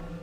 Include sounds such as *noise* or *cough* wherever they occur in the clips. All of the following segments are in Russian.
life.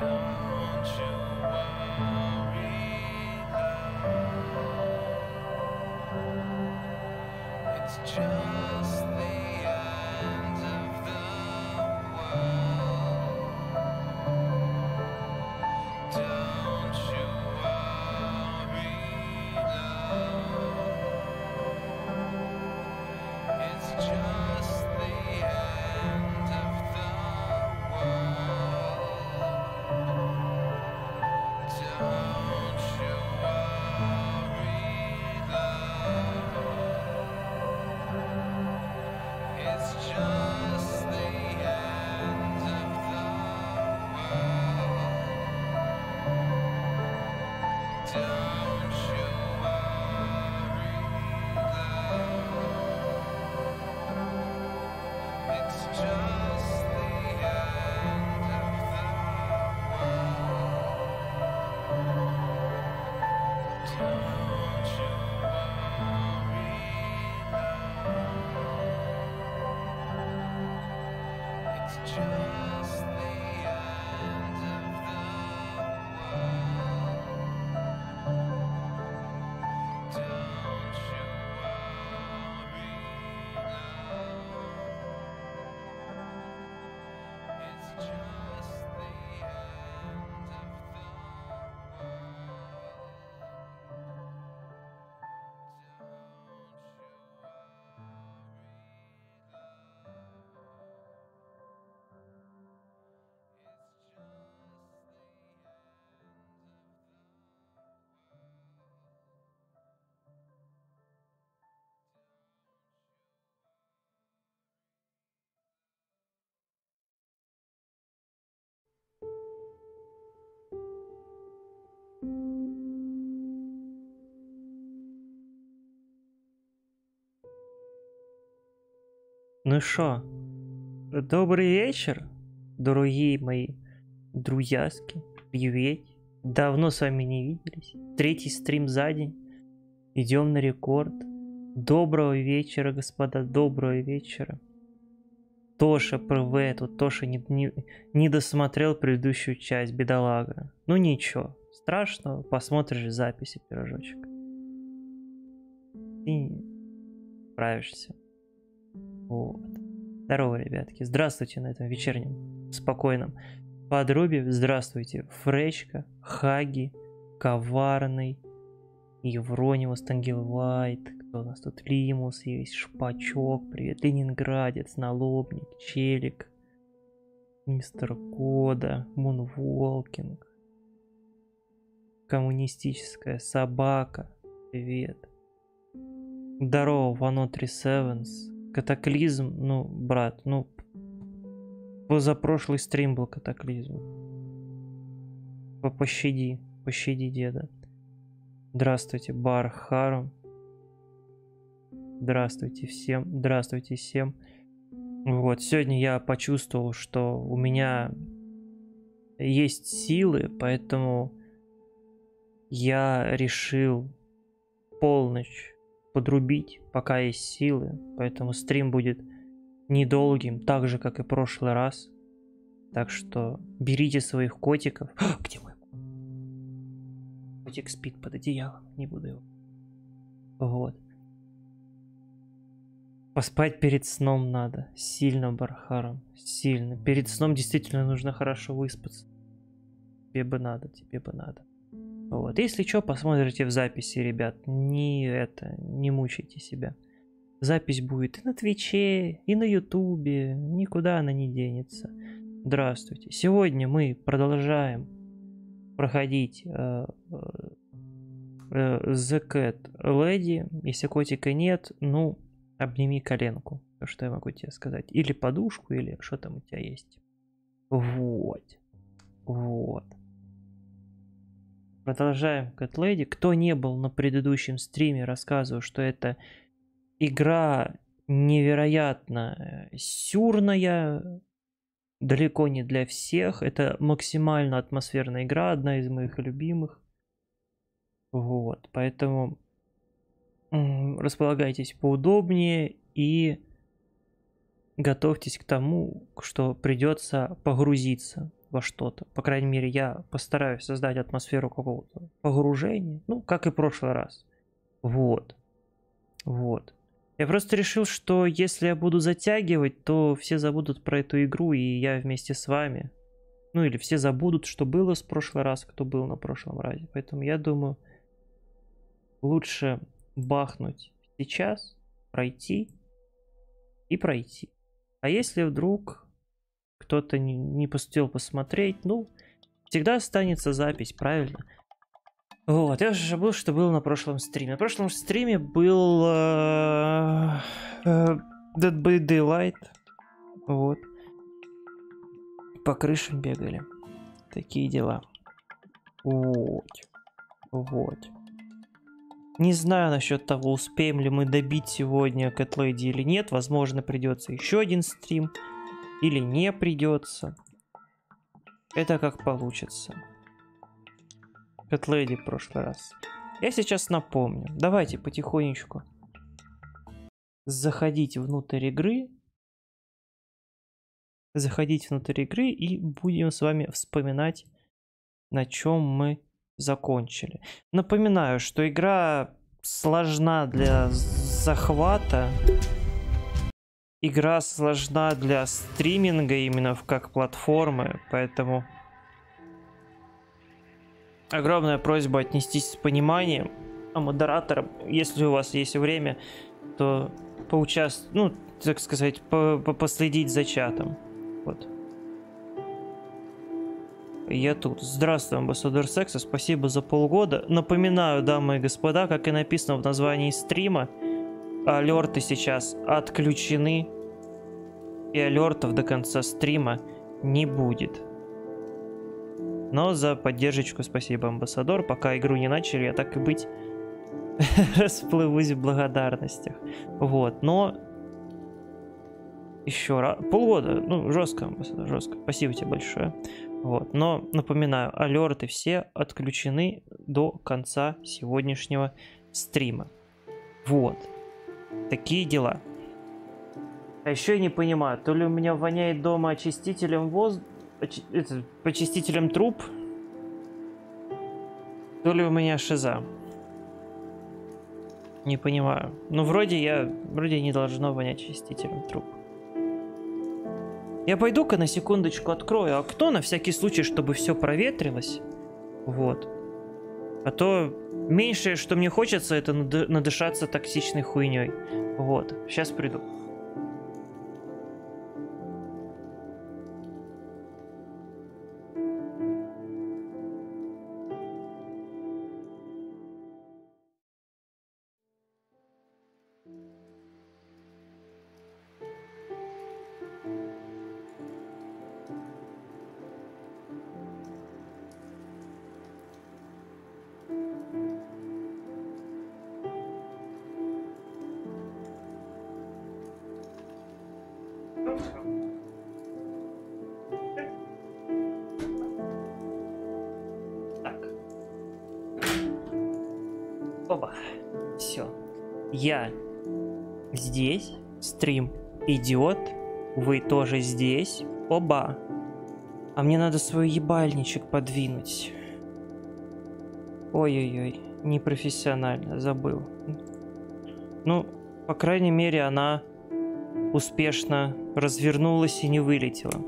Don't you worry, it's just. Ну що, добрий вечер, дорогие мои друзьяски. Привет. Давно с вами не виделись. Третий стрим за день. Идем на рекорд. Доброго вечера, господа, доброго вечера. Тоша ПВ, тут Тоша не, не, не досмотрел предыдущую часть, бедолага. Ну ничего, страшного, посмотришь записи, пирожочек. Ты справишься. Вот. Здорово, ребятки. Здравствуйте на этом вечернем спокойном подрубе. Здравствуйте. Фречка, Хаги, Коварный, Евронимус, Тангелвайт. Кто у нас тут? Лимус есть, Шпачок, привет. Ленинградец, Налобник, Челик, Мистер Кода, Мунволкинг. Коммунистическая собака. Привет. Здорово, Вано Севенс. Катаклизм, ну, брат, ну, позапрошлый стрим был катаклизм. Пощади, пощади деда. Здравствуйте, Бар Харум. Здравствуйте всем, здравствуйте всем. Вот, сегодня я почувствовал, что у меня есть силы, поэтому я решил полночь подрубить, пока есть силы. Поэтому стрим будет недолгим, так же, как и прошлый раз. Так что берите своих котиков. А, *gasps* где мой котик спит под одеялом? Не буду его. Вот. Поспать перед сном надо. Сильно, Бархаром. Сильно. Перед сном действительно нужно хорошо выспаться. Тебе бы надо, тебе бы надо. Вот. Если что, посмотрите в записи, ребят. Не это, не мучайте себя. Запись будет и на Твиче, и на Ютубе. Никуда она не денется. Здравствуйте. Сегодня мы продолжаем проходить э, э, The Cat Lady. Если котика нет, ну, обними коленку. Что я могу тебе сказать? Или подушку, или что там у тебя есть. Вот. Вот. Продолжаем Lady. Кто не был на предыдущем стриме, рассказываю, что это игра невероятно э, сюрная, далеко не для всех. Это максимально атмосферная игра, одна из моих любимых. Вот, поэтому располагайтесь поудобнее и готовьтесь к тому, что придется погрузиться во что-то. По крайней мере, я постараюсь создать атмосферу какого-то погружения. Ну, как и в прошлый раз. Вот. Вот. Я просто решил, что если я буду затягивать, то все забудут про эту игру, и я вместе с вами. Ну или все забудут, что было с прошлый раз, кто был на прошлом разе. Поэтому я думаю, лучше бахнуть сейчас, пройти и пройти. А если вдруг кто-то не, не посмотреть, ну, всегда останется запись, правильно? Вот, я уже забыл, что было на прошлом стриме. На прошлом стриме был uh, uh, Dead by Daylight. Вот. По крышам бегали. Такие дела. Вот. Вот. Не знаю насчет того, успеем ли мы добить сегодня Cat Lady или нет. Возможно, придется еще один стрим или не придется. Это как получится. Как леди в прошлый раз. Я сейчас напомню. Давайте потихонечку заходить внутрь игры. заходить внутрь игры и будем с вами вспоминать, на чем мы закончили. Напоминаю, что игра сложна для захвата. Игра сложна для стриминга именно как платформы, поэтому огромная просьба отнестись с пониманием. А модераторам, если у вас есть время, то поучаствовать, ну, так сказать, по -по последить за чатом. Вот. Я тут. Здравствуй, амбассадор секса, спасибо за полгода. Напоминаю, дамы и господа, как и написано в названии стрима, алерты сейчас отключены, и алертов до конца стрима не будет. Но за поддержку спасибо, амбассадор. Пока игру не начали, я так и быть *laughs* расплывусь в благодарностях. Вот, но еще раз, полгода, ну, жестко, амбассадор, жестко. Спасибо тебе большое. Вот. Но напоминаю, алерты все отключены до конца сегодняшнего стрима. Вот. Такие дела. А еще я не понимаю, то ли у меня воняет дома очистителем воздуха, Очи... это, очистителем труб, то ли у меня шиза. Не понимаю. Ну, вроде я... Вроде не должно вонять очистителем труб. Я пойду-ка на секундочку открою окно, на всякий случай, чтобы все проветрилось. Вот. А то меньшее, что мне хочется, это надышаться токсичной хуйней. Вот. Сейчас приду. Идет, вы тоже здесь, оба. А мне надо свой ебальничек подвинуть. Ой-ой-ой, непрофессионально, забыл. Ну, по крайней мере, она успешно развернулась и не вылетела.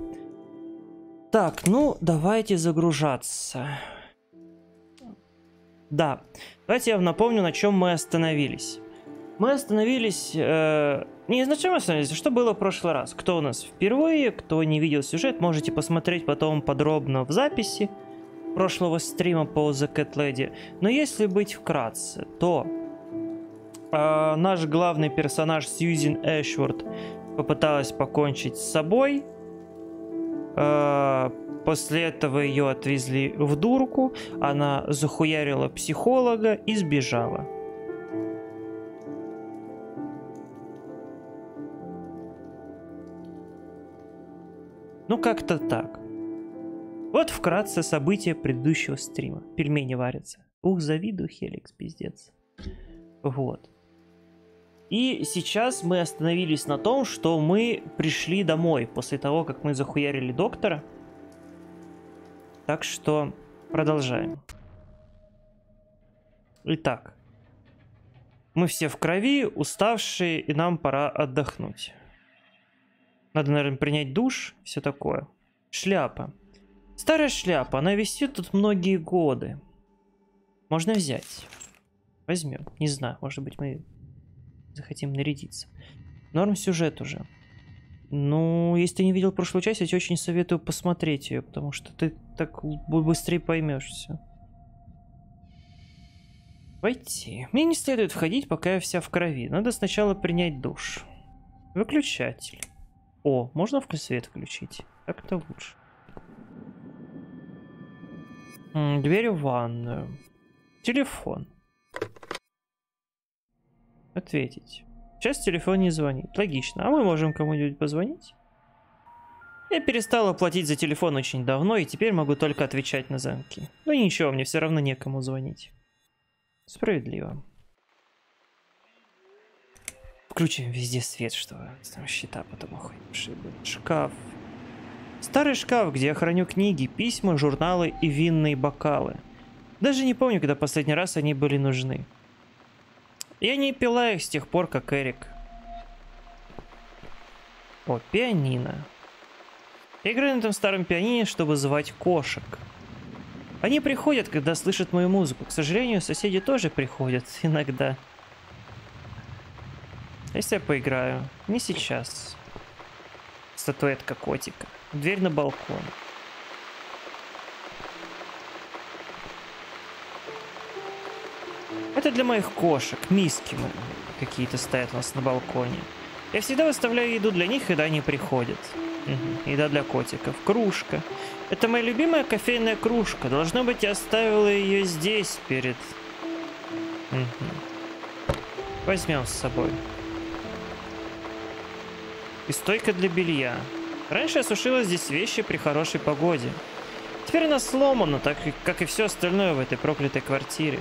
Так, ну, давайте загружаться. Да, давайте я вам напомню, на чем мы остановились. Мы остановились... Э, не на чем остановились, а что было в прошлый раз. Кто у нас впервые, кто не видел сюжет, можете посмотреть потом подробно в записи прошлого стрима по The Cat Lady. Но если быть вкратце, то э, наш главный персонаж Сьюзен Эшворд попыталась покончить с собой. Э, после этого ее отвезли в дурку, она захуярила психолога и сбежала. Ну как-то так. Вот вкратце события предыдущего стрима. Пельмени варятся. Ух, завидую, Хеликс, пиздец. Вот. И сейчас мы остановились на том, что мы пришли домой после того, как мы захуярили доктора. Так что продолжаем. Итак. Мы все в крови, уставшие, и нам пора отдохнуть. Надо, наверное, принять душ, все такое. Шляпа. Старая шляпа, она висит тут многие годы. Можно взять. Возьмем. Не знаю, может быть мы захотим нарядиться. Норм сюжет уже. Ну, если ты не видел прошлую часть, я тебе очень советую посмотреть ее, потому что ты так быстрее поймешь все. Войти. Мне не следует входить, пока я вся в крови. Надо сначала принять душ. Выключатель. О, можно свет включить? Так это лучше. Дверь в ванную. Телефон. Ответить. Сейчас телефон не звонит. Логично. А мы можем кому-нибудь позвонить? Я перестала платить за телефон очень давно, и теперь могу только отвечать на звонки. Ну ничего, мне все равно некому звонить. Справедливо. Включим везде свет, что там счета потом охуевшие будут. Шкаф. Старый шкаф, где я храню книги, письма, журналы и винные бокалы. Даже не помню, когда последний раз они были нужны. Я не пила их с тех пор, как Эрик. О, пианино. Я играю на этом старом пианине, чтобы звать кошек. Они приходят, когда слышат мою музыку. К сожалению, соседи тоже приходят *laughs* иногда. Если я поиграю? Не сейчас. Статуэтка котика. Дверь на балкон. Это для моих кошек. Миски какие-то стоят у нас на балконе. Я всегда выставляю еду для них, когда они приходят. Угу. Еда для котиков. Кружка. Это моя любимая кофейная кружка. Должно быть, я оставила ее здесь перед... Угу. Возьмем с собой. И стойка для белья. Раньше я сушила здесь вещи при хорошей погоде. Теперь она сломана, так как и все остальное в этой проклятой квартире.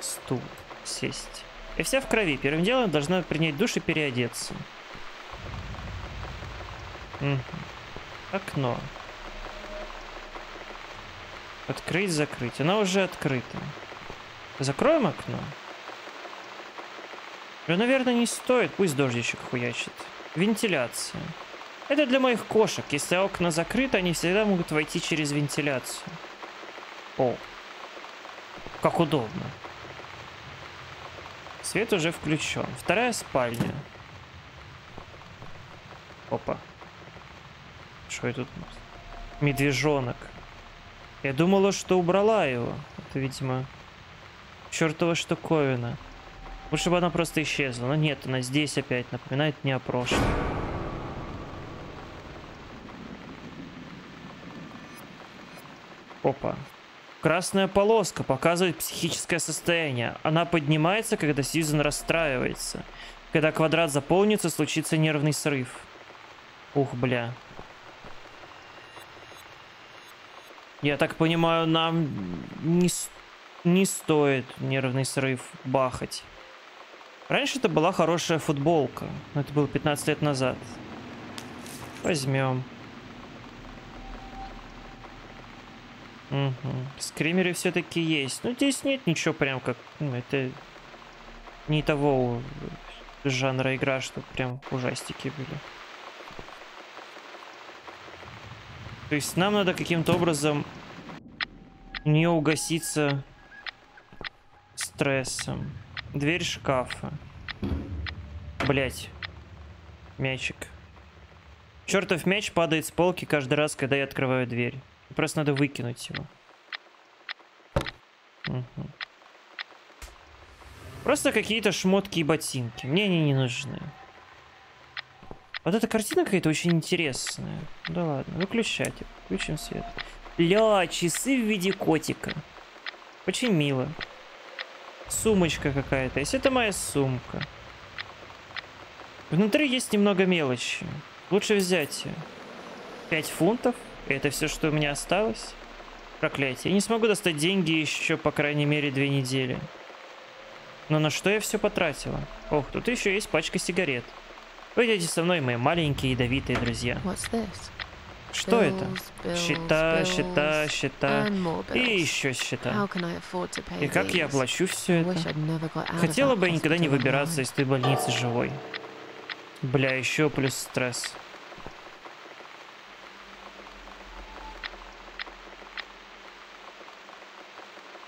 Стул. Сесть. И вся в крови. Первым делом должна принять душ и переодеться. Угу. Окно. Открыть, закрыть. Она уже открыта. Закроем окно? Но, наверное, не стоит. Пусть дождичек хуячит. Вентиляция. Это для моих кошек. Если окна закрыты, они всегда могут войти через вентиляцию. О. Как удобно. Свет уже включен. Вторая спальня. Опа. Что это тут? Медвежонок. Я думала, что убрала его. Это, видимо, чертова штуковина. Лучше бы она просто исчезла. Но нет, она здесь опять напоминает мне о прошлом. Опа. Красная полоска показывает психическое состояние. Она поднимается, когда Сьюзен расстраивается. Когда квадрат заполнится, случится нервный срыв. Ух, бля. Я так понимаю, нам не, не стоит нервный срыв бахать. Раньше это была хорошая футболка, но это было 15 лет назад. Возьмем. Угу. Скримеры все-таки есть. Но здесь нет ничего прям как... Ну, это не того жанра игра, что прям ужастики были. То есть нам надо каким-то образом не угаситься стрессом. Дверь шкафа. Блять. Мячик. Чертов мяч падает с полки каждый раз, когда я открываю дверь. Просто надо выкинуть его. Угу. Просто какие-то шмотки и ботинки. Мне они не нужны. Вот эта картина какая-то очень интересная. Да ладно, выключайте. Включим свет. Ля, часы в виде котика. Очень мило. Сумочка какая-то. Если это моя сумка. Внутри есть немного мелочи. Лучше взять 5 фунтов. Это все, что у меня осталось. Проклятие. Я не смогу достать деньги еще, по крайней мере, две недели. Но на что я все потратила? Ох, тут еще есть пачка сигарет. Пойдите со мной, мои маленькие ядовитые друзья. Что это? Счета, счета, счета. И еще счета. И как я оплачу все это? Хотела бы я никогда не выбираться из той больницы живой. Бля, еще плюс стресс.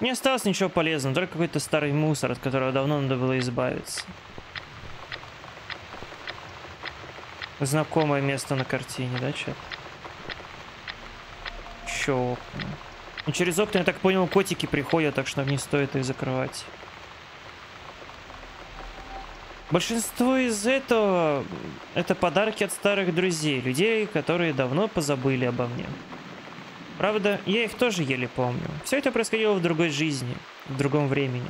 Не осталось ничего полезного, только какой-то старый мусор, от которого давно надо было избавиться. Знакомое место на картине, да, чат? Еще окна. И через окна, я так понял, котики приходят, так что не стоит их закрывать. Большинство из этого это подарки от старых друзей, людей, которые давно позабыли обо мне. Правда, я их тоже еле помню. Все это происходило в другой жизни, в другом времени.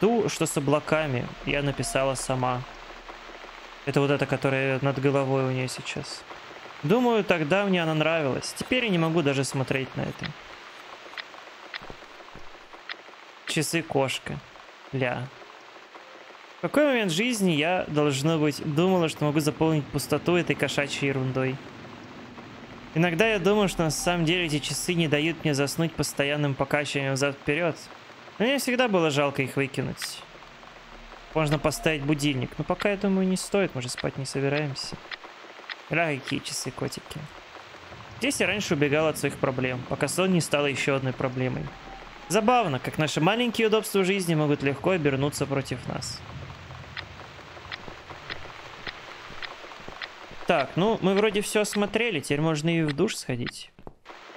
Ту, что с облаками, я написала сама. Это вот эта, которая над головой у нее сейчас. Думаю, тогда мне она нравилась. Теперь я не могу даже смотреть на это. Часы кошка. Ля. В какой момент жизни я, должно быть, думала, что могу заполнить пустоту этой кошачьей ерундой? Иногда я думаю, что на самом деле эти часы не дают мне заснуть постоянным покачиванием взад-вперед. Но мне всегда было жалко их выкинуть. Можно поставить будильник, но пока, я думаю, не стоит, мы же спать не собираемся. Какие часы, котики. Здесь я раньше убегал от своих проблем, пока сон не стал еще одной проблемой. Забавно, как наши маленькие удобства жизни могут легко обернуться против нас. Так, ну, мы вроде все осмотрели, теперь можно и в душ сходить.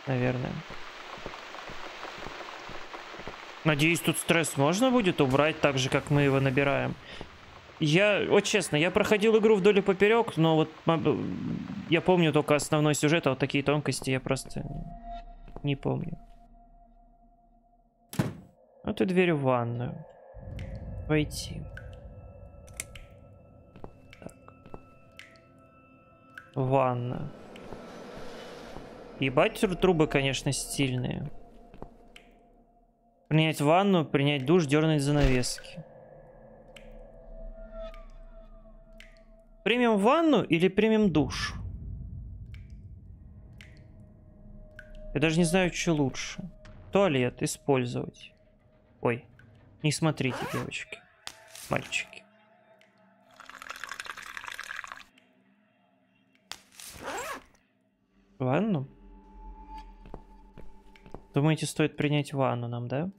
Наверное. Надеюсь, тут стресс можно будет убрать так же, как мы его набираем. Я, вот честно, я проходил игру вдоль и поперек, но вот я помню только основной сюжет, а вот такие тонкости я просто не помню. Вот и дверь в ванную. Войти. Ванна. Ебать, трубы, конечно, стильные. Принять ванну, принять душ, дернуть занавески. Примем ванну или примем душ? Я даже не знаю, что лучше. Туалет использовать. Ой, не смотрите, девочки. Мальчики. Ванну? Думаете, стоит принять ванну нам, да?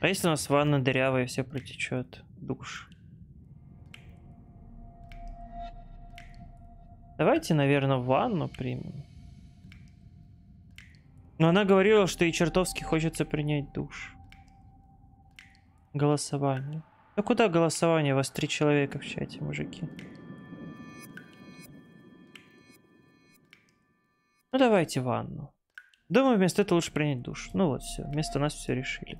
А если у нас ванна дырявая, все протечет? Душ. Давайте, наверное, ванну примем. Но она говорила, что ей чертовски хочется принять душ. Голосование. Ну куда голосование? У вас три человека в чате, мужики. Ну давайте ванну. Думаю, вместо этого лучше принять душ. Ну вот все, вместо нас все решили.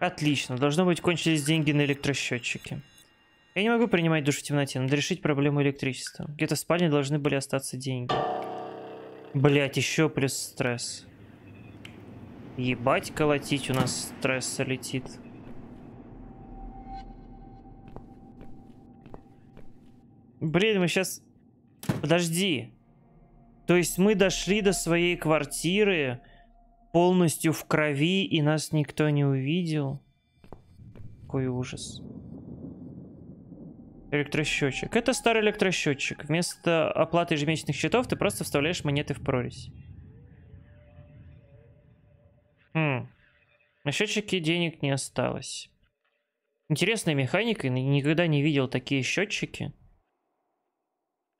Отлично, должно быть кончились деньги на электросчетчики. Я не могу принимать душ в темноте, надо решить проблему электричества. Где-то в спальне должны были остаться деньги. Блять, еще плюс стресс. Ебать, колотить у нас стресса летит. Блин, мы сейчас... Подожди. То есть мы дошли до своей квартиры полностью в крови, и нас никто не увидел? Какой ужас. Электросчетчик. Это старый электросчетчик. Вместо оплаты ежемесячных счетов ты просто вставляешь монеты в прорезь. Хм. На счетчике денег не осталось. Интересная механика, никогда не видел такие счетчики.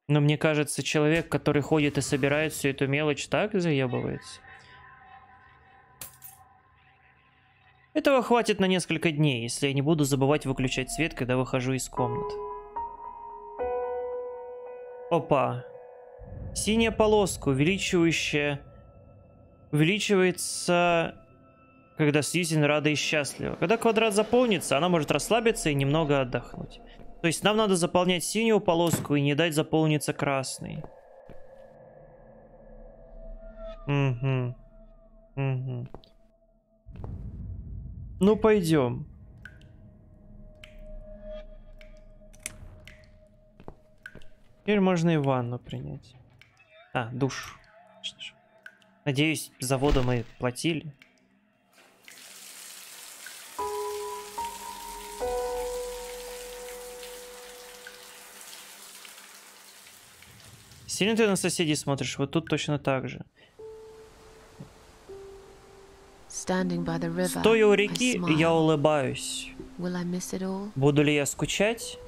Но мне кажется, человек, который ходит и собирает всю эту мелочь, так заебывается. Этого хватит на несколько дней, если я не буду забывать выключать свет, когда выхожу из комнат. Опа. Синяя полоска, увеличивающая увеличивается, когда Сьюзен рада и счастлива. Когда квадрат заполнится, она может расслабиться и немного отдохнуть. То есть нам надо заполнять синюю полоску и не дать заполниться красной. Угу. Угу. Ну, пойдем. Теперь можно и ванну принять. А, душ. Надеюсь, за воду мы платили. Сильно ты на соседей смотришь? Вот тут точно так же. Стоя у реки, я улыбаюсь. Буду ли я скучать?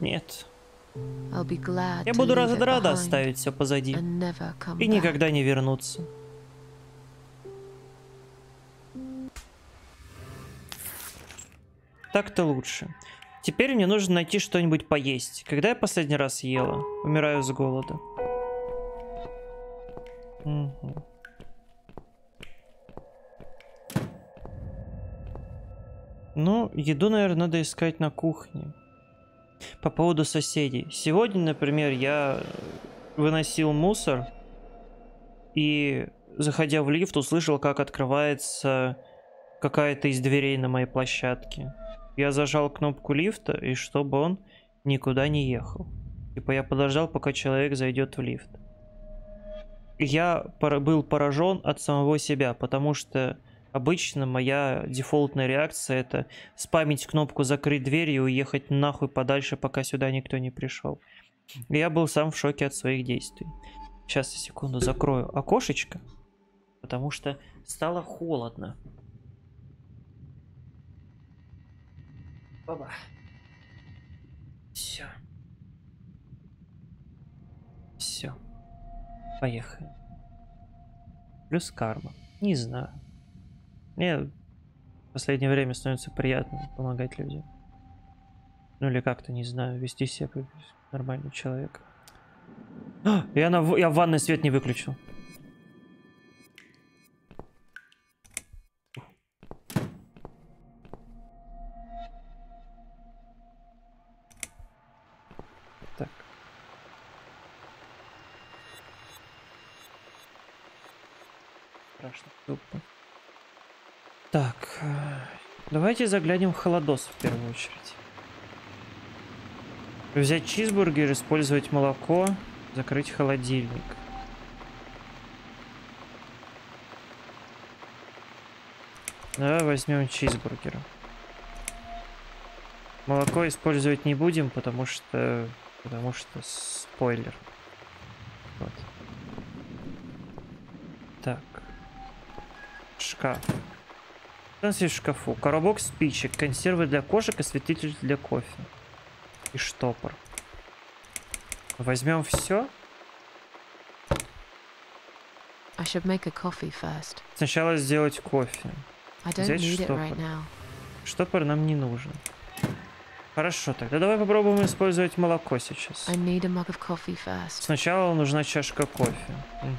Нет. Я буду рада, оставить все позади и никогда не вернуться. Так-то лучше. Теперь мне нужно найти что-нибудь поесть. Когда я последний раз ела? Умираю с голода. Угу. Ну, еду, наверное, надо искать на кухне по поводу соседей. Сегодня, например, я выносил мусор и, заходя в лифт, услышал, как открывается какая-то из дверей на моей площадке. Я зажал кнопку лифта, и чтобы он никуда не ехал. Типа я подождал, пока человек зайдет в лифт. Я был поражен от самого себя, потому что обычно моя дефолтная реакция это спамить кнопку закрыть дверь и уехать нахуй подальше, пока сюда никто не пришел. Я был сам в шоке от своих действий. Сейчас, секунду, закрою окошечко, потому что стало холодно. Баба. Все. Все. Поехали. Плюс карма. Не знаю. Мне в последнее время становится приятно помогать людям. Ну или как-то, не знаю, вести себя как нормальный человек. А, я, на, я в ванной свет не выключил. Страшно. Тупо. Так. Э, давайте заглянем в холодос в первую очередь. Взять чизбургер, использовать молоко, закрыть холодильник. Давай возьмем чизбургер. Молоко использовать не будем, потому что... Потому что спойлер. Вот. Так. Шкаф. Что у нас есть в шкафу? Коробок спичек, консервы для кошек и светитель для кофе и штопор. Возьмем все. Сначала сделать кофе. Взять штопор. Right штопор нам не нужен. Хорошо, тогда давай попробуем использовать молоко сейчас. Сначала нужна чашка кофе. Угу.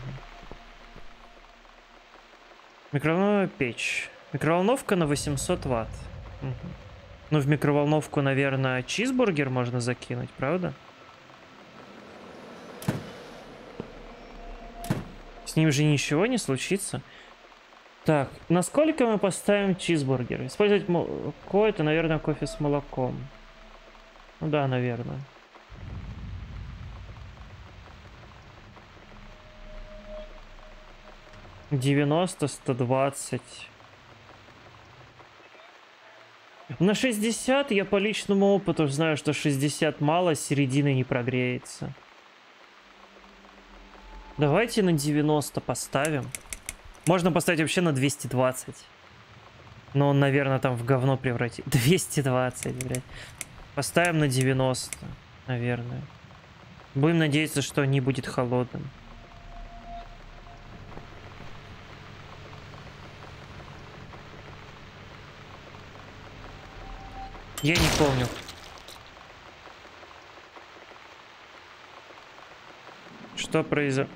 Микроволновая печь. Микроволновка на 800 ватт. Ну, в микроволновку, наверное, чизбургер можно закинуть, правда? С ним же ничего не случится. Так, насколько мы поставим чизбургер? Использовать молоко, это, наверное, кофе с молоком. Ну да, наверное. Девяносто, сто двадцать. На 60 я по личному опыту знаю, что 60 мало, середины не прогреется. Давайте на 90 поставим. Можно поставить вообще на 220. Но он, наверное, там в говно превратит. 220, блядь. Поставим на 90, наверное. Будем надеяться, что не будет холодным. Я не помню. Что произошло?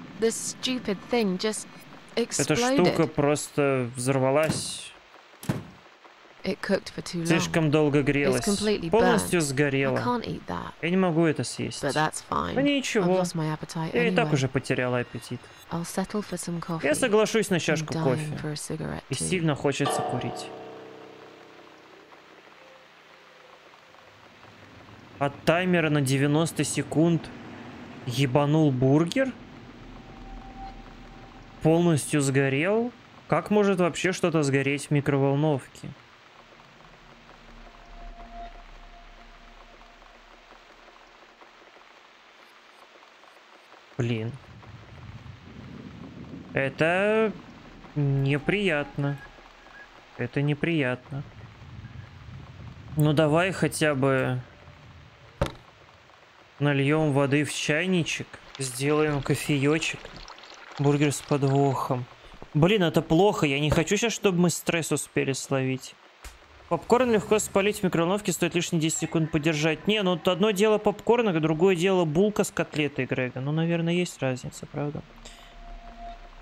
Эта штука просто взорвалась. Слишком долго грелась. Полностью сгорела. Я не могу это съесть. Но ничего. Я и так уже потеряла аппетит. Я соглашусь на чашку кофе. И сильно хочется курить. От таймера на 90 секунд ебанул бургер? Полностью сгорел? Как может вообще что-то сгореть в микроволновке? Блин. Это неприятно. Это неприятно. Ну давай хотя бы Нальем воды в чайничек. Сделаем кофеечек. Бургер с подвохом. Блин, это плохо. Я не хочу сейчас, чтобы мы стресс успели словить. Попкорн легко спалить в микроволновке, стоит лишние 10 секунд подержать. Не, ну одно дело попкорн, а другое дело булка с котлетой, Грега. Ну, наверное, есть разница, правда?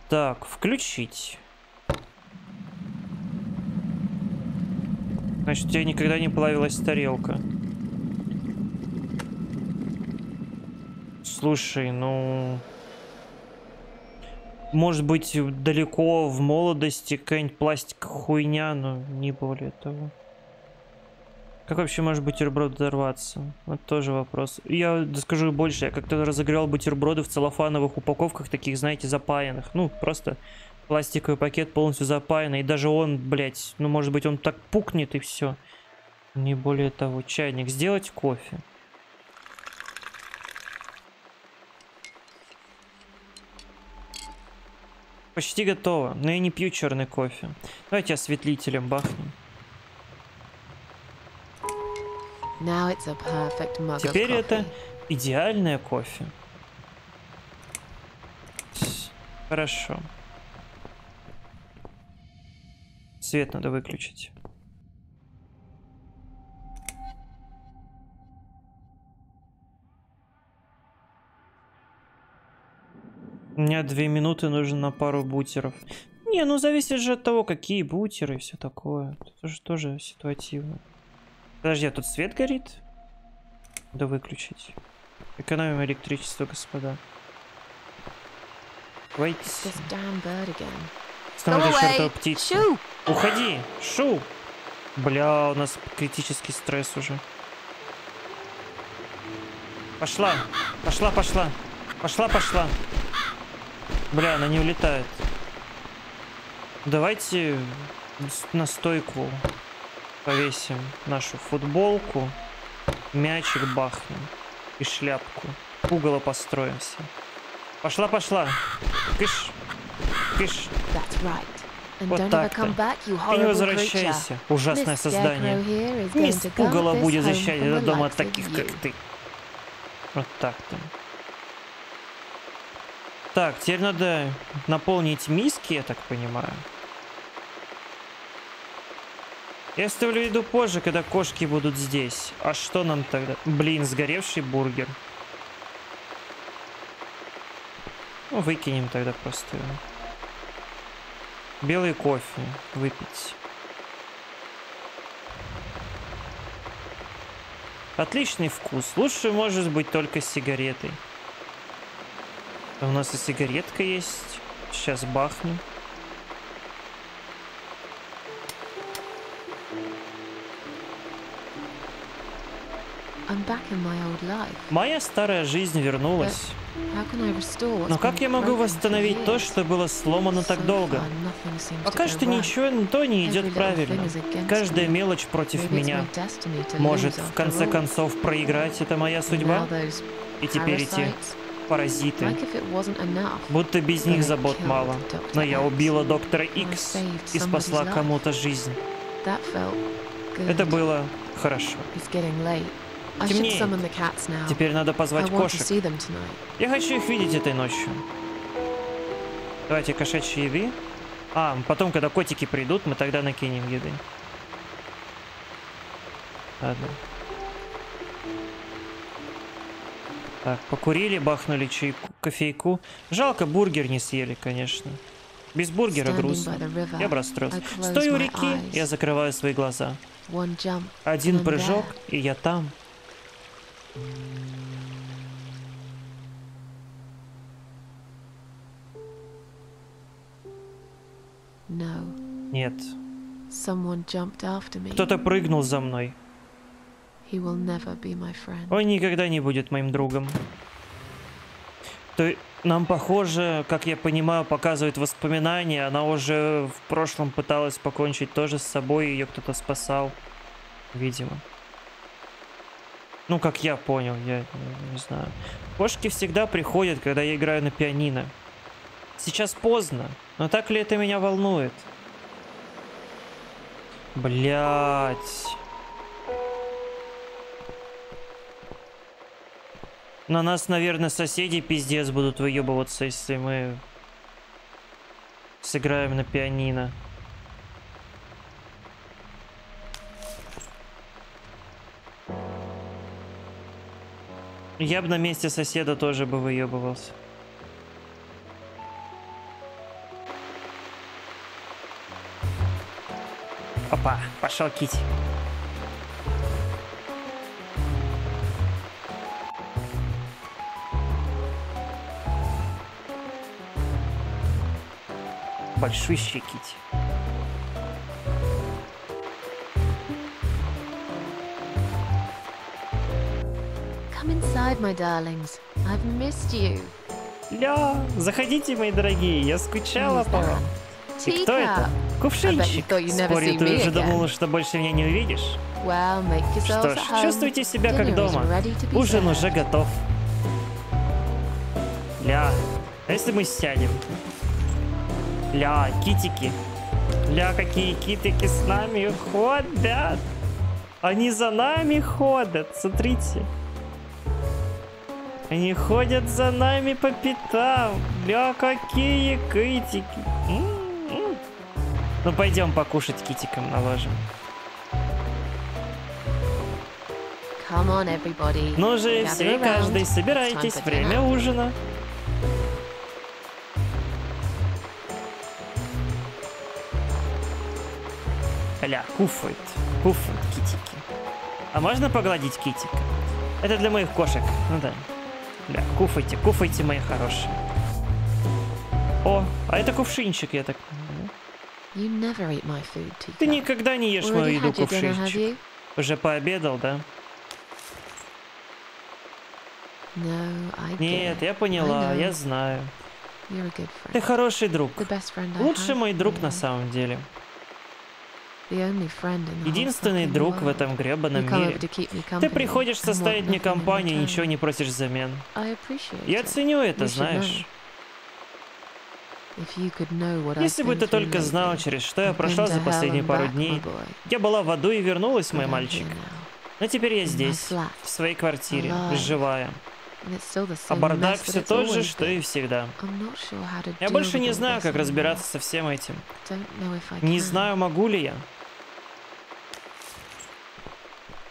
Так, включить. Значит, у тебя никогда не плавилась тарелка. Слушай, ну... Может быть, далеко в молодости какая-нибудь пластик хуйня, но не более того. Как вообще может бутерброд взорваться? Вот тоже вопрос. Я скажу больше, я как-то разогревал бутерброды в целлофановых упаковках, таких, знаете, запаянных. Ну, просто пластиковый пакет полностью запаянный. И даже он, блядь, ну, может быть, он так пукнет и все. Не более того. Чайник. Сделать кофе. Почти готово, но я не пью черный кофе. Давайте осветлителем бахнем. Теперь это идеальное кофе. Хорошо. Свет надо выключить. Меня две минуты нужно на пару бутеров. Не, ну зависит же от того, какие бутеры и все такое. Это же тоже ситуативно. Подожди, а тут свет горит? Да выключить. Экономим электричество, господа. Войти. Снова чертова птица. Уходи! Шу! Бля, у нас критический стресс уже. Пошла! Пошла, пошла! Пошла, пошла! Бля, она не улетает. Давайте на стойку повесим нашу футболку, мячик бахнем и шляпку. Уголо построимся. Пошла, пошла. Кыш. Кыш. Вот так-то. И не возвращайся, ужасное создание. Мисс Пугало будет защищать этот дом от таких, как ты. Вот так-то. Так, теперь надо наполнить миски, я так понимаю. Я оставлю еду позже, когда кошки будут здесь. А что нам тогда? Блин, сгоревший бургер. Ну, выкинем тогда просто. Белый кофе выпить. Отличный вкус. Лучше может быть только сигаретой. А у нас и сигаретка есть. Сейчас бахнем. Моя старая жизнь вернулась. Но как я могу восстановить то, что было сломано так долго? Пока что ничего то не идет правильно. Каждая мелочь против меня. Может, в конце концов, проиграть это моя судьба? И теперь эти паразиты. Будто без них забот мало. Но я убила доктора Икс и спасла кому-то жизнь. Это было хорошо. Темнеет. Теперь надо позвать кошек. Я хочу их видеть этой ночью. Давайте кошачьи еды. А, потом, когда котики придут, мы тогда накинем еды. Ладно. Так, покурили, бахнули чайку, кофейку. Жалко, бургер не съели, конечно. Без бургера грустно. Я бы расстроился. Стою у реки, я закрываю свои глаза. Один прыжок, и я там. Нет. Кто-то прыгнул за мной. Он никогда не будет моим другом. То нам, похоже, как я понимаю, показывает воспоминания. Она уже в прошлом пыталась покончить тоже с собой, ее кто-то спасал. Видимо. Ну, как я понял, я не знаю. Кошки всегда приходят, когда я играю на пианино. Сейчас поздно, но так ли это меня волнует? Блять. На нас, наверное, соседи пиздец будут выебываться, если мы сыграем на пианино. Я бы на месте соседа тоже бы выебывался. Опа, пошел Кити. Большущий Кити. Come inside, my darlings. I've missed you. Ля, заходите, мои дорогие, я скучала по вам. И кто это? Кувшинчик. Спорю, ты уже думала, что больше меня не увидишь? Что ж, чувствуйте себя как дома. Ужин уже готов. Ля, а если мы сядем? Ля, китики. Ля, какие китики с нами ходят. Они за нами ходят, смотрите. Они ходят за нами по пятам. Ля, какие китики. М-м-м. Ну, пойдем покушать китиком наложим. Come on, everybody. Ну же, все и каждый, собирайтесь, время ужина. Ля, куфает, куфает китики. А можно погладить китика? Это для моих кошек, ну да. Ля, куфайте, куфайте, мои хорошие. О, а это кувшинчик, я так понимаю. Ты никогда не ешь мою еду, кувшинчик. Уже пообедал, да? Нет, я поняла, я знаю. Ты хороший друг. Лучший мой друг на самом деле. The only friend in the whole Единственный друг в этом гребаном мире. Ты приходишь составить мне компанию, return. ничего не просишь взамен. Я ценю это, знаешь. Если бы ты только знал, через что я прошла за последние пару дней. Я была в аду и вернулась, мой мальчик. Но теперь я здесь, в своей квартире, живая. А бардак все тот же, что и всегда. Я больше не знаю, как разбираться со всем этим. Не знаю, могу ли я. I wish I could be like you.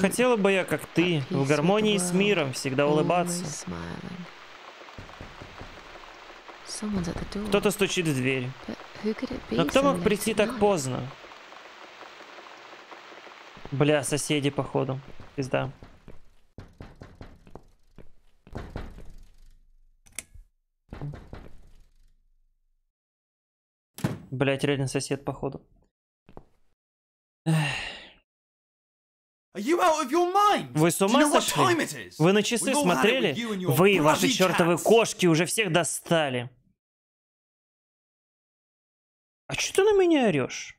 Хотела бы я, как ты, в гармонии с миром, всегда улыбаться. Кто-то стучит в дверь. Но кто мог прийти так поздно? Бля, соседи, походу. Пизда. Блять, реально сосед, походу. Are you out of your mind? Вы с Do you ума know what сошли? time it is? Вы на часы смотрели? with you and your Вы и ваши чертовы кошки уже всех достали. А что ты на меня орешь?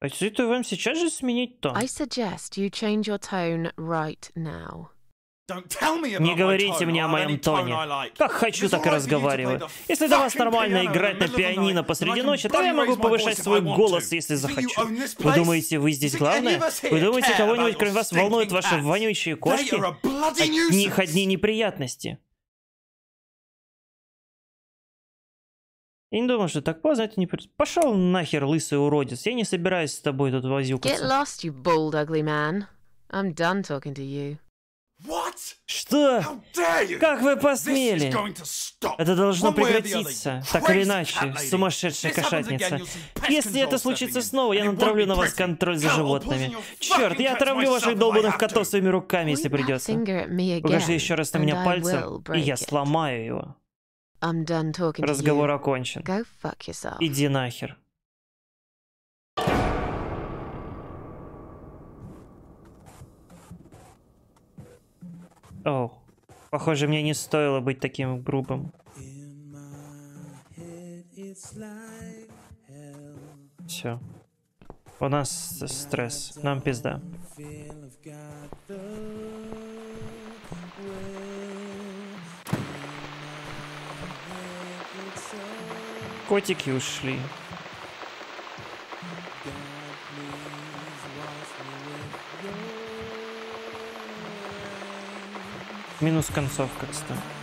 А это вам сейчас же сменить тон? I suggest you change your tone right now. Не говорите мне о моем тоне. Как хочу, так и разговариваю. Если для вас нормально играть на пианино посреди ночи, то я могу повышать свой голос, если захочу. Вы думаете, вы здесь главное? Вы думаете, кого-нибудь кроме вас волнуют stinking ваши вонючие кошки? От них одни неприятности. Я не думал, что так поздно это не... при- Пошел нахер, лысый уродец. Я не собираюсь с тобой тут Get возюкаться. lost, you bald, ugly man. I'm done talking to you. What? Что? How dare you? Как вы This is посмели? going to stop. Это должно прекратиться. Так или иначе, сумасшедшая This happens кошатница. again, you'll see pest Если это случится снова, я натравлю на вас контроль за животными. Черт, я отравлю ваших долбанных котов своими руками, если придется. finger at me Покажи again, еще раз на меня I пальцем, will и break я it. сломаю его. I'm done talking to Разговор окончен. Go fuck yourself. Иди нахер. О, похоже, мне не стоило быть таким грубым. Все. У нас стресс. Нам пизда. Котики ушли. Минус концовка, кстати.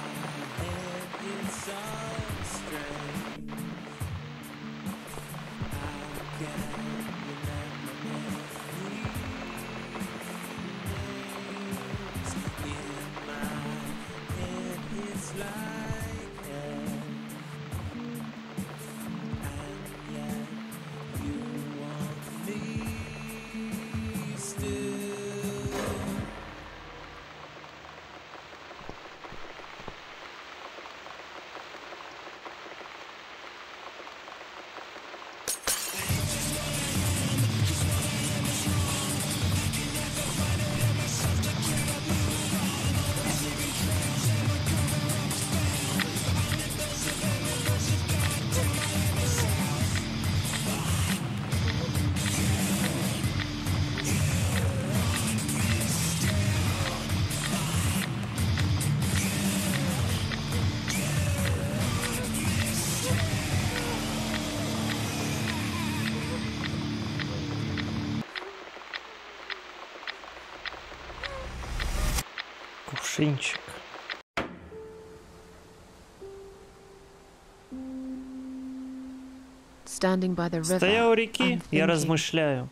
Стоя у реки, я размышляю.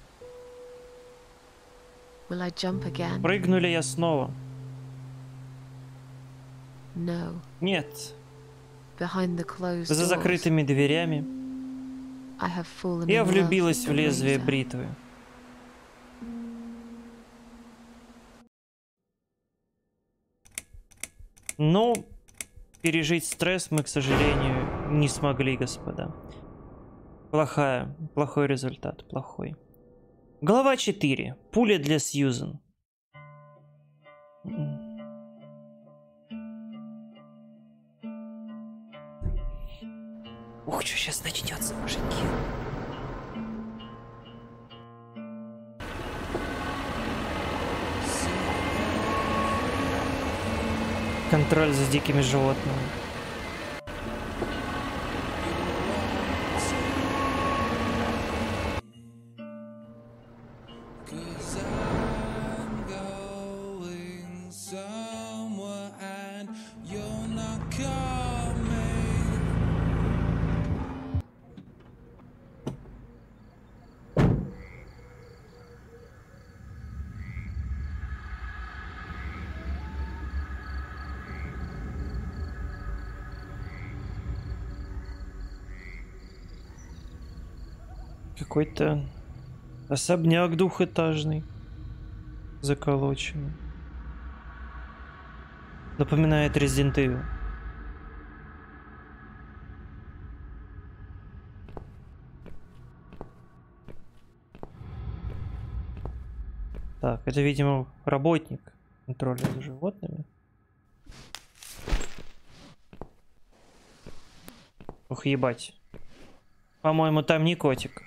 Прыгну ли я снова? Нет. За закрытыми дверями я влюбилась в лезвие бритвы. Ну, пережить стресс мы, к сожалению, не смогли, господа. Плохая, плохой результат, плохой. Глава 4. Пуля для Сьюзен. Ух, что сейчас начнется, мужики. Контроль за дикими животными. Какой-то особняк двухэтажный. Заколоченный. Напоминает Resident Evil. Так, это, видимо, работник контроля за животными. Ух, ебать. По-моему, там не котик.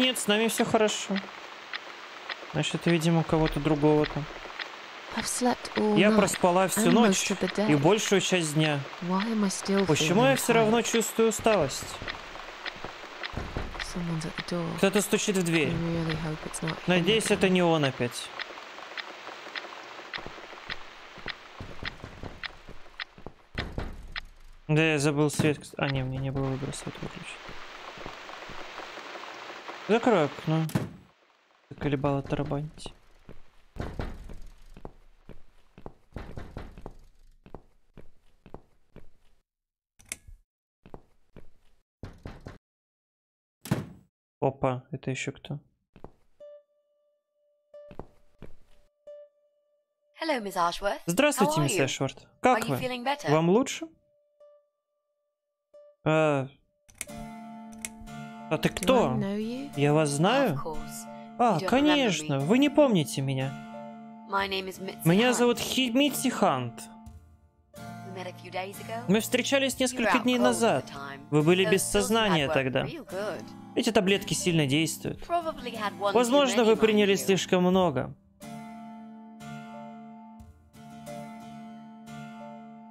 Нет, с нами все хорошо. Значит, видимо, кого-то другого там. Я проспала всю ночь и большую часть дня. Почему я все равно чувствую усталость? Кто-то стучит в дверь. Надеюсь, это не он опять. Да, я забыл свет. А, не, мне не было выбора свет выключить. Закрой окно. Заколебало тарабанить. Опа, это еще кто? Hello, Miss Ashworth. Здравствуйте, мисс. Are Как вы? Вам лучше? А, а ты кто? Я вас знаю? А, конечно, вы не помните меня. Меня зовут Химити Хант. Мы встречались несколько дней назад. Вы были без сознания тогда. Эти таблетки сильно действуют. Возможно, вы приняли слишком много.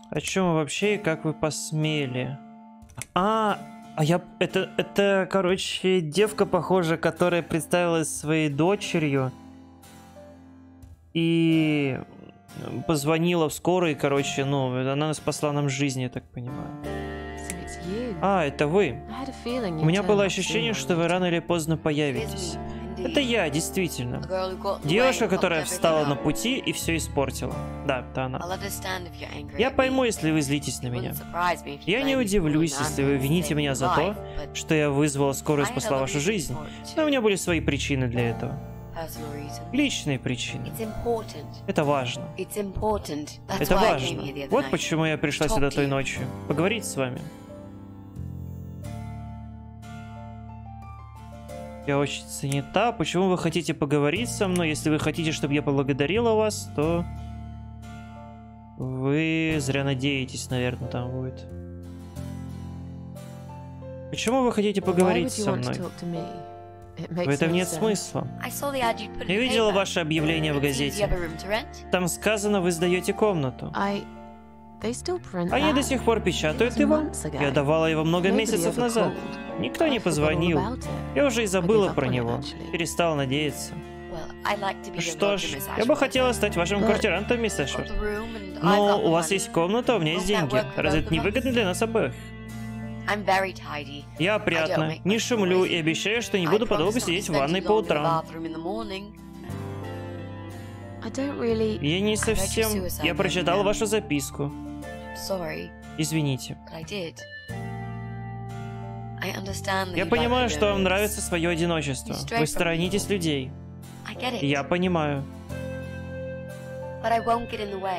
О чем вы вообще и как вы посмели? А, а я... Это, это, короче, девка, похоже, которая представилась своей дочерью и позвонила в скорую, короче, ну, она спасла нам жизнь, я так понимаю. А, это вы. У меня было ощущение, что вы рано или поздно появитесь. Это я, действительно. Девушка, которая встала на пути и все испортила. Да, это она. Я пойму, если вы злитесь на меня. Я не удивлюсь, если вы вините меня за то, что я вызвала скорую и спасла вашу жизнь. Но у меня были свои причины для этого. Личные причины. Это важно. Это важно. Вот почему я пришла сюда той ночью. Поговорить с вами. Я очень занята. Почему вы хотите поговорить со мной? Если вы хотите, чтобы я поблагодарила вас, то... Вы зря надеетесь, наверное, там будет. Почему вы хотите поговорить со мной? В этом нет смысла. Я видела ваше объявление в газете. Там сказано, вы сдаете комнату. I. Они до сих пор печатают его. Я давала его много месяцев назад. Никто не позвонил. Я уже и забыла про него. Перестала надеяться. Что ж, я бы хотела стать вашим квартирантом, мисс Эшвард. got Но у вас есть комната, а у меня есть деньги. Разве это не выгодно для нас обоих? Я опрятна, не шумлю и обещаю, что не буду подолгу сидеть в ванной по утрам. Я не совсем... Я ma'am. вашу записку. Sorry, Извините. but I did. I understand that Я понимаю, что вам нравится свое одиночество. Вы сторонитесь людей. Я понимаю.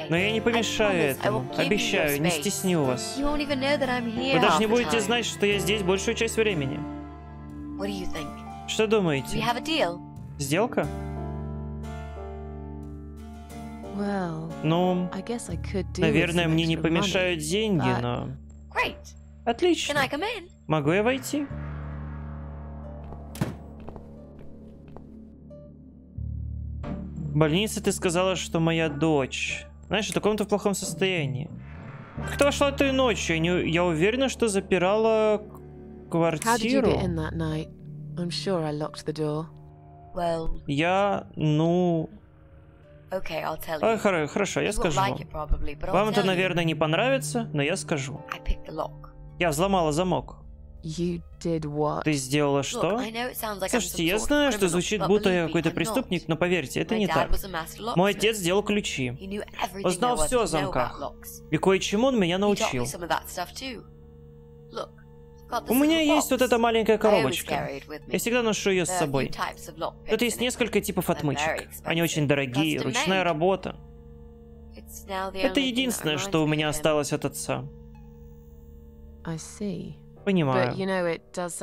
Но я не помешаю этому. Обещаю, не стесню вас. Вы даже не будете знать, что я здесь большую часть времени. Что думаете? Сделка? Well, Ну, I guess I could do. with наверное, мне не помешают деньги, но... Great. Can Отлично. I come in? Могу я войти? В больнице ты сказала, что моя дочь. Знаешь, в плохом состоянии. Как ты вошла той ночью? Я, не- я уверена, что запирала квартиру. sure. Well, Я, ну... okay, I'll tell а, you. хоро- хорошо, я скажу like вам. it probably, but I'll Вам это, наверное, не понравится, но я скажу. I picked the lock. Я взломала замок. You did what? Ты сделала что? Слушайте, я знаю, что звучит, будто я какой-то преступник, но поверьте, это не так. Мой отец сделал ключи. Он знал всё о замках. И кое-чему он меня научил. У меня есть вот эта маленькая коробочка. Я всегда ношу ее с собой. Тут есть несколько типов отмычек. Они очень дорогие, ручная работа. Это единственное, что у меня осталось от отца. Понимаю.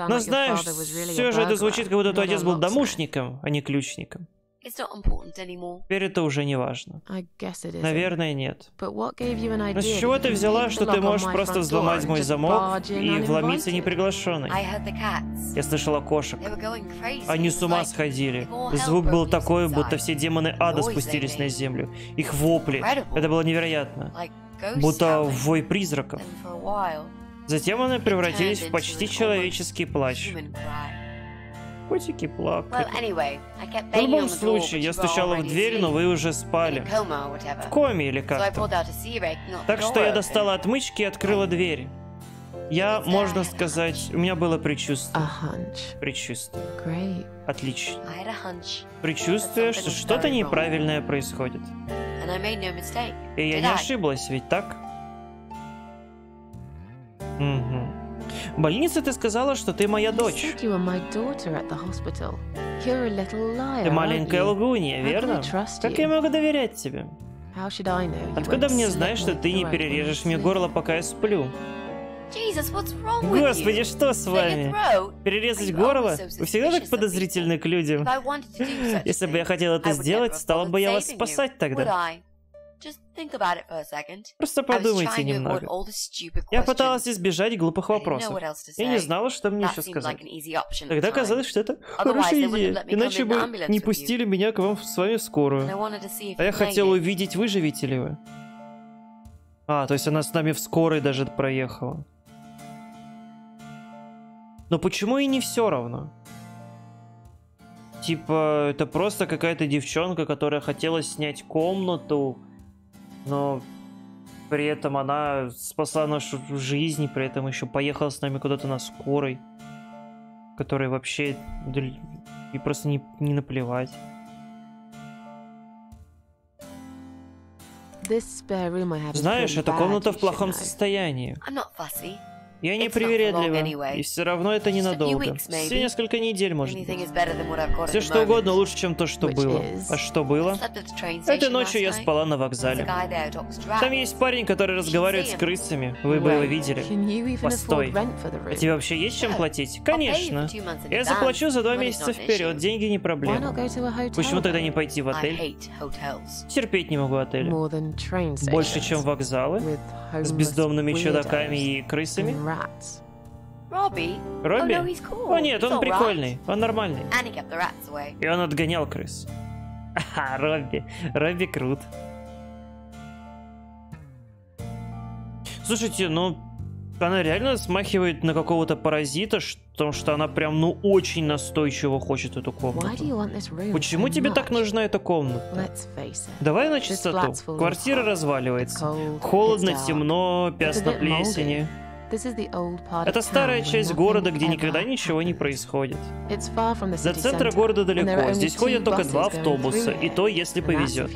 Но знаешь, все же это звучит, как будто твой отец был домушником, а не ключником. It's not important anymore. Теперь это уже не важно. I guess it is. Наверное, нет. But what gave you an idea Но с чего ты взяла, что ты можешь my просто взломать мой замок и вломиться неприглашенной? I heard the cats. Я слышала кошек. They were going crazy. Они с ума сходили. звук был такой, будто все демоны ада спустились на землю. Их вопли. Это было невероятно. Будто вой призраков. Затем они превратились в почти человеческий плач. Котики плакали. В любом случае, я стучала в дверь, но вы уже спали. В коме или как-то. Так что я достала отмычки и открыла дверь. Я, можно сказать, у меня было предчувствие. Предчувствие. Отлично. Предчувствие, что что-то неправильное происходит. И я не ошиблась, ведь так? Угу. В больнице ты сказала, что ты моя дочь. Ты маленькая лгунья, верно? Как я могу доверять тебе? Откуда мне знать, что ты не перережешь мне горло, пока я сплю? Господи, что с вами? Перерезать горло? Вы всегда так подозрительны к людям. Если бы я хотел это сделать, стала бы я вас спасать тогда. Просто подумайте немного. Я пыталась избежать глупых вопросов. Я не знала, что мне еще сказать. Тогда казалось, что это хорошая идея. Иначе бы не пустили меня к вам с вами в скорую. А я you made хотел it. увидеть, выживете ли вы. А, то есть она с нами в скорой даже проехала. Но почему и не все равно? Типа, это просто какая-то девчонка, которая хотела снять комнату, но при этом она спасла нашу жизнь, при этом еще поехала с нами куда-то на скорой, которой вообще и просто не, не наплевать. Знаешь, эта комната в плохом состоянии. Я не привередлива, и все равно это ненадолго. Все несколько недель, может быть. Все что угодно лучше, чем то, что было. А что было? Этой ночью я спала на вокзале. Там есть парень, который разговаривает с крысами. Вы бы его видели. Постой. А тебе вообще есть чем платить? Конечно. Я заплачу за два месяца вперед. Деньги не проблема. Почему тогда не пойти в отель? Терпеть не могу отели. Больше, чем вокзалы. С бездомными чудаками и крысами. Robbie? Робби? Oh, no, he's cool. О нет, он прикольный, он нормальный. И он отгонял крыс. Ага, Робби. Робби крут. Слушайте, ну, она реально смахивает на какого-то паразита, потому что она прям, ну, очень настойчиво хочет эту комнату. Почему тебе так нужна эта комната? Давай на чистоту. Квартира разваливается. Холодно, темно, пятна плесени. Это старая часть города, где никогда ничего не происходит. До центра города далеко. Здесь ходят только два автобуса, и то, если повезет.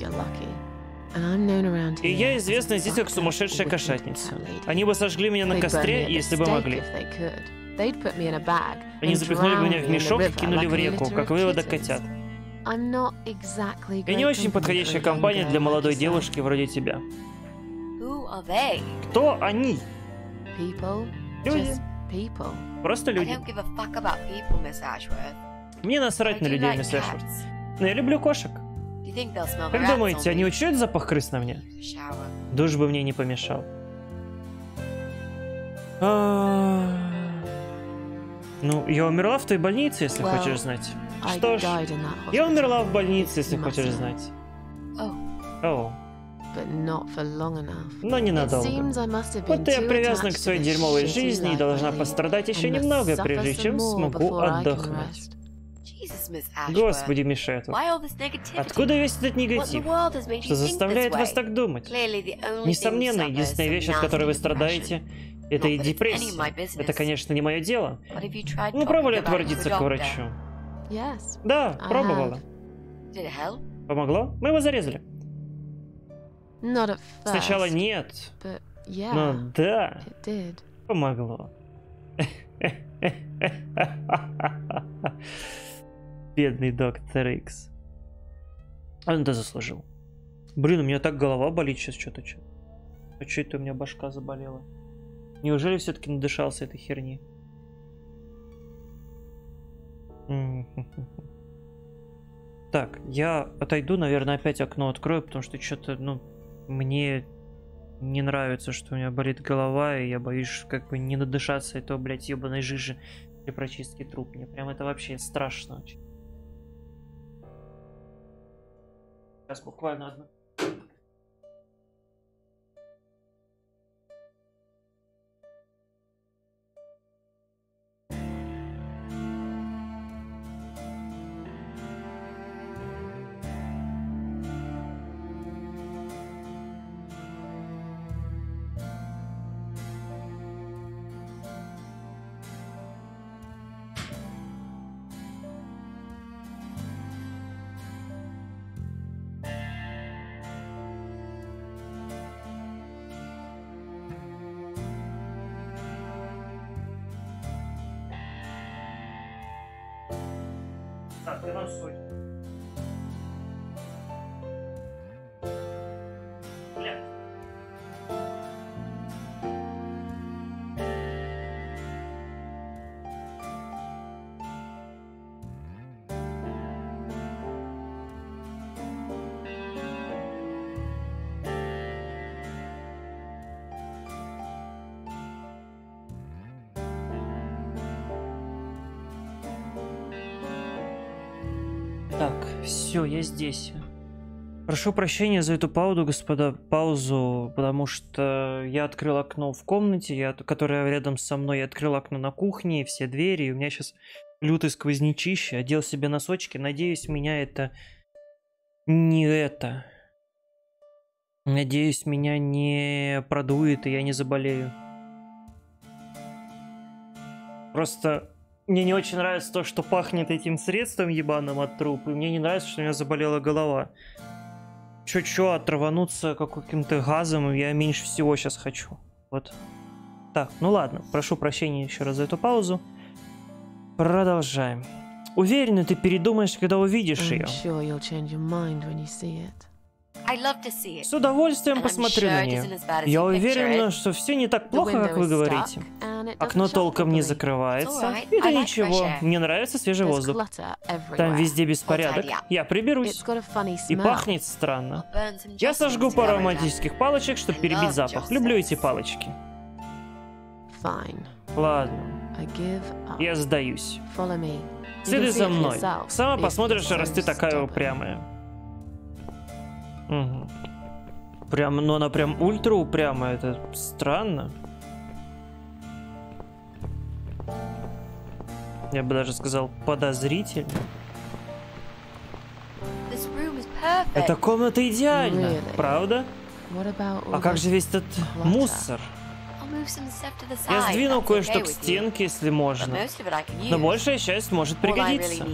И here я известна здесь как сумасшедшая кошатница. Они бы сожгли меня на костре, если бы могли. if they could. They'd put me in a bag Они запихнули бы меня в мешок и кинули в реку, как выводок котят. I'm not exactly Я не очень подходящая компания для молодой девушки вроде тебя. Who are they? Кто они? People, Люди. just people. Просто I люди. don't give a fuck about people, Miss Ashworth. Мне насрать на людей, мисс cats. Но я люблю кошек. Как думаете, они учуют запах крыс на мне? Душ бы мне не помешал. А, Ну, я умерла в той больнице, если Well, хочешь знать. Что ж, я умерла в больнице, если хочешь знать. Oh, О, но ненадолго. Вот я привязана к своей дерьмовой жизни и должна пострадать еще немного, прежде чем смогу отдохнуть. Господи, Мишету. Why all this negativity? Откуда весь этот What in the негатив? world has made Что you think заставляет this вас way? так думать? Clearly, the only Несомненно, thing that единственная вещь, от которой вы страдаете, это и депрессия. my business. Это, конечно, не мое дело. But have you tried Ну, пробовали a к врачу? Yes, Да, I пробовала. Did it help? Помогло? Мы его зарезали. not at first. Сначала нет, But yeah, но да, помогло. *laughs* Бедный доктор Икс. Он это заслужил. Блин, у меня так голова болит сейчас что-то. Что. А что это у меня башка заболела? Неужели все-таки надышался этой херни? Так, я отойду, наверное, опять окно открою, потому что что-то, ну, мне не нравится, что у меня болит голова, и я боюсь как бы не надышаться этого, блядь, ебаной жижи при прочистке труб. Мне прям это вообще страшно очень. Сейчас буквально одну. Все, я здесь. Прошу прощения за эту паузу, господа, паузу, потому что я открыл окно в комнате, я, которая рядом со мной, я открыл окно на кухне, все двери, и у меня сейчас лютый сквознячище, одел себе носочки, надеюсь, меня это не это. Надеюсь, меня не продует, и я не заболею. Просто мне не очень нравится то, что пахнет этим средством ебаным от труп, и мне не нравится, что у меня заболела голова. Чё-чё, отрывануться каким-то газом я меньше всего сейчас хочу. Вот. Так, ну ладно, прошу прощения еще раз за эту паузу. Продолжаем. Уверена, ты передумаешь, когда увидишь ее. С удовольствием посмотрю на нее. Я уверена, что все не так плохо, как вы говорите. Окно толком не закрывается. Это ничего. Мне нравится свежий воздух. Там везде беспорядок. Я приберусь. И пахнет странно. Я сожгу пару ароматических палочек, чтобы перебить запах. Люблю эти палочки. Ладно. Я сдаюсь. Следуй за мной. Сама посмотришь, раз ты такая упрямая. Угу. Прям, ну она прям ультра упрямая, это странно. Я бы даже сказал подозрительно. Эта комната идеальна, Really? правда? А как же весь этот clutter? мусор? Я side, сдвину if that's кое-что к стенке, если можно. Но большая часть может пригодиться.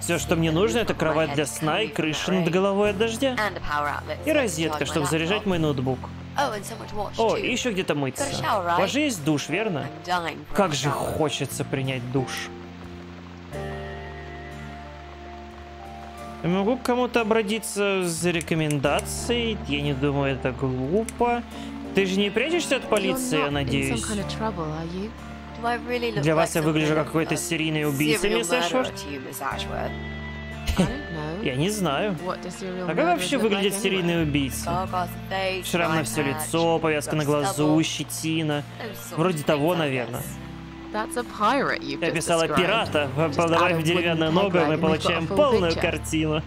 Все, что мне нужно, это кровать для сна и крыша над головой от дождя. И розетка, чтобы заряжать мой ноутбук. Oh, О, и еще где-то мыться. У вас же есть душ, верно? Как же хочется принять душ. Я могу к кому-то обратиться за рекомендацией. Я не думаю, это глупо. Ты же не прячешься от полиции, я надеюсь. Для вас я выгляжу как какой-то серийный убийца, мисс know. Я не знаю. А как вообще выглядит серийный убийца? Шрам на все лицо, повязка на глазу, щетина. Вроде того, наверное. Я писала пирата, подавая в деревянную ногу, мы получаем полную картину.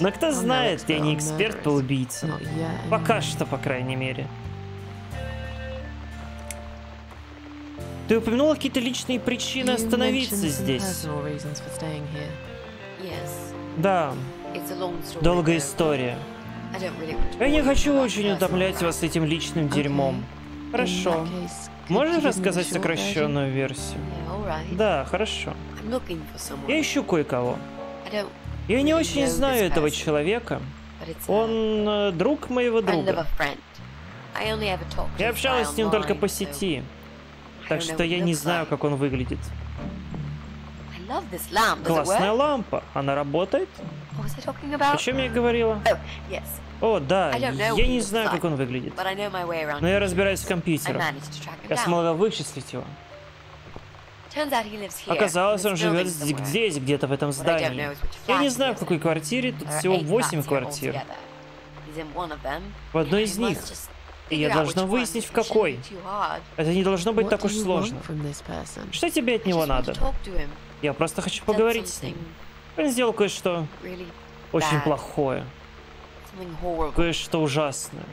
Но кто знает, я не эксперт по убийцам. Пока что, по крайней мере. Ты упомянула какие-то личные причины остановиться здесь. Да, долгая история. Я не хочу очень утомлять вас этим личным дерьмом. Хорошо. Можешь рассказать сокращенную версию? Да, хорошо. Я ищу кое-кого. Я не очень знаю этого человека. Он э, друг моего друга. Я общалась с ним только по сети. Так что я не знаю, как он выглядит. Классная лампа. Она работает? О чем я говорила? Oh. О, да, я не знаю, как он выглядит. Но я разбираюсь в компьютерах. Я смогла вычислить его. Оказалось, он живет здесь, где-то в этом What I don't здании. Я не знаю, в какой квартире, тут всего eight 8 flats here квартир. В одной I из них. И я должна выяснить, в какой. Это не должно быть так уж сложно. Что тебе от него надо? to talk to him. Я просто хочу поговорить с ним. Он сделал кое-что очень плохое, кое-что ужасное.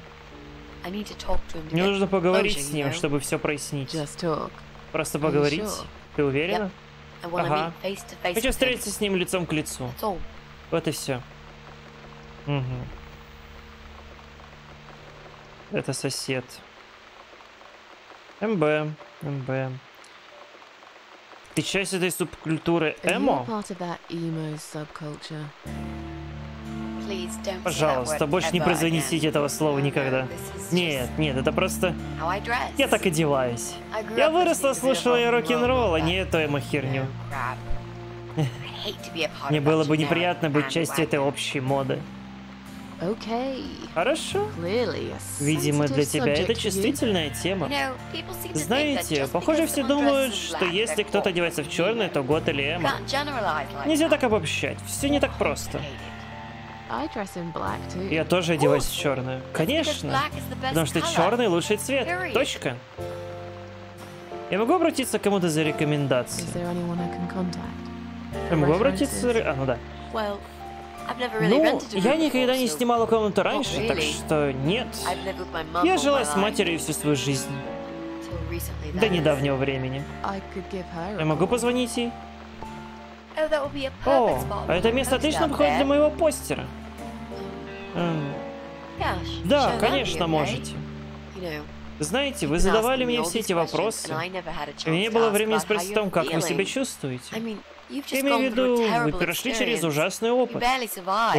I need to talk to him. to Мне нужно поговорить с ним, чтобы все прояснить. Просто поговорить. Ты уверена? To Ага. face face. Хочу встретиться с ним лицом к лицу. Вот и все. Угу. Это сосед. МБ. МБ. Ты часть этой субкультуры эмо? Пожалуйста, больше не произнесите этого слова никогда. Нет, нет, это просто... Я так одеваюсь. Я выросла, слушала я рок-н-ролл, а не эту a part Мне было бы неприятно быть частью этой общей моды. Хорошо. Видимо, для тебя это чувствительная тема. Знаете, похоже, все думают, что если кто-то одевается в черное, то год или эмо. Нельзя так обобщать. Все не так просто. Я тоже одеваюсь в because Конечно. black is the best Потому что черный лучший цвет. Точка. Я могу обратиться к кому-то за рекомендацией? Я могу обратиться А, ну да. Well, I've never really Ну, rented a я room никогда не снимала комнату раньше, так что нет. Я жила с матерью всю свою жизнь. До недавнего времени. Я a могу позвонить ей? Oh, О, а это место отлично подходит для моего постера. Эм, Да, конечно, можете. Знаете, вы задавали мне все эти вопросы. меня не было времени спросить о том, как вы себя чувствуете. Я имею в виду, вы прошли через ужасный опыт.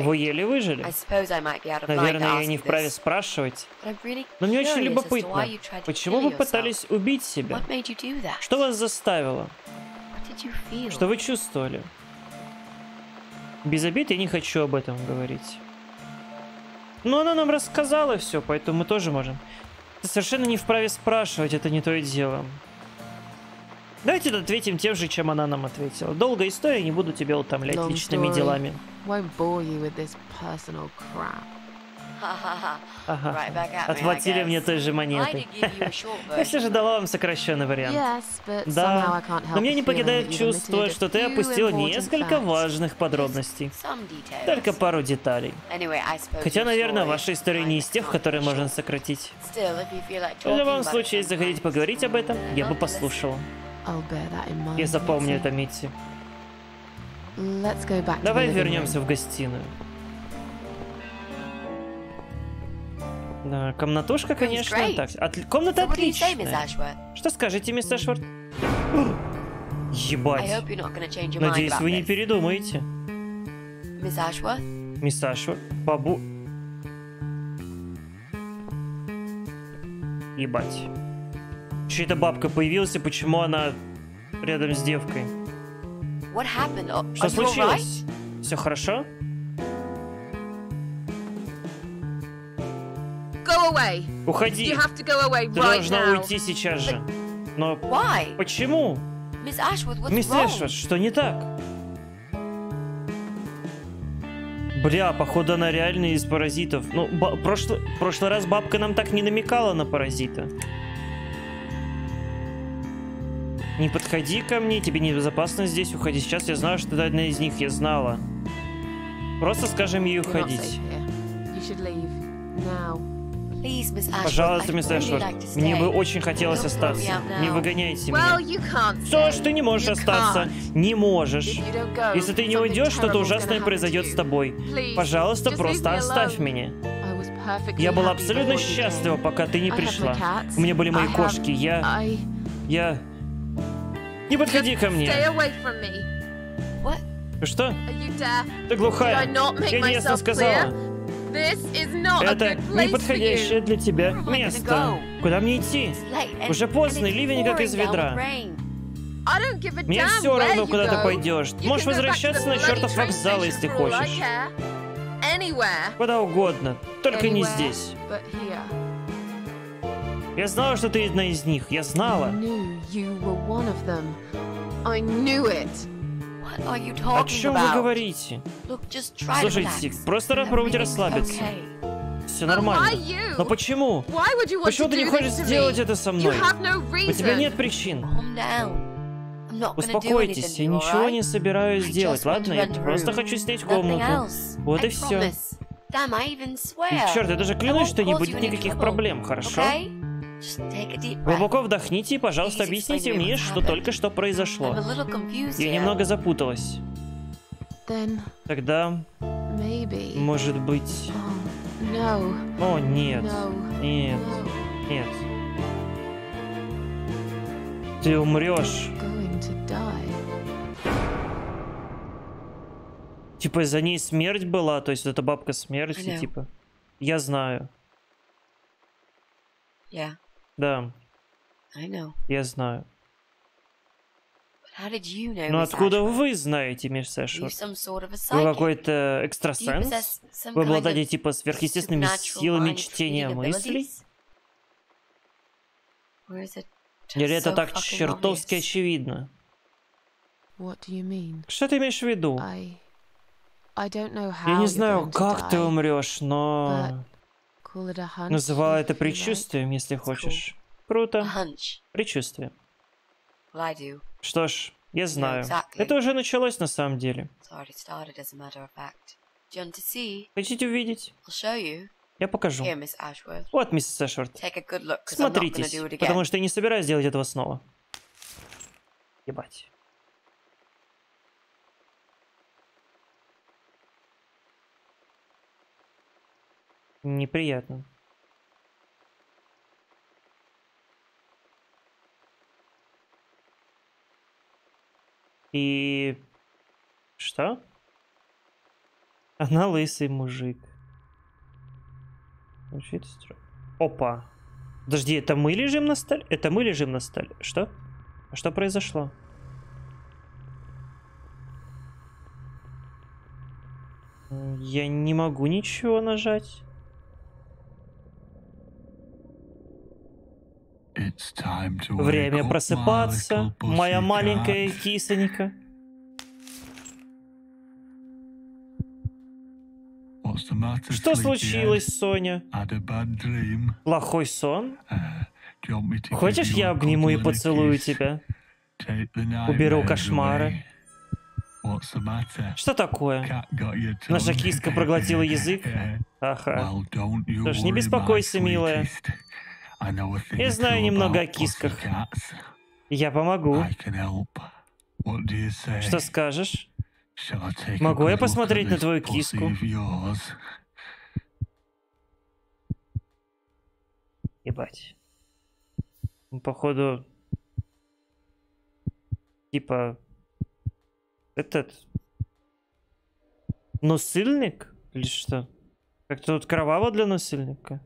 Вы еле выжили. Наверное, я не вправе спрашивать. Но мне очень любопытно, почему вы пытались убить себя? Что вас заставило? Что вы чувствовали? Без обид я не хочу об этом говорить. Но она нам рассказала все, поэтому мы тоже можем. Ты совершенно не вправе спрашивать, это не то и дело. Давайте ответим тем же, чем она нам ответила. Долгая история, не буду тебя утомлять Long личными story. делами. Won't bore you with this personal crap. Ага. Отплатили мне той же монетой. *laughs* Я все же дала вам сокращенный вариант. Да, но мне не покидает чувство, что ты опустила important несколько важных подробностей. Только пару деталей. Хотя, наверное, ваша история не из тех, которые можно сократить. В любом случае, если захотите поговорить об этом, я бы послушала. In mind, Я запомню это, Митти. Давай вернемся в гостиную. Да, комнатушка, конечно, так. Отли- Комната отличная. Что скажете, мистер Швард? Ебать. Надеюсь, вы не передумаете. Miss Ashworth? Мисс Ашвард, бабу... Ебать. Чья-то бабка появилась, и почему она рядом с девкой? Что случилось? Все хорошо? Уходи. You have to go away Ты right должна now. уйти сейчас же. Но Why? почему? Miss Ashworth, what's Мисс? Эшвард, что не так? Бля, походу она реально из паразитов. Ну, прошлый, прошлый раз бабка нам так не намекала на паразита. Не подходи ко мне, тебе небезопасно здесь уходи. Сейчас я знаю, что ты одна из них, я знала. Просто скажем ей You're not уходить. Пожалуйста, мисс Эшвард, мне бы очень хотелось остаться. Не выгоняйте меня. Что ж, ты не можешь остаться. Не можешь. Если ты не уйдешь, что-то ужасное произойдет с тобой. Пожалуйста, просто оставь меня. Я была абсолютно счастлива, пока ты не пришла. У меня были мои кошки. Я... Я... Не подходи ко мне. Что? Ты глухая. Я неясно myself сказала. Это неподходящее для тебя место. Куда мне идти? Уже поздно, ливень как из ведра. Мне все равно, куда ты пойдешь. Можешь возвращаться на чертов вокзал, если хочешь. Куда угодно. Только не здесь. Я знала, что ты одна из них. Я I знала. knew you were one of them. I knew it. О чем вы говорите? Слушайте, просто попробуйте расслабиться. Все нормально. Но почему? Почему ты не хочешь сделать это со мной? У тебя нет причин. Успокойтесь, я ничего не собираюсь делать, ладно? Я просто хочу снять комнату. Вот и все. swear. Черт, я даже клянусь, что не будет никаких проблем, хорошо? okay? Глубоко вдохните и, пожалуйста, объясните мне, что только что произошло. Я немного запуталась. Тогда, может быть... Oh. О, нет. Нет. Нет. Ты умрешь. Типа за ней смерть была, то есть это бабка смерти, типа. Я знаю. Yeah, Да, I know. я знаю. But how did you know, Но откуда вы знаете, мисс Are you Эшвард? some sort of a Вы какой-то экстрасенс? Вы обладаете типа сверхъестественными силами чтения мыслей? Или это so так чертовски obvious? очевидно? Что ты имеешь в виду? Я не знаю, как ты умрешь, но... If это предчувствием, если хочешь. Круто. Предчувствие. Что ж, я знаю. Это уже началось на самом деле. Хотите увидеть? Я покажу. Вот, миссис Эшвард. Смотритесь, потому что я не собираюсь делать этого снова. Ебать. Неприятно. И... Что? Она лысый мужик. Опа. Подожди, это мы лежим на столе? Это мы лежим на столе. Что? А что произошло? Я не могу ничего нажать. Время просыпаться, моя маленькая кисонька. Что случилось, Соня? Плохой сон? Uh, Хочешь, я обниму и поцелую тебя? Уберу кошмары. Что такое? Наша киска проглотила язык? Ага. Что ж, не беспокойся, милая. Я знаю немного о кисках. Я помогу. Что скажешь? Могу я посмотреть на твою киску? Ебать. Ну, Походу... Типа... Этот... Носильник? Или что? Как-то тут кроваво для носильника.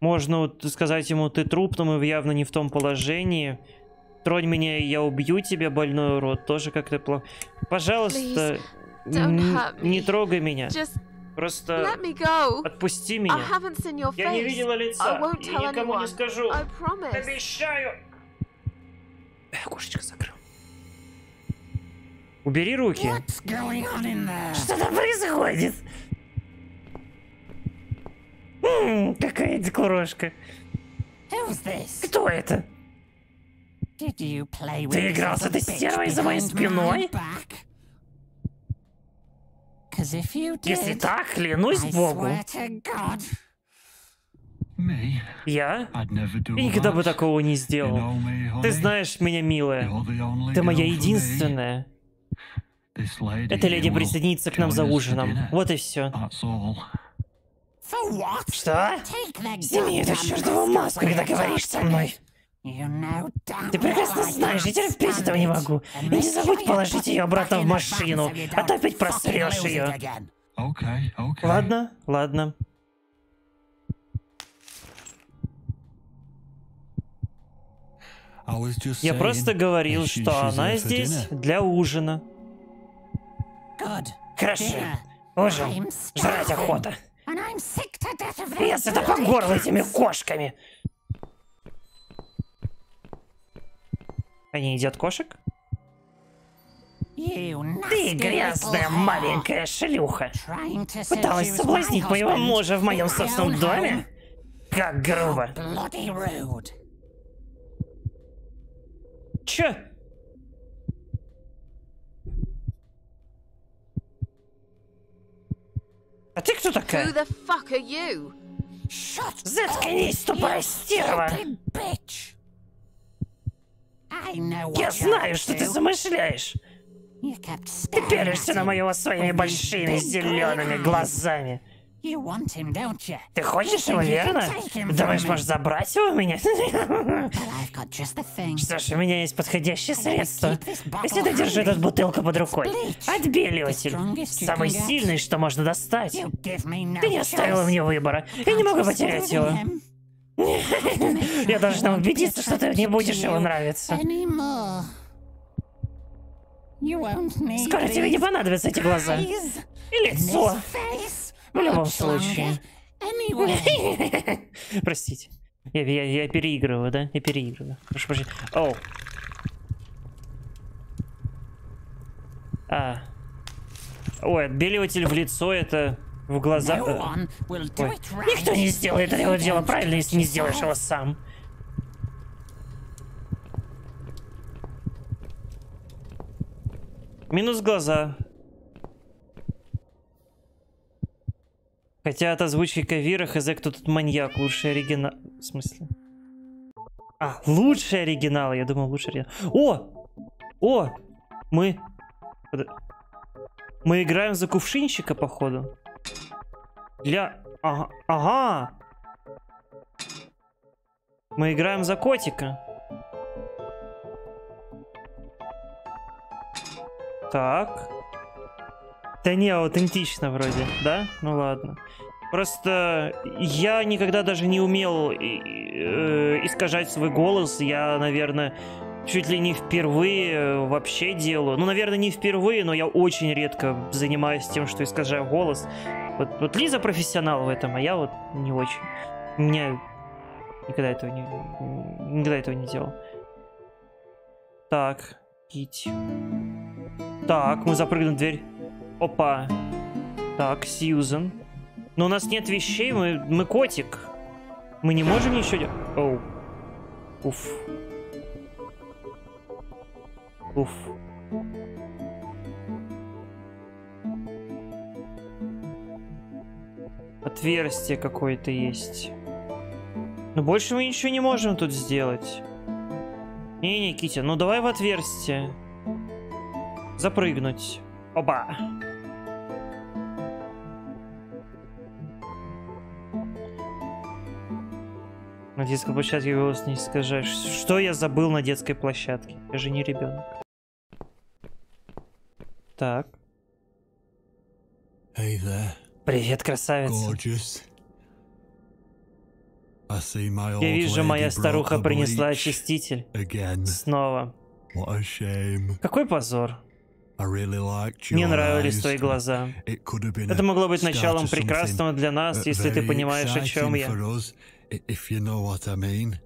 Можно вот сказать ему, ты труп, но мы явно не в том положении. Тронь меня, и я убью тебя, больной урод. Тоже как-то плохо. Пожалуйста, не трогай меня. Just Просто отпусти меня. Я не видела лица. И никому не anyone. скажу. I promise. Обещаю. Я окошечко закрыл. Убери руки. Что там происходит? М, Какая-то курошка. Кто это? Ты играл с этой стервой за моей спиной? Если так, клянусь богу. Я? Никогда бы такого не сделал. Ты знаешь меня, милая. Ты моя единственная. Эта леди присоединится к нам за ужином. Вот и все. Что? Сними эту чертову маску, когда говоришь со мной. Ты прекрасно знаешь, я терпеть этого не могу. И не забудь положить ее обратно в машину, а то опять просрешь ее. Ладно, ладно. Я просто говорил, что она здесь для ужина. Хорошо. Ужин. Жрать охота. Я по горло этими кошками. Они едят кошек? Ты грязная маленькая шлюха. Пыталась соблазнить моего мужа в моем собственном доме? Как грубо. Чё? А ты кто Who такая? the fuck are you? Заткнись, тупая стерва! Я знаю, что ты замышляешь. Ты пялишься на моего своими большими зелеными глазами. Ты хочешь его, верно? Думаешь, можешь забрать его у меня? *laughs* Что ж, у меня есть подходящее средство. Если ты держишь эту бутылку под рукой. Отбеливатель. Самый сильный, что можно достать. Ты не оставила мне выбора. Я не могу потерять его. *laughs* Я должна убедиться, что ты не будешь его нравиться. Скоро тебе не понадобятся эти глаза. И лицо. В любом случае. *laughs* Простите. Я, я, я переигрываю, да? Я переигрываю. Прошу прощения. Оу. А. Ой, отбеливатель в лицо это в глаза. Ой. Никто не сделает этого дела правильно, если не сделаешь его сам. Минус глаза. Хотя от озвучки Кавира хз кто тут маньяк, лучший оригинал. В смысле? А, лучший оригинал, я думал лучший оригинал. О! О! Мы... Мы играем за кувшинщика, походу. Для... Ага. ага. Мы играем за котика. Так. Да не, аутентично вроде, да? Ну ладно. Просто я никогда даже не умел и, э, искажать свой голос. Я, наверное, чуть ли не впервые э, вообще делаю. Ну, наверное, не впервые, но я очень редко занимаюсь тем, что искажаю голос. Вот, вот Лиза профессионал в этом, а я вот не очень. У меня никогда этого не, никогда этого не делал. Так, Кить. Так, мы запрыгнем в дверь. Опа. Так, Сьюзен. Но у нас нет вещей, мы, мы котик. Мы не можем ничего делать. Оу. Уф. Уф. Отверстие какое-то есть. Но больше мы ничего не можем тут сделать. Не-не, Китя, ну давай в отверстие. Запрыгнуть. Оба. На детской площадке голос не скажешь. Что я забыл на детской площадке? Я же не ребенок. Так. Hey there, Привет, красавица. gorgeous. Я вижу, моя старуха принесла очиститель. Again, Снова. Какой позор. Really Мне нравились твои глаза. Это могло быть началом прекрасного для нас, если ты понимаешь, о чем я. If you know what I mean.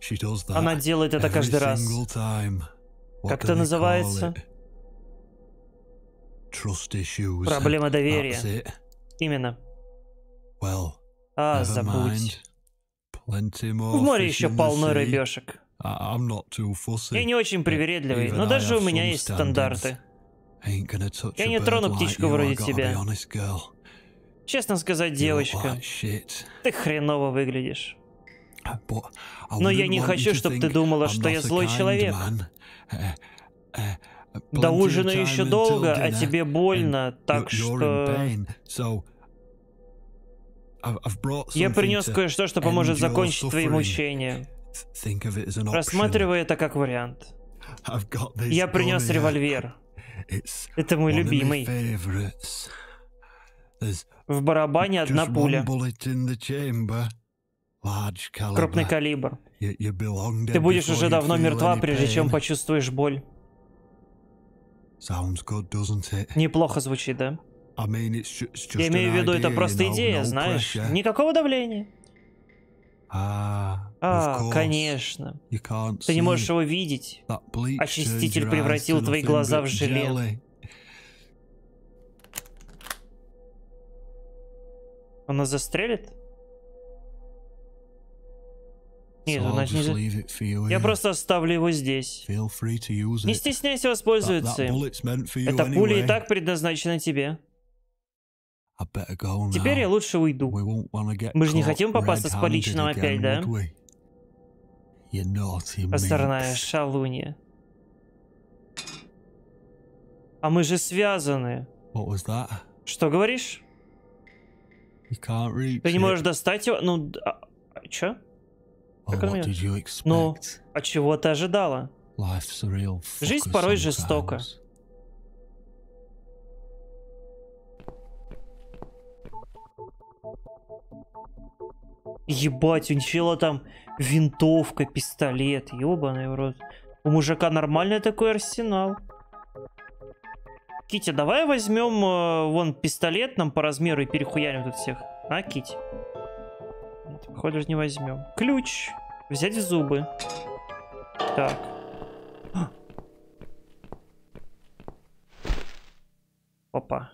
She does that Она делает это каждый раз. Как это называется? Trust issues. Проблема доверия. Именно. Well, А, забудь. В море еще полно рыбешек. I- I'm not too fussy. Я не очень привередливый, но даже у меня есть стандарты. Я не трону птичку вроде тебя. Честно сказать, девочка, ты хреново выглядишь. But I Но я не хочу, чтобы ты думала, что я злой человек. Uh, uh, До ужина еще долго, а тебе больно, так что... Я принес кое-что, что поможет закончить твои мучения. Рассматривай это как вариант. Я принес револьвер. Это мой любимый. В барабане одна пуля. Крупный калибр. Ты будешь уже давно мертва, прежде чем почувствуешь боль. Неплохо звучит, да? Я имею в виду, это просто идея, знаешь? Никакого давления. Ah, А, конечно. Ты не можешь его видеть. Очиститель превратил твои глаза в желе. Он нас застрелит? Нет, I'll нас не Я просто оставлю его здесь. Не стесняйся воспользоваться им. Эта пуля и так предназначена тебе. Теперь я лучше уйду. Мы же не хотим попасться с поличным опять, да? minx. шалунья. А мы же связаны. Что говоришь? Ты не можешь достать его? Ну, а, а, чё? Как он меня- expect? Ну, а чего ты ожидала? Жизнь порой жестока. Ебать, у чела там винтовка, пистолет, ебаный в рот. У мужика нормальный такой арсенал. Кити, давай возьмем э, вон пистолет нам по размеру и перехуярим тут всех. А, Кити? Походу не возьмем. Ключ. Взять в зубы. Так. *gasps* Опа.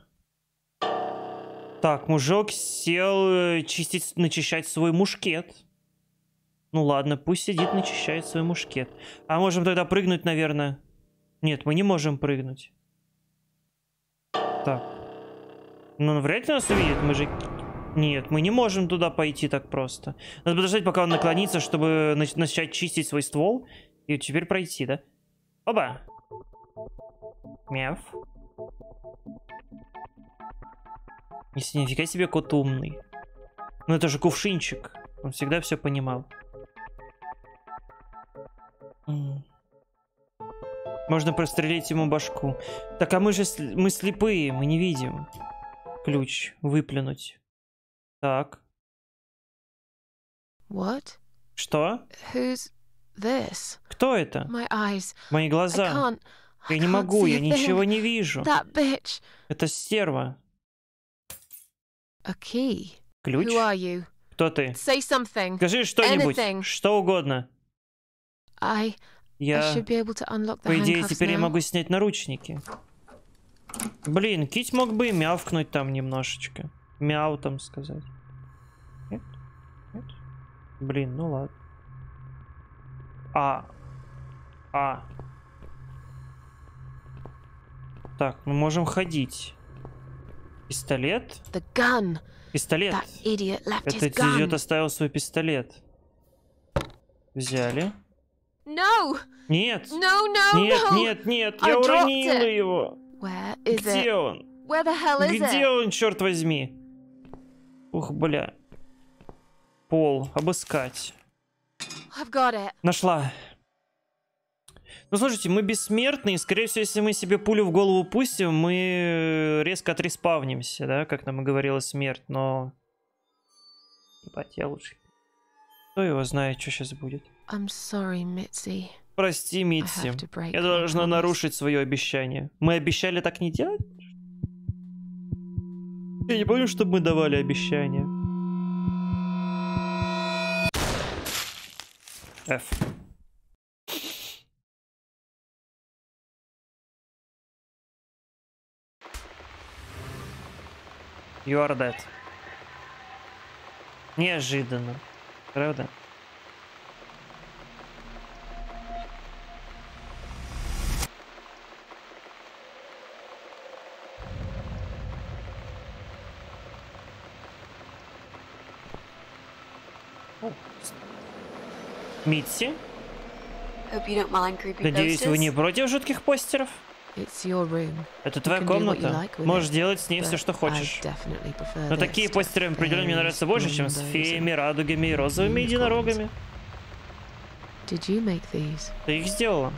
Так, мужик сел э, чистить, начищать свой мушкет. Ну ладно, пусть сидит, начищает свой мушкет. А можем тогда прыгнуть, наверное. Нет, мы не можем прыгнуть. Так. Ну, он вряд ли нас увидит, мы же... Нет, мы не можем туда пойти так просто. Надо подождать, пока он наклонится, чтобы нач- начать чистить свой ствол. И теперь пройти, да? Оба! Мяв. Если нифига себе кот умный. Ну это же кувшинчик. Он всегда все понимал. Можно прострелить ему башку. Так, а мы же мы слепые, мы не видим. Ключ. Выплюнуть. Так. What? Что? Who's this? Кто это? My eyes. Мои I глаза. can't. I Я не могу, я ничего не вижу. That bitch. Это стерва. A key. Ключ? Who are you? Кто ты? Say something. Скажи что-нибудь. Что угодно. I. Я... По идее, теперь я now. могу снять наручники. Блин, Кить мог бы и мявкнуть там немножечко. Мяу там сказать. Нет? Нет? Блин, ну ладно. А. А. Так, мы можем ходить. Пистолет? The gun. Пистолет. That idiot left his Этот идиот gun. оставил свой пистолет. Взяли. No! Нет. No, no, Нет, no! нет, нет, I я уронила it. его. Where is Где it? он? Where the hell is Где it? он, черт возьми? Ух, бля. Пол, обыскать. I've got it. Нашла. Ну, слушайте, мы бессмертные, скорее всего, если мы себе пулю в голову пустим, мы резко отреспавнимся, да, как нам и говорила смерть, но... Ебать, я лучше. Кто его знает, что сейчас будет. I'm sorry, Mitzi. Прости, Митси. Я должна нарушить свое обещание. Мы обещали так не делать? Я не помню, чтобы мы давали обещания. F. You are dead. Неожиданно. Правда? Митси, надеюсь, вы не против жутких постеров? Это твоя комната. Можешь делать с ней все, что хочешь. Но такие постеры определенно мне нравятся больше, чем с феями, радугами и розовыми единорогами. Ты их сделала?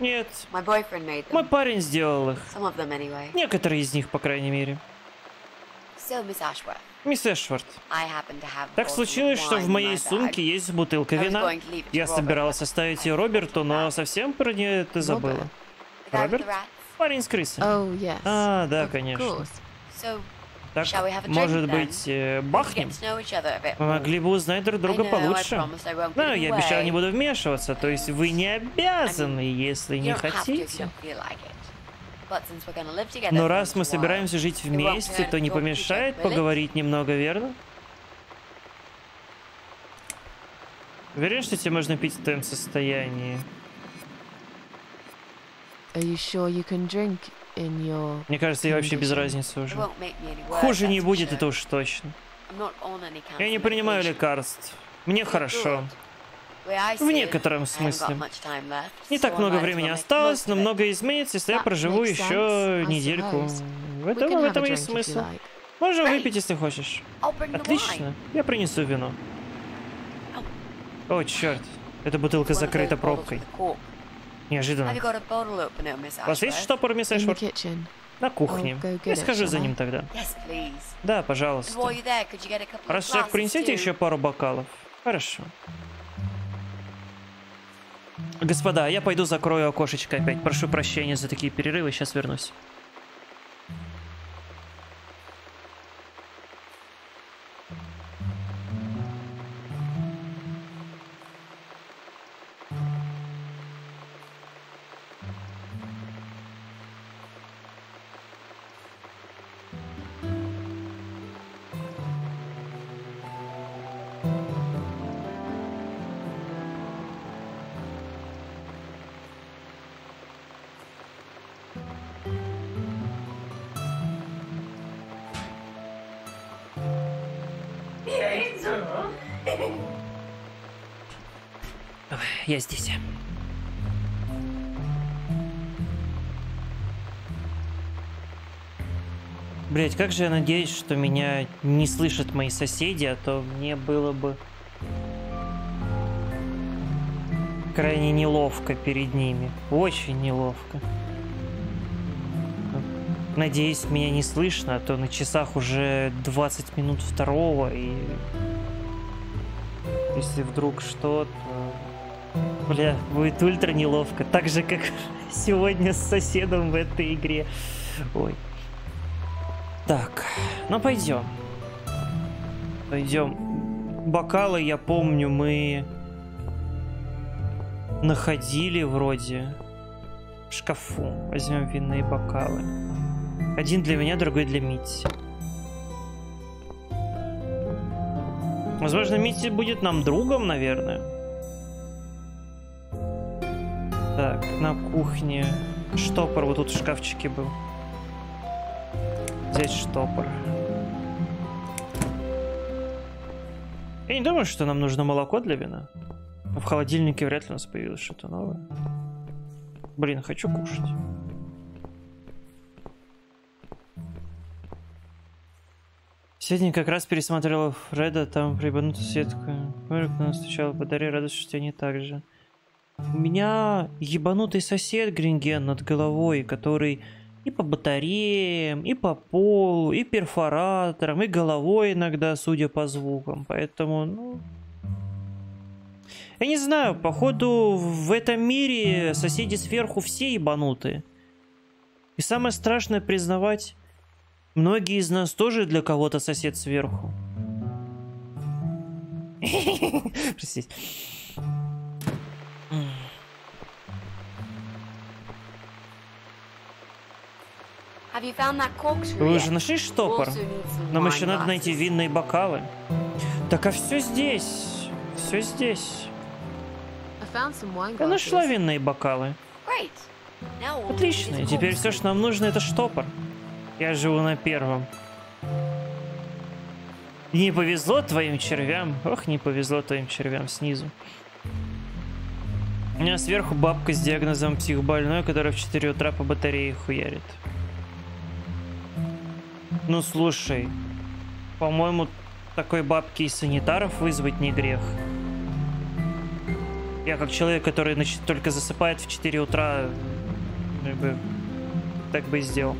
Нет. Мой парень сделал их. Некоторые из них, по крайней мере. So, Miss Ashworth, Мисс a так случилось, что в моей сумке есть бутылка вина. Я собиралась оставить ее Роберту, но совсем про нее ты забыла. Роберт? Парень с крысой. Oh, yes. А, да, конечно. Так, может быть, э, бахнем? Мы могли бы узнать друг друга получше. Да, я обещал, не буду вмешиваться. То есть вы не обязаны, если не хотите. Но раз мы while, собираемся жить вместе, то to не помешает поговорить немного, верно? Уверен, что тебе можно пить в твоем состоянии? You sure you your... Мне кажется, я вообще без разницы уже. Хуже не будет, это уж точно. Я не принимаю лекарств. Мне хорошо. В некотором смысле. Не так много времени осталось, но многое изменится, если я проживу еще недельку. В этом, в этом есть смысл. Можем выпить, если хочешь. Отлично. Я принесу вино. О, черт. Эта бутылка закрыта пробкой. Неожиданно. У вас есть штопор, мисс Эшфорд? На кухне. Я схожу за ним тогда. Да, пожалуйста. Раз glasses принесите еще пару бокалов. Хорошо. Господа, я пойду закрою окошечко опять. Прошу прощения за такие перерывы, сейчас вернусь. Я здесь. Блять, как же я надеюсь, что меня не слышат мои соседи, а то мне было бы крайне неловко перед ними. Очень неловко. Надеюсь, меня не слышно, а то на часах уже 20 минут второго, и если вдруг что, то... Бля, будет ультра неловко. Так же, как *laughs* сегодня с соседом в этой игре. Ой. Так, ну пойдем. Пойдем. Бокалы, я помню, мы находили вроде. В шкафу. Возьмем винные бокалы. Один для меня, другой для Митти. Возможно, Митти будет нам другом, наверное. Так, на кухне. Штопор вот тут в шкафчике был. Взять штопор. Я не думаю, что нам нужно молоко для вина. В холодильнике вряд ли у нас появилось что-то новое. Блин, хочу кушать. Сегодня как раз пересмотрела Фреда, там проебанутая сетка. Мэрик нас встречала по даре, радуюсь, что они так же. У меня ебанутый сосед Гринген над головой, который и по батареям, и по полу, и перфораторам, и головой иногда, судя по звукам. Поэтому, ну... Я не знаю, походу в этом мире соседи сверху все ебанутые. И самое страшное признавать, многие из нас тоже для кого-то сосед сверху. *laughs* Простите. Вы уже нашли штопор? Нам еще надо найти винные бокалы. Так а все здесь. Все здесь. Я нашла винные бокалы. Отлично. И теперь все, что нам нужно, это штопор. Я живу на первом. Не повезло твоим червям. Ох, не повезло твоим червям снизу. У меня сверху бабка с диагнозом психбольной, которая в 4 утра по батарее хуярит. Ну слушай, по-моему, такой бабки из санитаров вызвать не грех. Я как человек, который значит, только засыпает в 4 утра, как бы, так бы и сделал.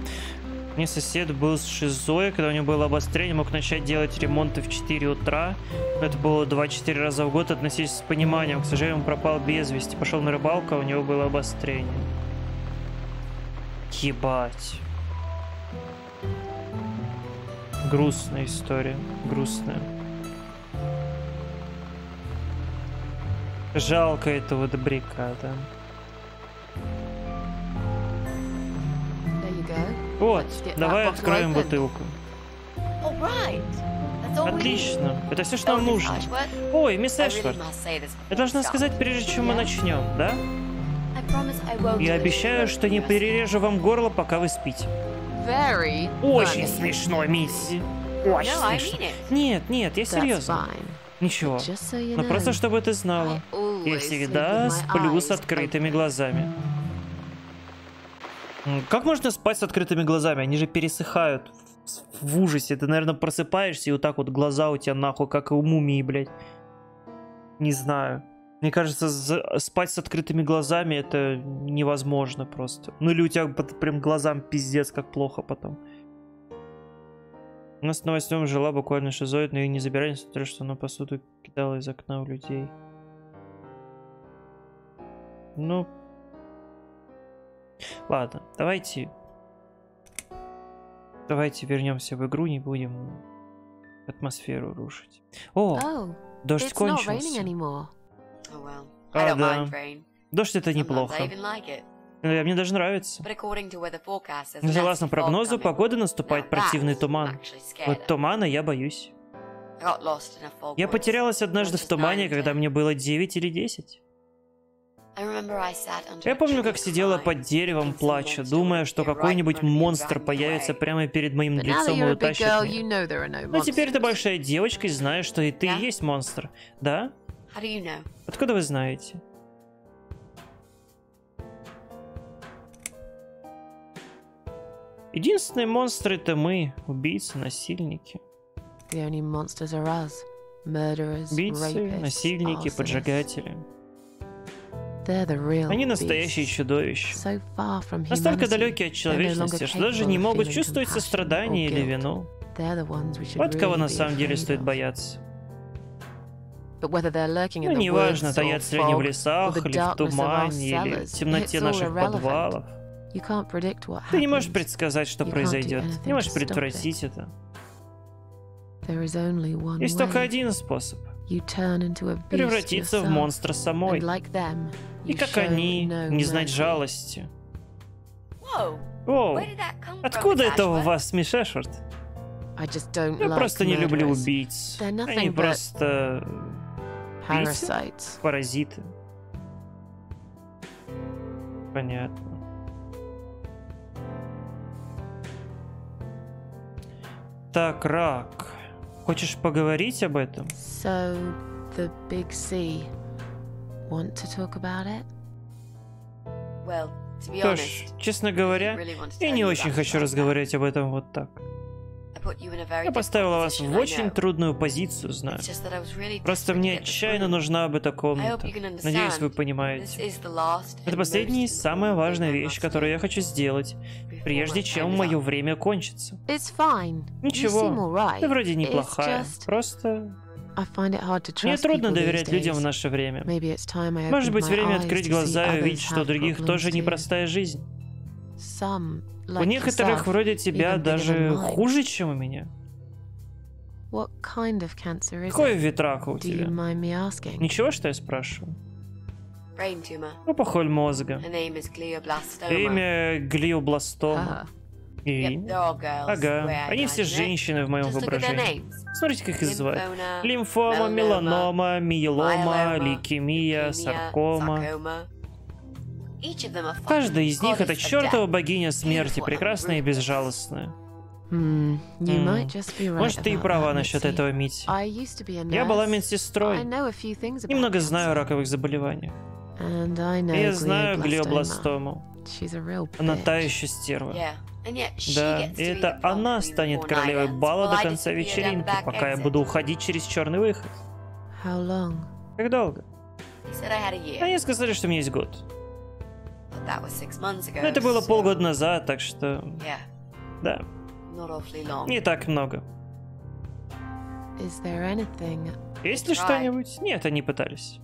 Мне сосед был с шизой, когда у него было обострение, мог начать делать ремонты в 4 утра. Это было 2-4 раза в год, относись с пониманием. К сожалению, он пропал без вести. Пошел на рыбалку, а у него было обострение. Ебать. Грустная история. Грустная. Жалко этого добряка, да. Вот, давай откроем open. бутылку. Отлично. Это все, что нам нужно. Ой, мисс this я должна сказать, прежде чем мы начнем, да? Я обещаю, что не перережу вам горло, пока вы спите. Очень смешно, Мисси. Очень No, I смешно. mean it. Нет, нет, я серьезно. Ничего. So Но know, просто чтобы ты I знала. Я всегда сплю с открытыми глазами. Как можно спать с открытыми глазами? Они же пересыхают в- ужасе. Ты, наверное, просыпаешься, и вот так вот глаза у тебя нахуй, как у мумии, блядь. Не знаю. Мне кажется, спать с открытыми глазами это невозможно просто. Ну или у тебя прям глазам пиздец, как плохо потом. У нас на восьмом жила буквально шизоид, но ее не забирали, несмотря что она посуду кидала из окна у людей. Ну... Ладно, давайте... Давайте вернемся в игру, не будем атмосферу рушить. О, Oh, дождь кончился. Oh. А, да. Дождь это неплохо. Э, Мне даже нравится. Но Согласно прогнозу Now наступает противный туман. Вот тумана я боюсь. Я потерялась однажды в тумане, когда 10. мне было 9 или 10. I remember I sat under Я помню, как сидела под деревом, плача, думая, что какой-нибудь монстр появится прямо перед моим лицом и утащит меня. Ну, теперь ты большая девочка и знаешь, что и ты есть монстр. Да? How do you know? Откуда вы знаете? Единственные монстры это мы, убийцы, насильники. The only monsters are us. Murderers, Убийцы, rapists, насильники, arsonists. поджигатели. They're the real Они настоящие чудовища. So far from Настолько humanity, далекие от человечности, longer что даже capable не of могут feeling чувствовать сострадание or или вину. They're the ones we should Вот кого на be самом деле стоит of. бояться. Ну, in the неважно, woods or таятся ли они в лесах, the или в darkness of our тумане, или в cellars, темноте it's all наших irrelevant. подвалов. You can't predict what Ты не можешь happens. предсказать, что You can't do произойдет. anything Не можешь предотвратить это. There is only one Есть только way. один способ. You turn into a beast Превратиться в монстра самой. And like them, И you как show они, no не знать mercy. жалости. Whoa, О, where did that come from, откуда это у вас, мисс Эшфорд? I just don't Я просто не люблю убийц. They're nothing Они but- просто Parasites. паразиты. Понятно. Так, Рак. Хочешь поговорить об этом? So, the big C. Want to talk about it? Well, to be honest, честно I говоря, really я не очень хочу разговаривать об этом вот так. Я поставила вас в очень трудную позицию, знаю. It's just that I was really Просто мне отчаянно нужна бы комната. Надеюсь, вы понимаете. is the last Это последняя и самая важная вещь, которую я хочу сделать, прежде чем мое время кончится. Ничего. Ты вроде неплохая. Просто мне трудно доверять людям в наше время. Может быть, время открыть глаза и увидеть, что у других тоже непростая жизнь. Some, У like некоторых вроде тебя даже хуже, чем у меня. What kind of cancer is Какой вид рака у тебя? Ничего, что я спрашиваю? Brain tumor. Опухоль мозга. Имя глиобластома. И... Ага. Они все женщины в моем воображении. Смотрите, как их звать. Лимфома, меланома, миелома, лейкемия, саркома. Каждая из них это чертова богиня смерти, прекрасная и безжалостная. right Может, ты и права насчет этого, Мити. Я была медсестрой. Немного знаю о раковых заболеваниях. Know Я знаю глиобластому. Она та еще стерва. Да, и это она станет королевой бала до конца вечеринки, пока я буду уходить через черный выход. Как долго? Они сказали, что у меня есть год. Но это было so- полгода назад, так что... Yeah, Да, not awfully long. не так много. Is there anything? Есть ли что-нибудь? Нет, они пытались.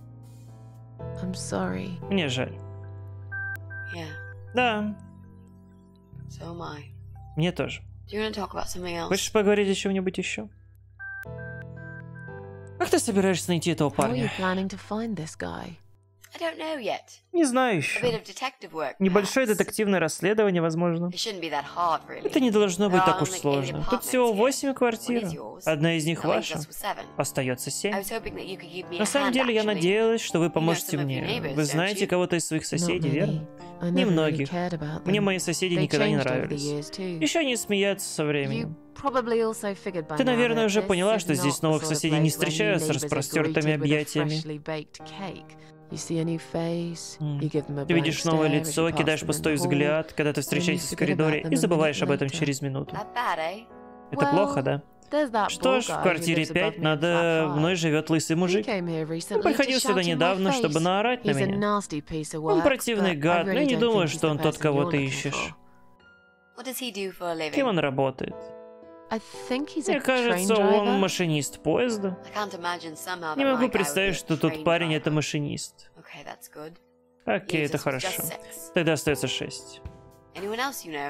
I'm sorry. Мне жаль. Yeah, Да, so am I. мне тоже. Do you want to talk about something else? Хочешь поговорить о чем-нибудь еще? Как ты собираешься найти этого How are you парня? Не знаю A bit еще. of detective work. Небольшое детективное расследование, возможно. Это не должно быть так уж сложно. Тут всего восемь квартир. Одна из них ваша. Остается семь. На самом деле я надеялась, что вы поможете мне. Вы знаете кого-то из своих соседей, верно? Немногих. Мне мои соседи никогда не нравились. Еще они смеются со временем. Ты, наверное, уже поняла, что здесь новых соседей не place where new встречают с распростертыми объятиями. Freshly baked cake. You see a new face, М. you give them a Ты видишь blank новое лицо, кидаешь пустой взгляд, когда ты встречаетесь в коридоре, и a забываешь об этом через минуту. Eh? Это плохо, да? Что ж, в квартире lives above 5 me in надо мной живет лысый мужик. Он приходил сюда недавно, чтобы face. наорать на меня. Он противный гад, но я не думаю, что он тот, кого ты ищешь. Кем он работает? Мне train кажется, он driver. машинист поезда. I can't imagine somehow Не могу представить, что тот парень driver. это машинист. Окей, это хорошо. Тогда остается шесть.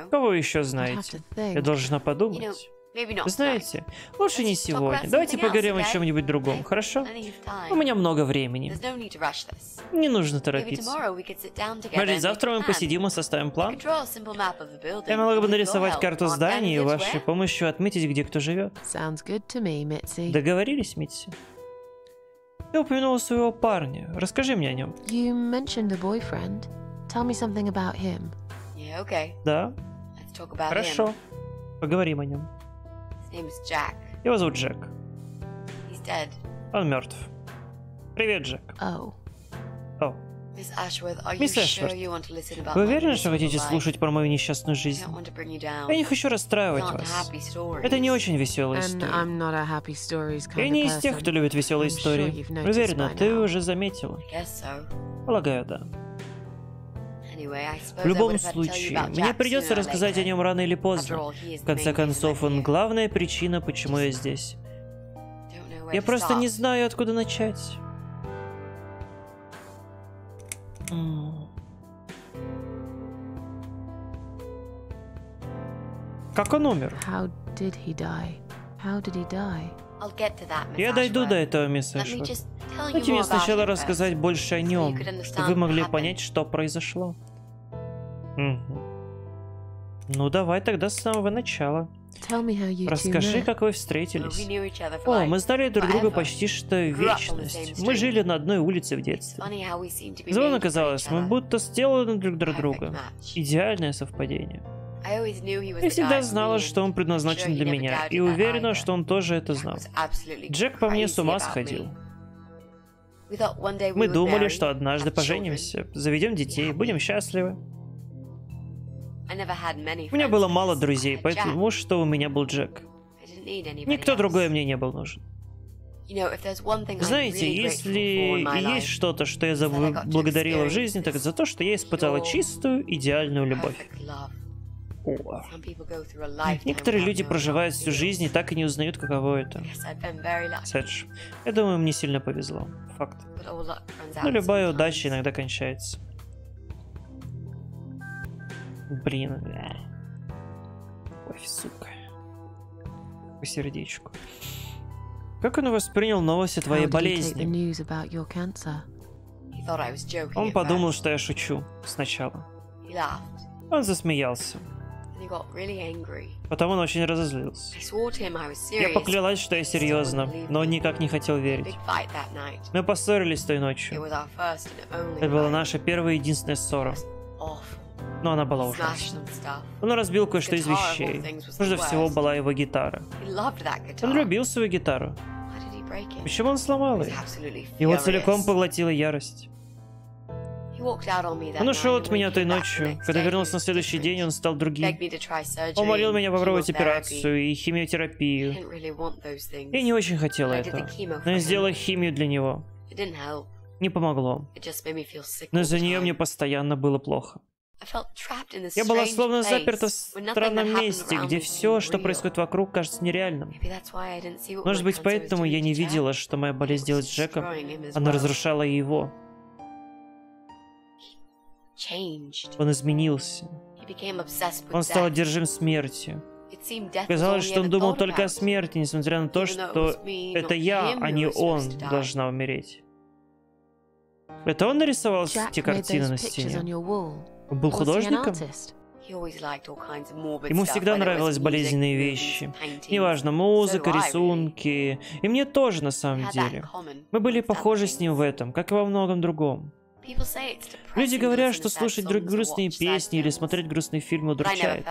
Кого вы еще знаете? Я должна подумать. Maybe not. Вы знаете, лучше не сегодня. Давайте else, поговорим о okay? чем-нибудь другом, хорошо? Of time. У меня много времени. No need to rush this. Не нужно торопиться. Может, завтра мы посидим и составим план? Я могла бы нарисовать карту здания и вашей помощью отметить, где кто живет. Sounds good to me, Mitzi. Договорились, Митси? Ты упомянула своего парня. Расскажи мне о нем. You mentioned a boyfriend. Tell me something about him. Yeah, okay. Да? Let's talk about Хорошо. him. Поговорим о нем. His name is Jack. Его зовут Джек. He's dead. Он мертв. Привет, Джек. Oh, you Мисс about вы уверены, что хотите слушать про мою несчастную жизнь? Я не хочу расстраивать вас. Это не очень веселая история. Я не из тех, кто любит веселые истории. Уверена, ты уже заметила. Полагаю, да. В любом случае, мне придется рассказать о нем рано или поздно. В конце концов, он главная причина, почему я здесь. Я просто не знаю, откуда начать. Как он умер? Я дойду до этого, мисс you Дайте мне сначала рассказать больше о нем, чтобы вы могли понять, что произошло. Мгм. Ну давай тогда с самого начала. Расскажи, как вы встретились. О, мы знали друг друга почти что вечность. Мы жили на одной улице в детстве. Забавно for казалось, мы будто сделаны друг для друга. Идеальное совпадение. Я всегда знала, что он предназначен для меня, и уверена, что он тоже это знал. Джек по мне с ума сходил. Мы думали, что однажды поженимся, заведем детей, будем счастливы. У меня было мало друзей, поэтому что у меня был Джек. Никто другой мне не был нужен. Знаете, если есть что-то, что я заблагодарила в жизни, так это за то, что я испытала чистую, идеальную любовь. О. Некоторые люди проживают всю жизнь и так и не узнают, каково это. Сэдж. Я думаю, мне сильно повезло. Факт. Но любая удача иногда кончается. Блин. э. Ой, сука. По сердечку. Как он воспринял новости How твоей болезни? Он подумал, что я шучу сначала. Он засмеялся. Потом он очень разозлился. Я поклялась, что я серьезно, но он никак не хотел верить. Мы поссорились той ночью. Это была наша первая и единственная ссора. Но она была ужасна. Он разбил кое-что из вещей. Прежде всего была его гитара. Он любил свою гитару. Почему он сломал ее? Его целиком поглотила ярость. Он ушел от меня той ночью. Когда вернулся на следующий день, он стал другим. Он молил меня попробовать операцию и химиотерапию. Я не очень хотела этого. Но я сделала химию для него. Не помогло. Но из-за нее мне постоянно было плохо. I felt trapped in this Я была strange словно place заперта в странном месте, где все, что происходит вокруг, кажется нереальным. Maybe that's why I didn't see what Может быть, поэтому я не видела, что моя болезнь делает с Джеком. destroying him as Она разрушала и его. Changed. Он изменился. He became obsessed with Он стал death. одержим смертью. Казалось, что он думал только о смерти, несмотря на то, что was me, это я, him а не was он должна умереть. Это он нарисовал Jack эти made картины those на pictures on стене? Он был художником? Ему всегда нравились болезненные вещи. Неважно, музыка, рисунки. И мне тоже, на самом деле. Мы были похожи с ним в этом, как и во многом другом. Люди говорят, что слушать грустные песни или смотреть грустные фильмы удручает.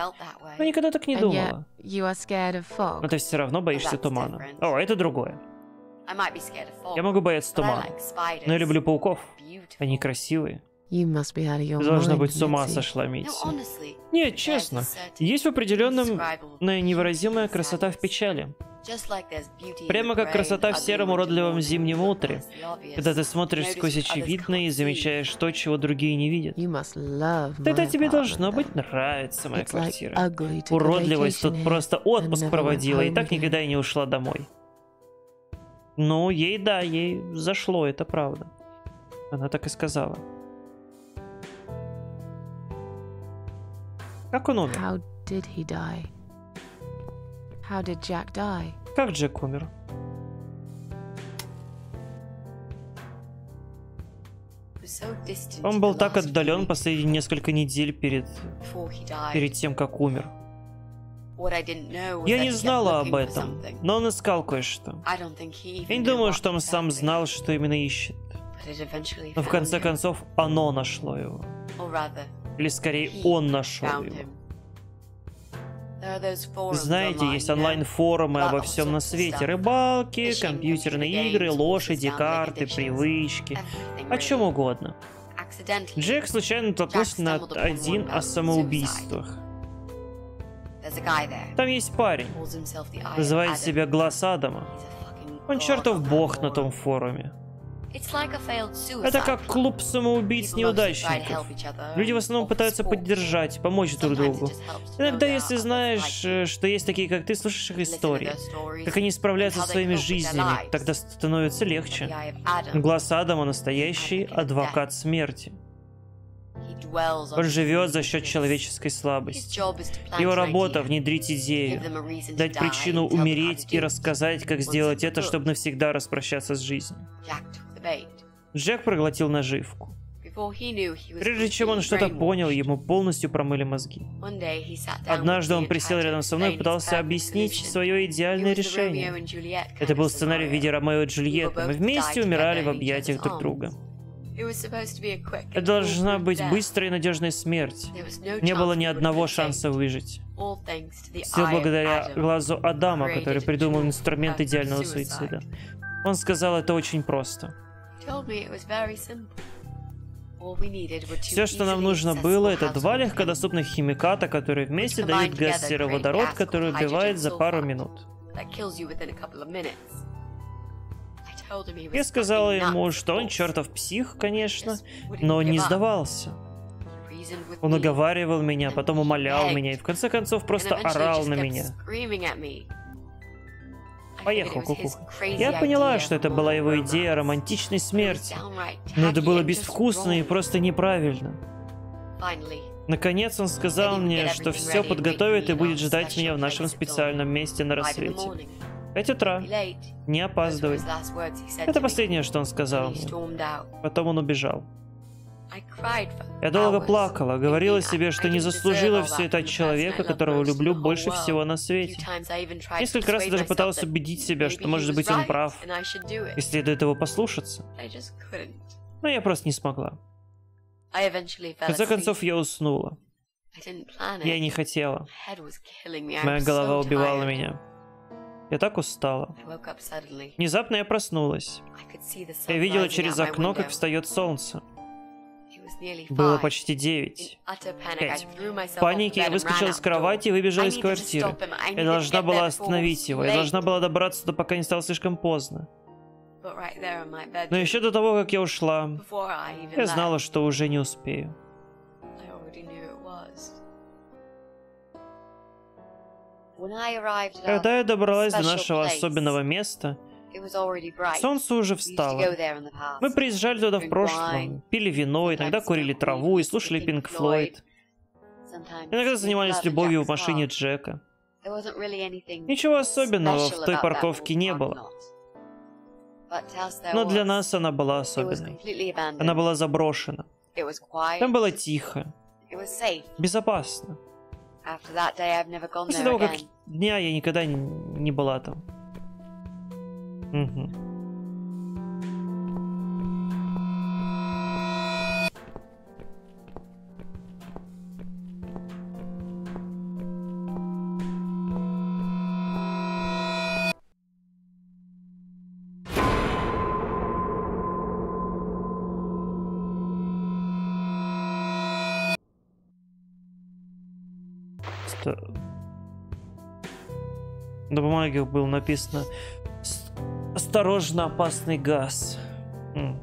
Но никогда так не думала. Но ты все равно боишься тумана. О, это другое. Я могу бояться тумана. Но я люблю пауков. Они красивые. You must be out of your Ты должна mind, быть с ума сошла, No, Митси. honestly, Нет, there's честно. Есть в определенном невыразимая красота в печали. Прямо как красота в сером уродливом зимнем утре, когда ты смотришь сквозь очевидное и замечаешь то, чего другие не видят. Тогда тебе должно быть нравится моя квартира. Уродливость тут просто отпуск проводила и так никогда и не ушла домой. Ну, ей да, ей зашло, это правда. Она так и сказала. Как он умер? How did he die? How did Jack die? Как Джек умер? Он был так отдален последние несколько недель перед, перед тем, как умер. Я не знала об этом, но он искал кое-что. Я не думаю, что он сам знал, что именно ищет. Но в конце концов, оно нашло его. Или скорее, он нашел его. Знаете, есть онлайн-форумы обо всем на свете. Рыбалки, компьютерные игры, лошади, карты, привычки. О чем угодно. Джек случайно натолкнулся на один о самоубийствах. Там есть парень, называет себя Глаз Адама. Он чертов бог на том форуме. Это как клуб самоубийц неудачников. Люди в основном пытаются поддержать, помочь друг другу. Иногда, если знаешь, э, что есть такие, как ты, слушаешь их истории, как они справляются со своими жизнями, тогда становится легче. Глаз Адама настоящий адвокат смерти. Он живет за счет человеческой слабости. Его работа внедрить идею, дать причину умереть и рассказать, как сделать это, чтобы навсегда распрощаться с жизнью. Джек проглотил наживку. Прежде чем он что-то понял, ему полностью промыли мозги. Однажды он присел рядом со мной и пытался объяснить свое идеальное решение. Это был сценарий в виде. Ромео и Джульетты. Мы вместе умирали в объятиях друг друга. Это должна быть быстрая и надежная смерть. Не было ни одного шанса выжить. Все благодаря глазу Адама, который придумал инструмент идеального суицида. Он сказал, это очень просто. Все, что нам нужно было, это два легкодоступных химиката, которые вместе дают газ сероводород, который убивает за пару минут. Я сказала ему, что он чертов псих, конечно, но не сдавался. Он уговаривал меня, потом умолял меня и в конце концов просто орал на меня. Поехал кукуха. crazy Я поняла, что это была его идея романтичной смерти. Но это было безвкусно и просто неправильно. Наконец он сказал мне, что все подготовит и будет ждать меня в нашем специальном месте на рассвете. morning. Пять утра. Be late. Не опаздывай. Это последнее, что он сказал мне. Потом он убежал. Я долго плакала, говорила себе, что не заслужила все это от человека, которого люблю больше всего на свете. Несколько раз я даже that убедить себя, что, может быть, он прав, и следует его послушаться. Но я просто не смогла. В конце концов, я уснула. Я не хотела. Моя голова убивала меня. Я так устала. Внезапно я проснулась. Я видела через окно, как встает солнце. Было почти девять. Пять. В панике я выскочила из кровати и выбежала из квартиры. Я должна была остановить его. Я должна была добраться туда, пока не стало слишком поздно. Но еще до того, как я ушла, я знала, что уже не успею. Когда я добралась до нашего особенного места, солнце уже встало. Мы приезжали туда в прошлом, пили вино, иногда курили траву и слушали Floyd. Sometimes Иногда занимались любовью в машине. Джека. Ничего особенного в той парковке не было. Но для нас она была особенной. Она была заброшена. Там было тихо, безопасно. После того, как дня я никогда не была там. Ста- На бумаге было написано «С- «Осторожно, опасный газ». М.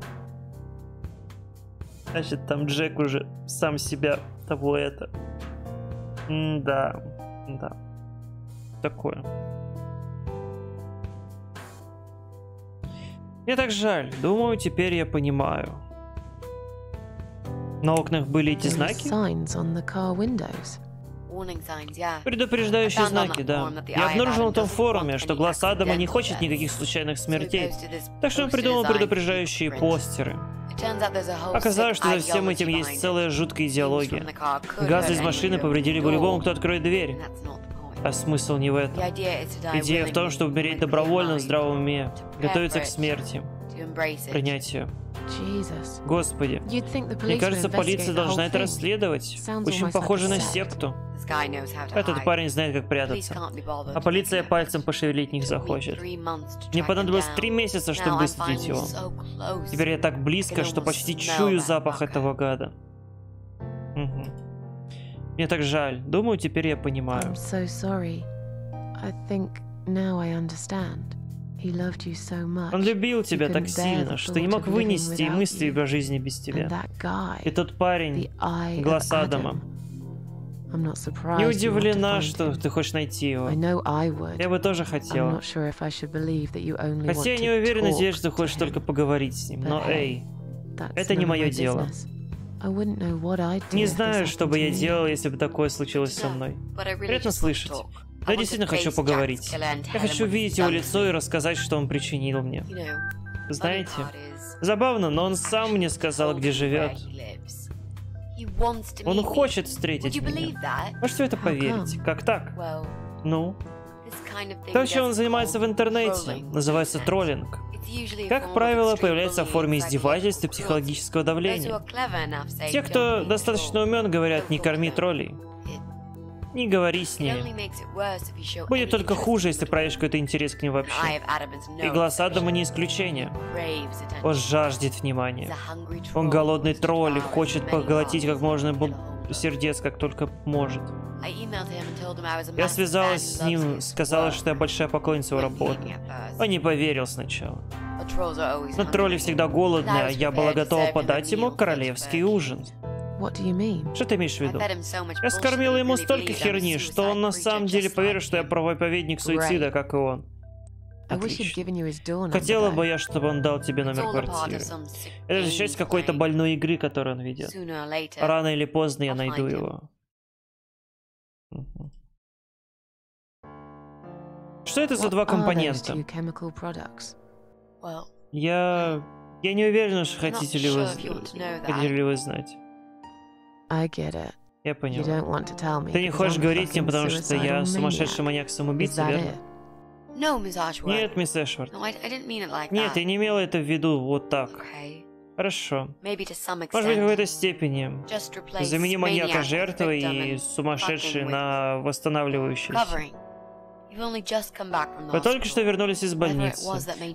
Значит, там Джек уже сам себя того это. Да, да. Такое. Мне так жаль. Думаю, теперь я понимаю. На окнах были эти знаки? Предупреждающие знаки, да. Я обнаружил на том форуме, что глаз Адама не хочет никаких случайных смертей. Так что он придумал предупреждающие постеры. Оказалось, что за всем этим есть целая жуткая идеология. Газы из машины повредили бы любому, кто откроет дверь. А смысл не в этом. Идея в том, чтобы умереть добровольно, в здравом уме, готовиться к смерти, принять ее. Господи, мне кажется, полиция должна это расследовать. Очень похоже на секту. Этот парень знает, как прятаться. А полиция пальцем пошевелить не захочет. Мне понадобилось три месяца, чтобы выследить его. Теперь я так близко, что почти чую запах этого гада. Мгм. Мне так жаль. Думаю, теперь я понимаю. I'm so sorry. I think now I understand. He loved you so much. Он любил тебя так сильно, что не мог вынести и мысли о жизни без тебя. И тот парень, глаз Адама. Adam. I'm not surprised Не you want to удивлена, что ты хочешь найти его. I know I would. Я бы тоже I'm хотела. not sure if I should believe that you only want Хотя я to не уверена, talk здесь, что to хочешь только поговорить с ним. Но эй, это не мое дело. business. I wouldn't know what I'd do не знаю, что бы я делал, если бы такое случилось со мной. but I really Приятно just want to слышать. To действительно хочу поговорить. Я хочу what he's видеть его лицо и рассказать, что он причинил мне. Знаете, забавно, но он сам мне сказал, где живет. Он хочет встретить меня. Можете в это поверить? Как так? Ну, то, чем он занимается в интернете, называется троллинг. Как правило, появляется в форме издевательств и психологического давления. Те, "Don't кто достаточно troll." умен, говорят, не корми троллей. Не говори с ними. Будет только хуже, если проявишь какой-то интерес к ним вообще. И глаз Адама не исключение. Он жаждет внимания. Он голодный тролль и хочет поглотить как можно сердец, как только может. Я связалась с ним, сказала, что я большая поклонница его работы. Он не поверил сначала. Но тролли всегда голодные, а я была готова подать ему королевский ужин. What do you mean? Что ты имеешь в I виду? fed him so much Я скормила ему столько херни, что он на самом деле поверил, что я him. проповедник суицида, как и он. Отлично. Хотела бы я, чтобы он дал тебе номер квартиры. Это же часть какой-то больной игры, которую он ведет. Sooner or later, Рано или поздно я найду его. Что это за два компонента? Я... Я не уверен, что хотите ли вы... Хотите ли вы знать? I get it. Я You понял. don't want to tell me. Ты не because хочешь I'm говорить мне, потому что я сумасшедший маньяк-самоубийца, верно? no, Miss. Нет, мисс Эшвард. No, I, I didn't mean it like Нет, that. я не имела это в виду вот так. Okay. Хорошо. Maybe to some Может быть, в extent. какой-то степени. Just replace Замени маньяка жертвой и сумасшедший на восстанавливающийся. Вы только что вернулись из больницы.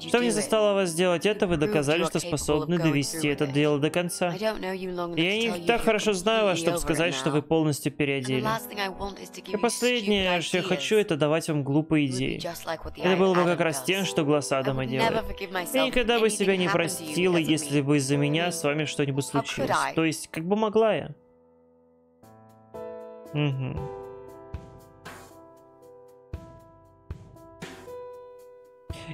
Что не заставило вас сделать это, вы доказали, что способны довести это дело до конца. Я не так хорошо знаю вас, чтобы сказать, что вы полностью переодели. И последнее, что я хочу, это давать вам глупые идеи. Это было бы как раз тем, что глаз Адама делает. Я никогда бы себя не простила, если бы из-за меня с вами что-нибудь случилось. То есть, как бы могла я. Угу.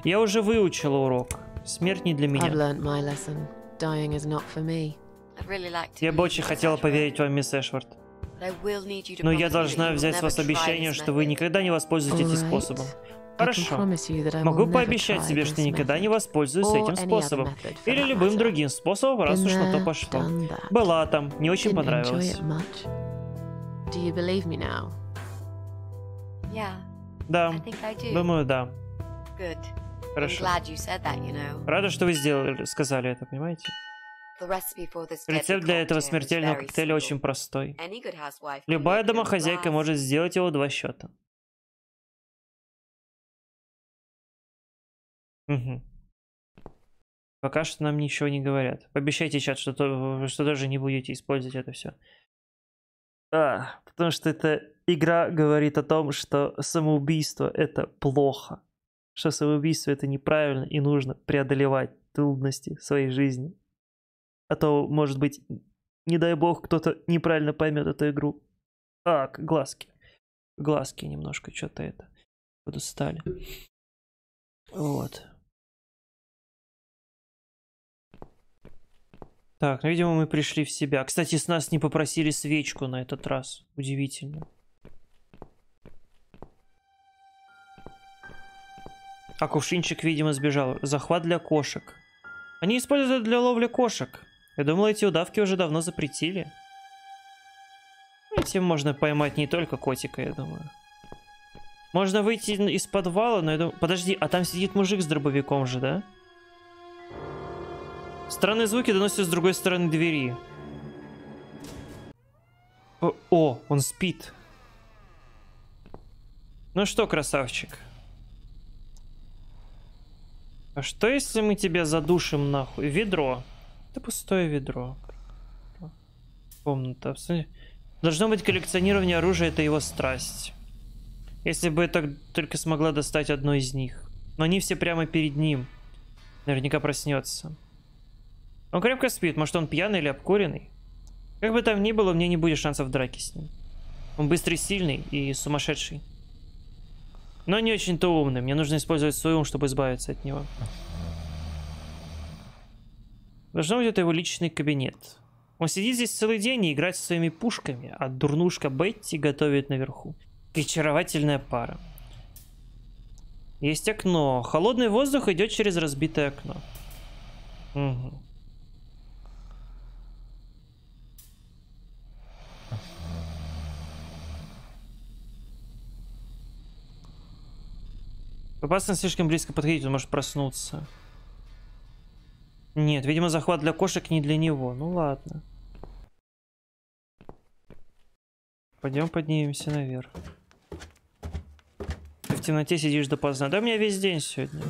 Я уже выучила урок. Смерть не для меня. learnt my lesson. Dying is not for me. I'd really like to Я бы очень хотела поверить вам, мисс Эшвард. Но я должна взять с вас обещание, что вы никогда не воспользуетесь этим способом. Хорошо. Могу пообещать себе, что никогда не воспользуюсь этим способом. Или любым другим способом, раз уж на то пошло. Была там, не очень понравилось. Да, думаю, да. Хорошо. Рада, что вы сделали, сказали это, понимаете? Рецепт для этого смертельного коктейля очень простой. Любая домохозяйка может сделать его два счета. Мгм. Пока что нам ничего не говорят. Пообещайте, чат, что, то, что тоже не будете использовать это все. А, потому что эта игра говорит о том, что самоубийство это плохо. Что самоубийство это неправильно и нужно преодолевать трудности своей жизни. А то, может быть, не дай бог, кто-то неправильно поймет эту игру. Так, глазки. Глазки немножко что-то это подустали. Вот. Так, ну, видимо, мы пришли в себя. Кстати, с нас не попросили свечку на этот раз. Удивительно. А кувшинчик, видимо, сбежал. Захват для кошек. Они используют это для ловли кошек. Я думал, эти удавки уже давно запретили. Этим можно поймать не только котика, я думаю. Можно выйти из подвала, но я думаю... Подожди, а там сидит мужик с дробовиком же, да? Странные звуки доносятся с другой стороны двери. О, о, он спит. Ну что, красавчик? А что если мы тебя задушим нахуй? Ведро. Это пустое ведро. Комната. Должно быть коллекционирование оружия, это его страсть. Если бы я так только смогла достать одно из них. Но они все прямо перед ним. Наверняка проснется. Он крепко спит, может он пьяный или обкуренный? Как бы там ни было, меня не будет шансов в драке с ним. Он быстрый, сильный и сумасшедший. Но не очень-то умный. Мне нужно использовать свой ум, чтобы избавиться от него. Должно быть, это его личный кабинет. Он сидит здесь целый день и играет со своими пушками, а дурнушка Бетти готовит наверху. Очаровательная пара. Есть окно. Холодный воздух идет через разбитое окно. Угу. Опасно слишком близко подходить, он может проснуться. Нет, видимо, захват для кошек не для него. Ну ладно. Пойдем поднимемся наверх. Ты в темноте сидишь допоздна. Да у меня весь день сегодня.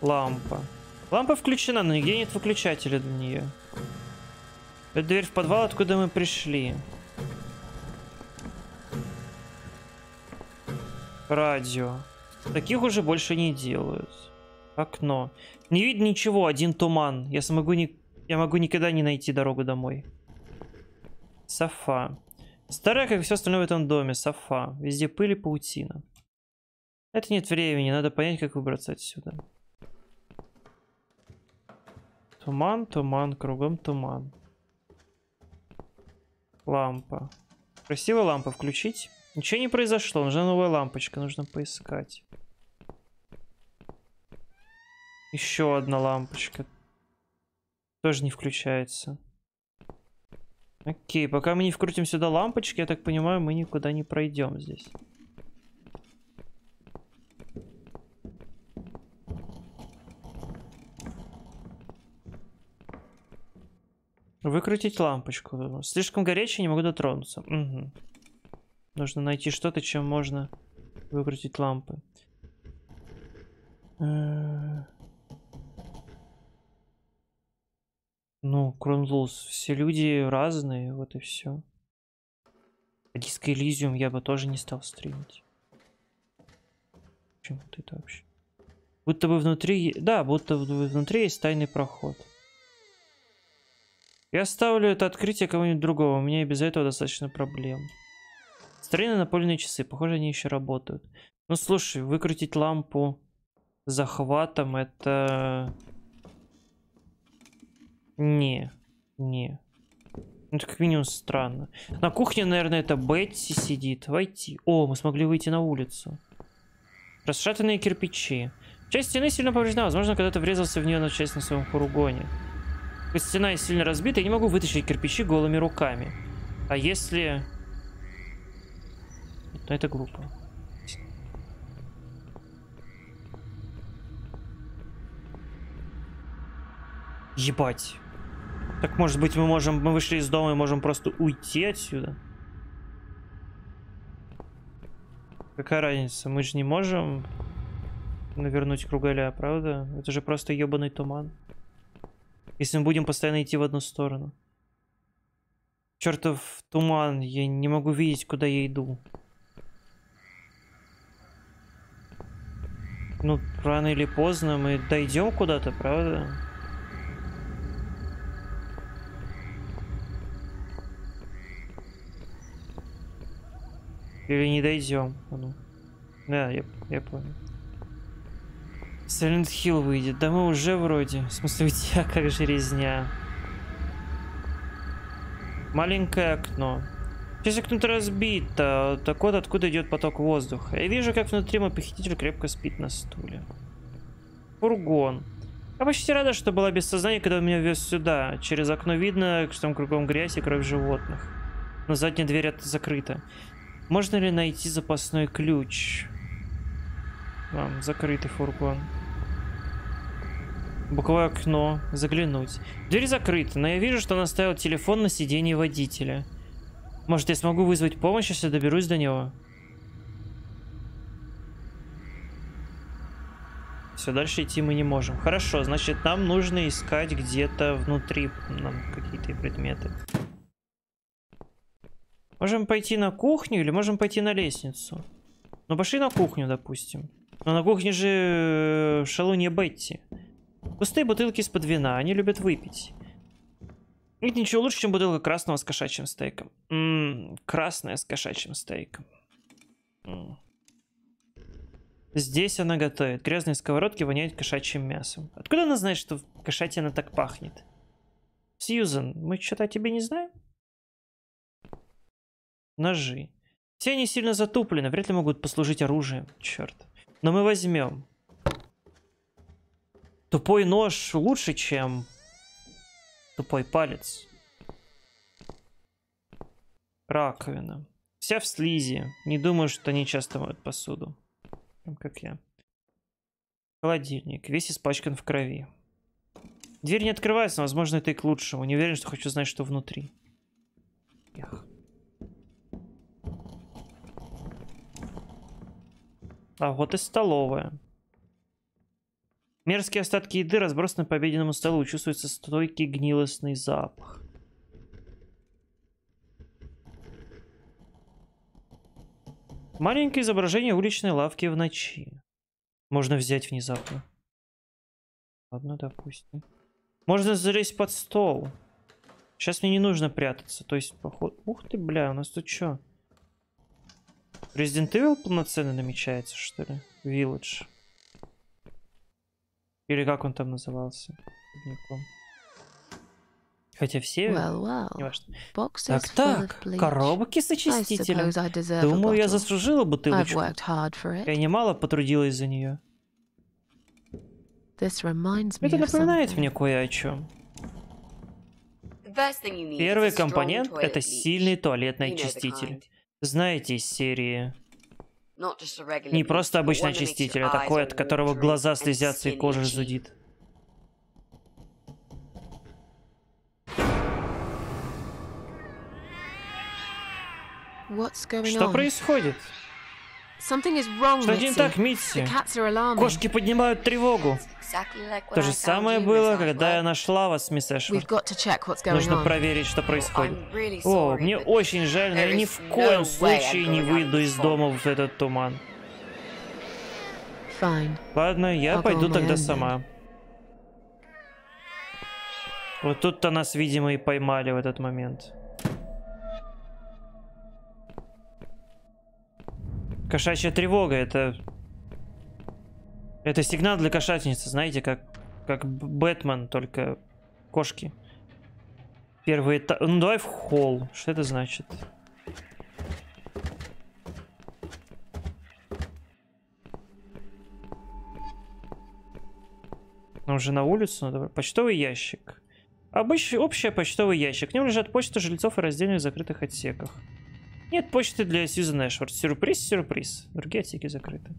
Лампа. Лампа включена, но нигде нет выключателя для нее. Это дверь в подвал, откуда мы пришли. Радио. Таких уже больше не делают. Окно. Не видно ничего, один туман. Я смогу ни... Я могу никогда не найти дорогу домой. Софа. Старая, как все остальное в этом доме. Софа. Везде пыль и паутина. Это нет времени, надо понять, как выбраться отсюда. Туман, туман, кругом туман. Лампа. Красивая лампа включить. Ничего не произошло, нужна новая лампочка, нужно поискать. Еще одна лампочка. Тоже не включается. Окей, пока мы не вкрутим сюда лампочки, я так понимаю, мы никуда не пройдем здесь. Выкрутить лампочку. Слишком горячая, не могу дотронуться. Угу. Нужно найти что-то, чем можно выкрутить лампы. Э, Ну, Кронлус, все люди разные, вот и все. Диско Элизиум я бы тоже не стал стримить. Почему ты это вообще? Будто бы внутри... Да, будто бы внутри есть тайный проход. Я ставлю это открытие кого-нибудь другого. У меня и без этого достаточно проблем. Старинные напольные часы. Похоже, они еще работают. Ну, слушай, выкрутить лампу захватом это... Не, не. Это как минимум странно. На кухне, наверное, это Бетси сидит. Войти. О, мы смогли выйти на улицу. Расшатанные кирпичи. Часть стены сильно повреждена. Возможно, когда-то врезался в нее на часть на своем фургоне. Стена сильно разбита, я не могу вытащить кирпичи голыми руками. А если... Ну, это глупо. Ебать. Так может быть мы можем, мы вышли из дома и можем просто уйти отсюда? Какая разница? Мы же не можем навернуть кругаля, правда? Это же просто ебаный туман. Если мы будем постоянно идти в одну сторону. Чертов туман, я не могу видеть, куда я иду. Ну, рано или поздно мы дойдем куда-то, правда? Или не дойдем. А ну. Да, я, я понял. Silent Hill выйдет. Да мы уже вроде. В смысле, у тебя как же резня. Маленькое окно. Окно-то разбито. Так вот откуда идет поток воздуха. Я вижу, как внутри мой похититель крепко спит на стуле. Фургон. Я почти рада, что была без сознания, когда меня вез сюда. Через окно видно, что там кругом грязь и кровь животных. Но задняя дверь закрыта. Можно ли найти запасной ключ? Вам закрытый фургон. Боковое окно. Заглянуть. Дверь закрыта, но я вижу, что он оставил телефон на сиденье водителя. Может, я смогу вызвать помощь, если доберусь до него? Все, дальше идти мы не можем. Хорошо, значит, нам нужно искать где-то внутри нам какие-то предметы. Можем пойти на кухню или можем пойти на лестницу. Ну, пошли на кухню, допустим. Но на кухне же э, шалунья Бетти. Пустые бутылки из-под вина, они любят выпить. Нет ничего лучше, чем бутылка красного с кошачьим стейком. Ммм, красная с кошачьим стейком. Здесь она готовит. Грязные сковородки воняют кошачьим мясом. Откуда она знает, что кошатина так пахнет? Сьюзен, мы что-то о тебе не знаем? Ножи. Все они сильно затуплены, вряд ли могут послужить оружием. Черт. Но мы возьмем. Тупой нож лучше, чем тупой палец. Раковина. Вся в слизи. Не думаю, что они часто моют посуду. Прям как я. Холодильник. Весь испачкан в крови. Дверь не открывается, но, возможно, это и к лучшему. Не уверен, что хочу знать, что внутри. Эх. А вот и столовая. Мерзкие остатки еды разбросаны по обеденному столу. Чувствуется стойкий гнилостный запах. Маленькое изображение уличной лавки в ночи. Можно взять внезапно. Ладно, допустим. Можно залезть под стол. Сейчас мне не нужно прятаться. То есть, походу... Ух ты, бля, у нас тут что? Resident Evil полноценно намечается, что ли? Village. Или как он там назывался? Особняком. Хотя все... Well, well. Неважно. Так, так. Коробки с очистителем. I Думаю, я заслужила бутылочку. Я немало потрудилась за нее. Это напоминает мне кое о чем. Первый компонент это сильный туалетный очиститель. Знаете из серии. Not just a regular Не просто обычный очиститель, а такой, от которого глаза слезятся и кожа зудит. Что происходит? Something is wrong, Что не так, Митси? The cats are alarming. Кошки поднимают тревогу. То же самое было, когда я нашла вас, мисс Эшвард. Нужно проверить, что происходит. О, мне очень жаль, но я ни в коем случае не выйду из дома в этот туман. Ладно, я пойду тогда сама. Вот тут-то нас, видимо, и поймали в этот момент. Кошачья тревога, это... Это сигнал для кошатницы, знаете, как, как Бэтмен, только кошки. Первый этап... Ну, давай в холл. Что это значит? Нам же на улицу надо. Почтовый ящик. Обычный общий почтовый ящик. В нем лежат почта жильцов и раздельных закрытых отсеках. Нет почты для Сьюзен Эшвард. Сюрприз, сюрприз. Другие отсеки закрыты.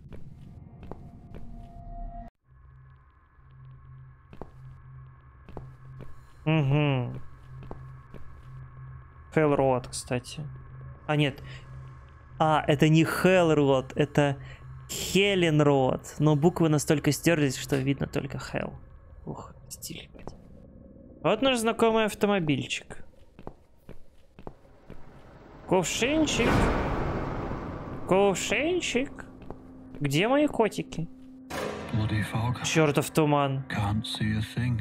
Угу. Hell Road, кстати. А, нет. А, это не Hell Road, это Хелен Road. Но буквы настолько стерлись, что видно только Hell. Ух, стиль. Вот наш знакомый автомобильчик. Кувшинчик. Кувшинчик. Где мои котики? Чертов туман.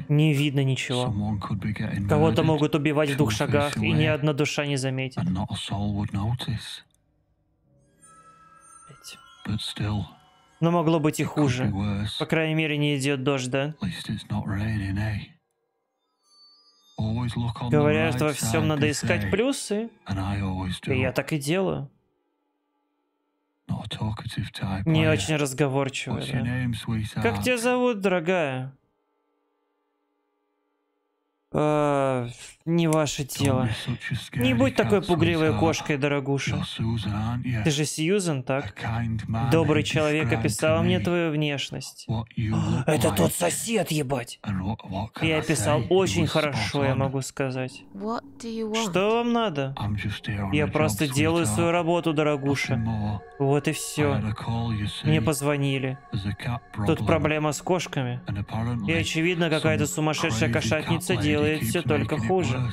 Не видно ничего. Кого-то могут убивать в двух шагах, и ни одна душа не заметит. Но могло быть и хуже. По крайней мере, не идет дождь, да? Говорят, right во всем надо искать плюсы. И я так и делаю. Не очень разговорчивая, да. Как тебя зовут, дорогая? А, не ваше дело. Не будь такой пугливой кошкой, дорогуша. Ты же Сьюзен, так? Добрый человек описал мне твою внешность. look Это тот сосед, ебать. I описал очень хорошо, я могу сказать. Что вам надо? Я просто делаю свою работу, дорогуша. Вот и все. Мне позвонили. Тут проблема с кошками. И очевидно, какая-то сумасшедшая кошатница lady делает все только хуже.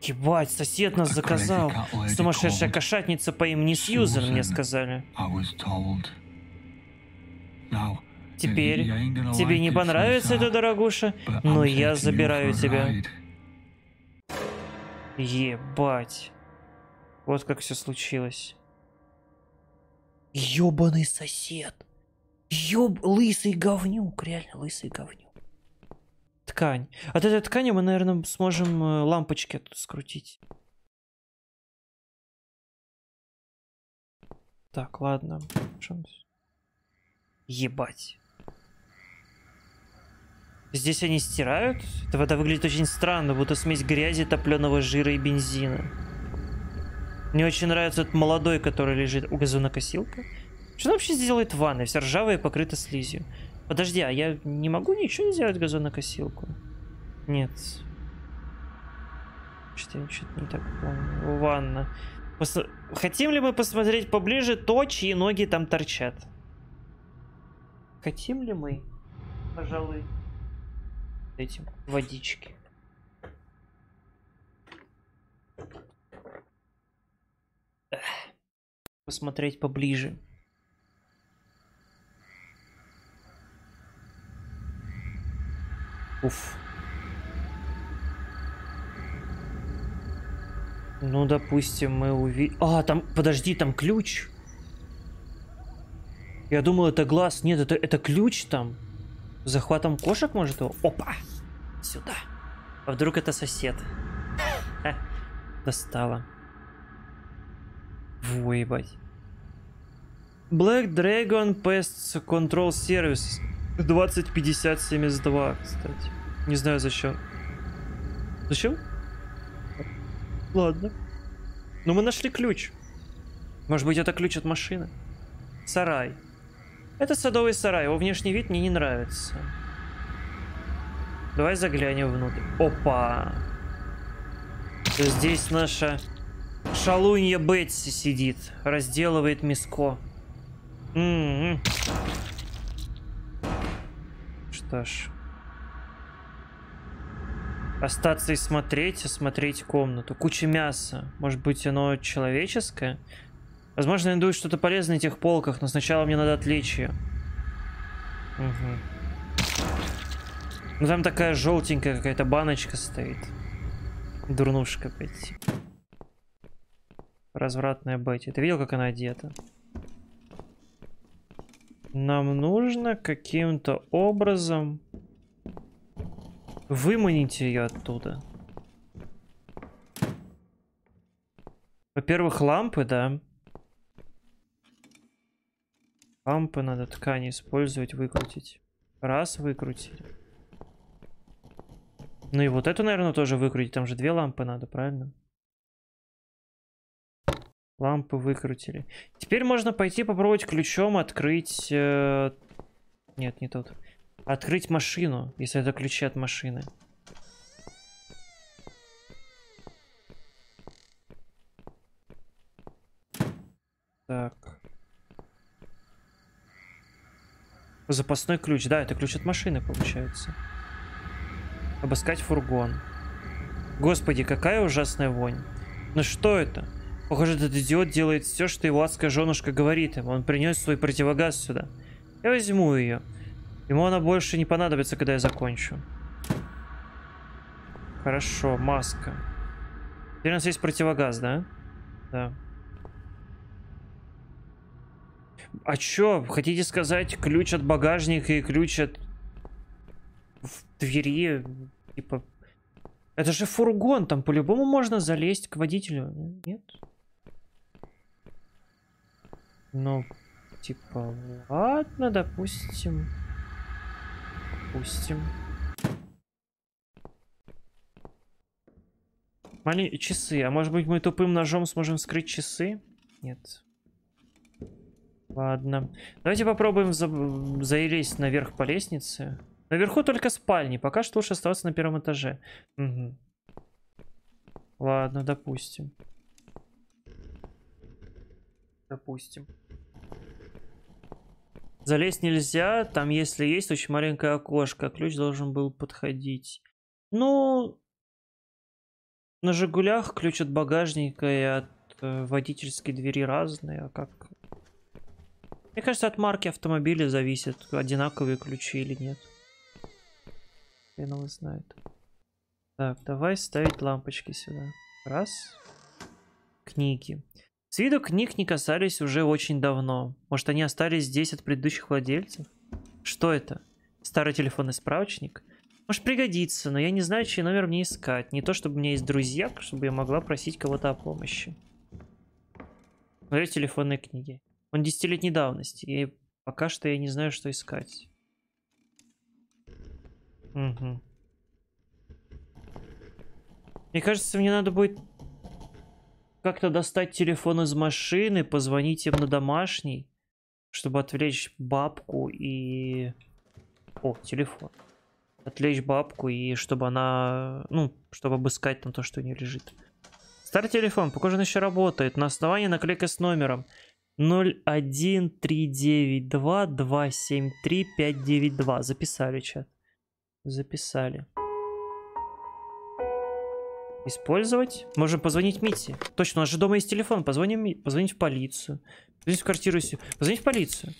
Ебать, сосед нас заказал. Сумасшедшая кошатница по имени Сьюзен, мне сказали. Теперь тебе не понравится это, дорогуша, но я забираю тебя. Ебать. Вот как все случилось. Ёбаный сосед. Ёб... Лысый говнюк, реально лысый говнюк. Ткань. От этой ткани мы, наверное, сможем э, лампочки тут скрутить. Так, ладно. Ебать. Здесь они стирают? Эта вода выглядит очень странно, будто смесь грязи, топленого жира и бензина. Мне очень нравится этот молодой, который лежит у газонокосилка. Что вообще делает в ванной? Вся ржавая и покрыта слизью. Подожди, а я не могу ничего сделать газонокосилку? Нет. Что-то я что-то не так понял. Ванна. Пос... Хотим ли мы посмотреть поближе то, чьи ноги там торчат? Хотим ли мы? Пожалуй. Этим водички. Посмотреть поближе. Уф. Ну, допустим, мы увидим... А, там, подожди, там ключ. Я думал, это глаз. Нет, это, это ключ там. Захватом кошек может его? Опа! Сюда. А вдруг это сосед? Ха, достала. Во, ебать. Black Dragon Pests Control Service 205072, кстати. Не знаю зачем. Зачем? Ладно. Ну мы нашли ключ. Может быть это ключ от машины? Сарай. Это садовый сарай, его внешний вид мне не нравится. Давай заглянем внутрь. Опа! Здесь наша шалунья Бетси сидит, разделывает миско. М -м -м. Что ж. Остаться и смотреть, осмотреть комнату. Куча мяса. Может быть, оно человеческое? Возможно, найду что-то полезное на этих полках, но сначала мне надо отвлечь ее. Угу. Ну там такая желтенькая какая-то баночка стоит. Дурнушка, Бетти. Развратная Бетти. Ты видел, как она одета? Нам нужно каким-то образом выманить ее оттуда. Во-первых, лампы, да. Лампы надо ткани использовать, выкрутить. Раз, выкрутили. Ну и вот эту, наверное, тоже выкрутить. Там же две лампы надо, правильно? Лампы выкрутили. Теперь можно пойти попробовать ключом открыть... Э... Нет, не тот. Открыть машину, если это ключи от машины. Так. Запасной ключ. Да, это ключ от машины, получается. Обыскать фургон. Господи, какая ужасная вонь. Ну что это? Похоже, этот идиот делает все, что его адская женушка говорит ему. Он принес свой противогаз сюда. Я возьму ее. Ему она больше не понадобится, когда я закончу. Хорошо, маска. Теперь у нас есть противогаз, да? Да. А чё, хотите сказать ключ от багажника и ключ от в двери? Типа... Это же фургон, там по-любому можно залезть к водителю, нет? Ну, типа, ладно, допустим. Допустим. Маленькие часы. А может быть мы тупым ножом сможем скрыть часы? Нет. Ладно. Давайте попробуем за... залезть наверх по лестнице. Наверху только спальни. Пока что лучше оставаться на первом этаже. Угу. Ладно, допустим. Допустим. Залезть нельзя. Там, если есть, очень маленькое окошко. Ключ должен был подходить. Ну... На Жигулях ключ от багажника и от э, водительской двери разные. А как мне кажется, от марки автомобиля зависит, одинаковые ключи или нет. Хрен его знает. Так, давай ставить лампочки сюда. Раз. Книги. С виду книг не касались уже очень давно. Может, они остались здесь от предыдущих владельцев? Что это? Старый телефонный справочник? Может пригодится, но я не знаю, чей номер мне искать. Не то, чтобы у меня есть друзья, чтобы я могла просить кого-то о помощи. Смотреть телефонные книги. Он десятилетней давности. И Пока что я не знаю, что искать. Мгм. Мне кажется, мне надо будет как-то достать телефон из машины, позвонить им на домашний, чтобы отвлечь бабку и... О, телефон. Отвлечь бабку и чтобы она... Ну, чтобы обыскать там то, что у нее лежит. Старый телефон, похоже, он еще работает. На основании наклейка с номером 01392273592. Записали, чат. Записали. Использовать? Можем позвонить Мите. Точно, у нас же дома есть телефон. Позвоним, позвонить в полицию. Позвонить в квартиру. Позвонить в полицию.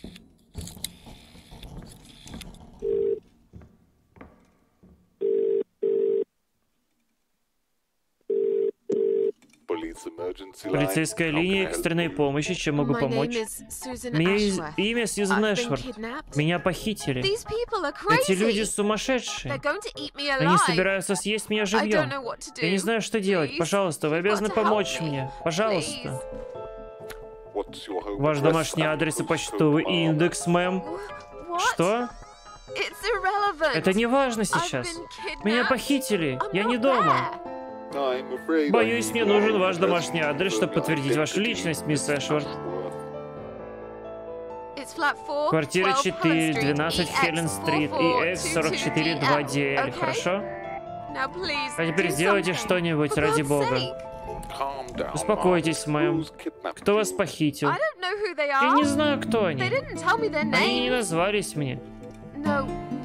Полицейская линия экстренной помощи. Чем могу помочь? Меня имя Сьюзен Эшвард. Меня похитили. Эти люди сумасшедшие. Они собираются съесть меня живьем. Я не знаю, что делать. Пожалуйста, вы обязаны помочь мне. Пожалуйста. Ваш домашний адрес и почтовый индекс, мэм. Что? Это не важно сейчас. Меня похитили. Я не дома. Боюсь, мне нужен ваш домашний адрес, чтобы подтвердить вашу личность, мисс Эшвард. It's flat 4, Квартира 12 4, Helen Street, 12 Хелен Стрит, EX44 2DL. Okay? Хорошо? Now, please, А теперь сделайте что-нибудь ради бога. Успокойтесь, мэм. Кто вас похитил? Я не знаю, кто они. Они не назвались мне.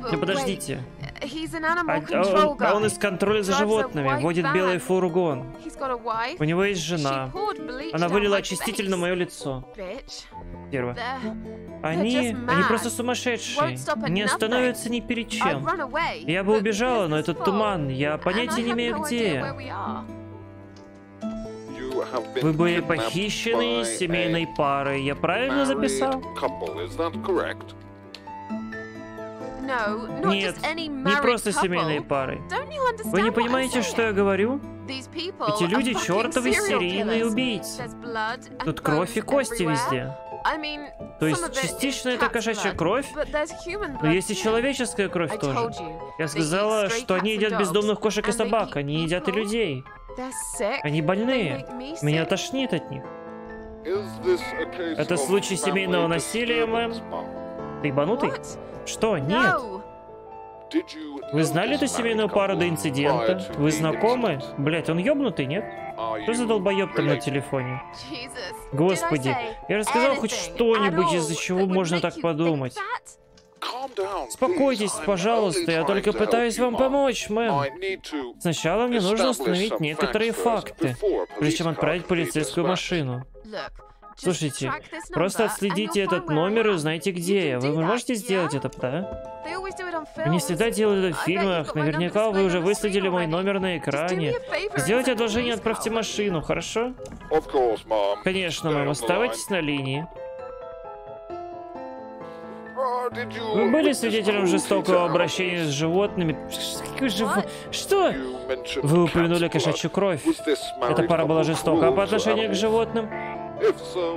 But Ну подождите. an А, а он, а он из контроля за животными, водит белый фургон. У него есть жена. Она вылила очиститель на мое лицо. They're- Они, они просто сумасшедшие. Не остановятся ни перед чем. Я бы убежала, но этот туман, я понятия не имею, где я. Вы были похищены семейной парой, я правильно записал? Нет, не просто семейной парой. You understand Вы не понимаете, что я говорю? Эти люди чертовы серийные убийцы. Тут кровь и кости везде. То есть частично это кошачья кровь, но есть и человеческая кровь тоже. Я сказала, что они едят бездомных кошек и собак, они едят и людей. Они больные. Меня тошнит от них. Это случай семейного насилия, мэм? Ты ебанутый? Что? Нет. Вы знали эту семейную пару до инцидента? Вы знакомы? Блять, он ёбнутый, нет? Что за долбоёб там на телефоне? Господи, я рассказал хоть что-нибудь, из-за чего можно так подумать. Успокойтесь, пожалуйста, я только пытаюсь вам помочь, мэм. Сначала мне нужно установить некоторые факты, прежде чем отправить полицейскую машину. Слушайте, просто отследите этот номер и узнайте, где я. Вы можете сделать это, да? Они всегда делают это в фильмах. Наверняка вы уже выследили мой номер на экране. Сделайте одолжение, отправьте машину, хорошо? Конечно, мэм, оставайтесь на линии. Вы были свидетелем жестокого обращения с животными? Жив- Что? Вы упомянули кошачью кровь. Эта пара была жестока по отношению к животным?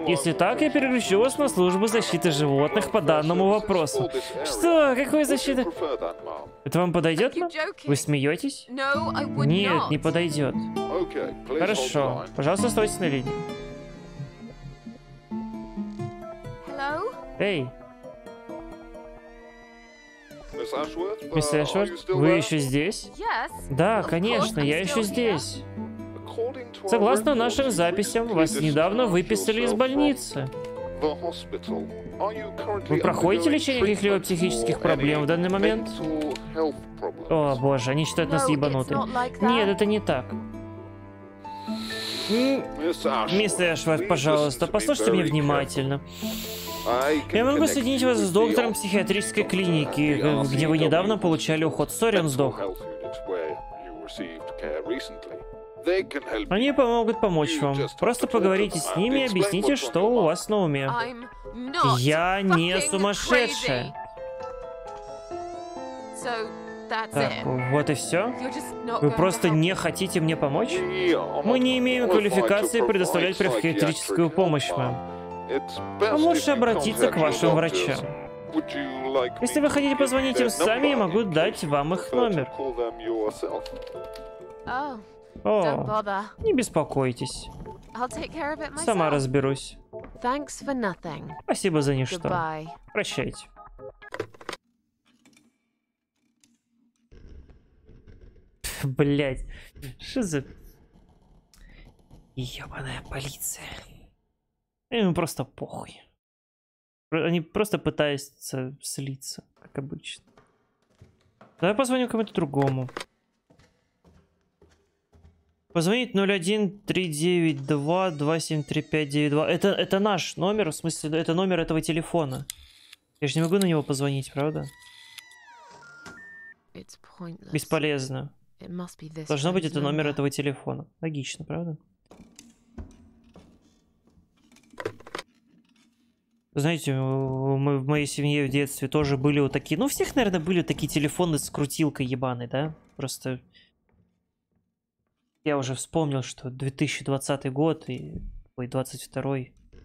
Если так, я переключу вас на службу защиты животных по данному вопросу. Что? Какой защиты? Это вам подойдет, joking? Вы смеетесь? Нет, не подойдет. Хорошо. Пожалуйста, оставайтесь на линии. Эй, мисс Uh, Эшвард, вы еще здесь? Да, конечно, я еще здесь. Согласно нашим записям, вас недавно выписали из больницы. Вы проходите лечение каких-либо психических проблем в данный момент? О боже, они считают нас ебанутыми. Нет, это не так. М, Мисс Эшвард, пожалуйста, послушайте меня внимательно. Я могу соединить вас с доктором психиатрической клиники, где вы недавно получали уход. Сори, он сдох. Они помогут помочь вам. Просто поговорите с ними и объясните, что у вас на уме. Я не сумасшедшая. Так, вот и все. Вы просто не хотите мне помочь? Мы не имеем квалификации предоставлять психиатрическую помощь, мэм. Вам лучше обратиться к вашим врачам. Если вы хотите позвонить им сами, я могу дать вам их номер. О, не беспокойтесь. Сама разберусь. Спасибо за ничто. Goodbye. Прощайте. Блять, что за... Ебаная полиция. Им просто похуй. Они просто пытаются слиться, как обычно. Давай позвоним кому-то другому. Позвонить 01392-273-592. Это, это наш номер, в смысле, это номер этого телефона. Я же не могу на него позвонить, правда? Бесполезно. Должно быть это номер этого телефона. Логично, правда? Знаете, мы в моей семье в детстве тоже были вот такие... Ну, у всех, наверное, были вот такие телефоны с крутилкой ебаной, да? Просто... Я уже вспомнил, что 2020 год и... Ой, 22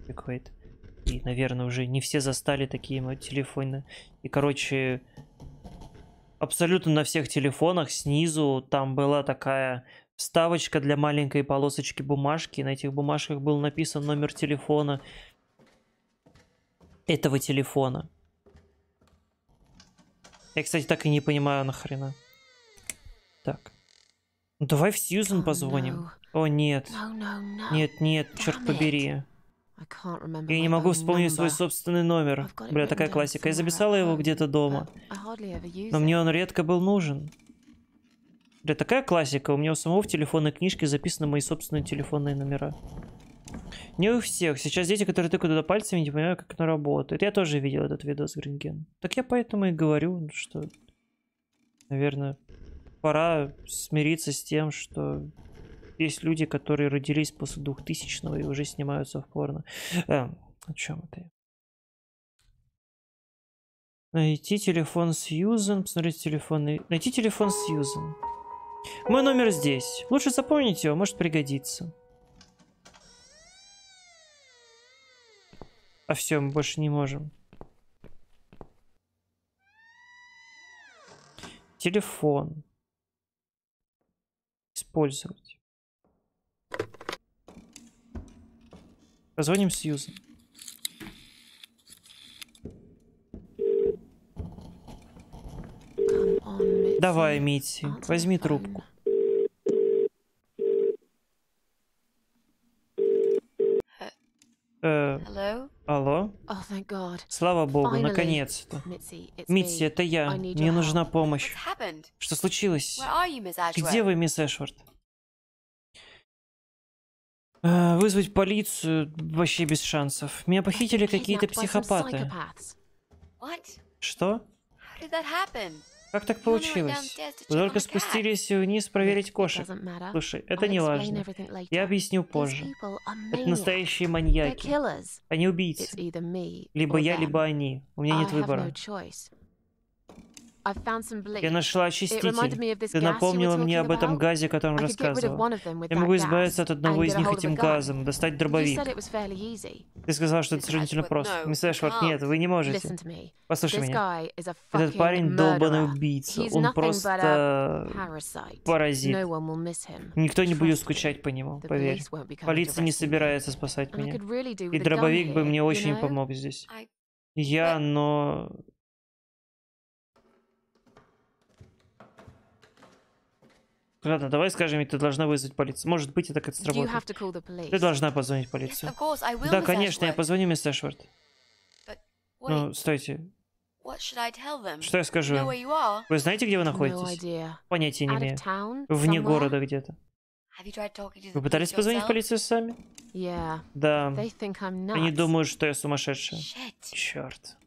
какой-то. И, наверное, уже не все застали такие мои телефоны. И, короче, абсолютно на всех телефонах снизу там была такая вставочка для маленькой полосочки бумажки. На этих бумажках был написан номер телефона этого телефона. Я, кстати, так и не понимаю нахрена. Так. Ну, давай в Сьюзен Oh, позвоним. О, нет. No. Нет, нет, черт побери. Я не могу вспомнить свой собственный номер. Бля, такая классика. Я записала его где-то дома. Но мне он редко был нужен. Бля, такая классика. У меня у самого в телефонной книжке записаны мои собственные телефонные номера. Не у всех. Сейчас дети, которые тыкают туда пальцами, не понимают, как это работает. Я тоже видел этот видос Гринген. Так я поэтому и говорю, что, наверное, пора смириться с тем, что есть люди, которые родились после 2000-го и уже снимаются в порно. Э, о чем это? Найти телефон Сьюзен, посмотреть телефонный... Найти телефон Сьюзен. Мой номер здесь. Лучше запомнить его, может пригодиться. А все, мы больше не можем. Телефон. Использовать. Позвоним Сьюзен. Давай, Answer возьми трубку. Э, алло? Слава богу, наконец-то. Митси, это я. Мне нужна помощь. Что случилось? Где вы, мисс Эшвард? А, вызвать полицию вообще без шансов. Меня похитили какие-то психопаты. Что? Как так получилось? Вы только спустились вниз проверить кошек. Слушай, это не важно. Я объясню позже. Это настоящие маньяки. Они убийцы. Либо я, либо они. У меня нет выбора. choice. I've found some bleach. Я нашла It reminded очиститель. me of this Ты gas you were напомнила мне об этом about. газе, о котором I could get rid of рассказывала. one of them with Я могу избавиться от одного из них этим газом, достать You дробовик. said it was fairly easy. Ты сказал, что это сравнительно просто. no, Мисс Эшвард, нет, вы не можете. Listen to me. Послушай This меня. guy is a Этот fucking парень долбанный murderer. убийца. He's Он nothing but просто Parasite. паразит. No one will miss him. Никто не будет скучать по нему, The поверь. police won't be coming to Полиция не собирается спасать меня. could really do И дробовик бы мне очень know? помог здесь. I- Я, но... Ладно, давай скажем, ей, ты должна вызвать полицию. Может быть, это как-то сработает. Ты должна позвонить в полицию. course, Да, конечно, я позвоню, мисс Эшвард. Ну, стойте. Что я скажу? you? Вы знаете, где вы находитесь? Понятия не имею. town? Вне somewhere? города где-то. Вы пытались позвонить в полицию сами? Yeah. Да. Они думают, что я сумасшедшая. Shit. Черт.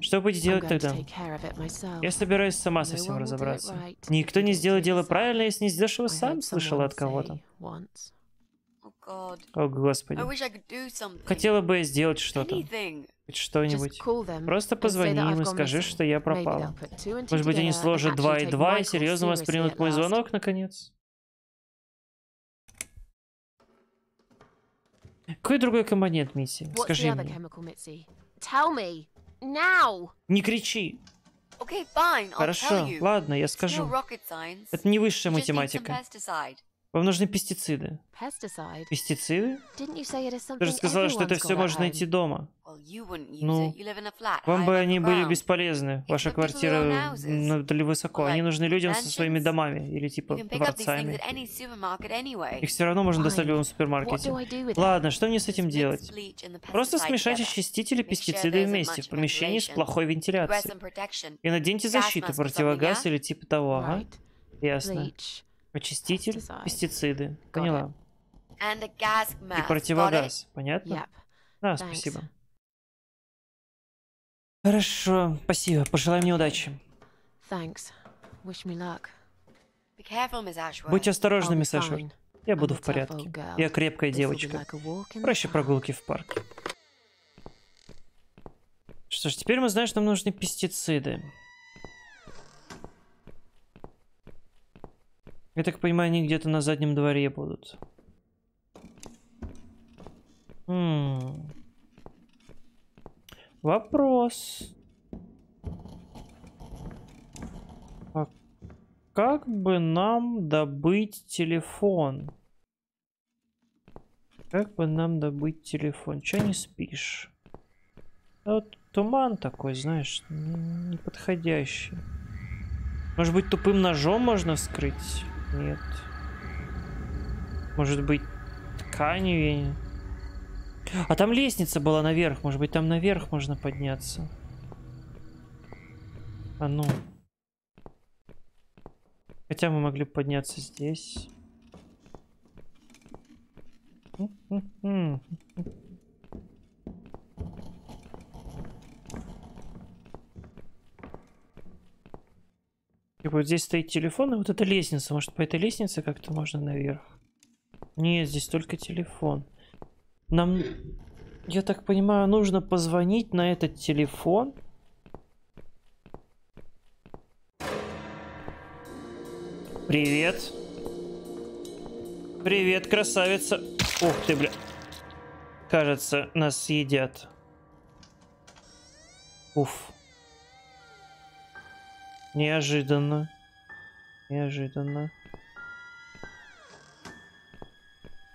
Что будете I'm делать going to тогда? take care of it myself. Я собираюсь сама со всем разобраться. right Никто не сделает do дело правильно, если не сделаешь его I сам, слышала от кого-то. Oh God. О, I господи. wish I could do something. Хотела бы я сделать что-то. Anything. Хоть Just что-нибудь. call them Просто позвони им и скажи, что я Maybe пропала. they'll put two and two Может быть, они сложат actually два и take два my и call серьезно воспримут мой звонок, наконец. Какой другой компонент миссии? What's the Скажи мне. Tell me. Now! Не кричи. Okay, fine, I'll Хорошо, tell you. ладно, я скажу. Это не высшая математика. Вам нужны пестициды. Пестициды? Ты же сказала, что это все можно найти дома. Ну, Вам бы они были бесполезны. Ваша квартира высоко. Они нужны людям со своими домами или типа дворцами. Их все равно можно достать в любом супермаркете. Ладно, что мне с этим делать? Просто смешайте очистители sure пестициды вместе в помещении с плохой вентиляцией. И наденьте защиту, противогаз или типа того, ага. Ясно. Очиститель, пестициды. Поняла. И противогаз. Понятно? Yep. Да, Thanks. спасибо. Хорошо, спасибо. Пожелай мне удачи. Thanks. Wish me luck. Be careful, Miss Ashworth. Будьте осторожны, мисс Эшвард. fine. Я буду в порядке. Я крепкая девочка. Проще прогулки в парке. Что ж, теперь мы знаем, что нам нужны пестициды. Я так понимаю, они где-то на заднем дворе будут. М. Вопрос. А как бы нам добыть телефон? Как бы нам добыть телефон? Че не спишь? Вот туман такой, знаешь, неподходящий. Может быть, тупым ножом можно вскрыть? Нет. Может быть, тканью? я не- А там лестница была наверх. Может быть, там наверх можно подняться. А ну. Хотя мы могли подняться здесь. И вот здесь стоит телефон, и вот эта лестница. Может, по этой лестнице как-то можно наверх? Нет, здесь только телефон. Нам, я так понимаю, нужно позвонить на этот телефон. Привет. Привет, красавица. Ух ты, бля. Кажется, нас съедят. Уф. Неожиданно. Неожиданно.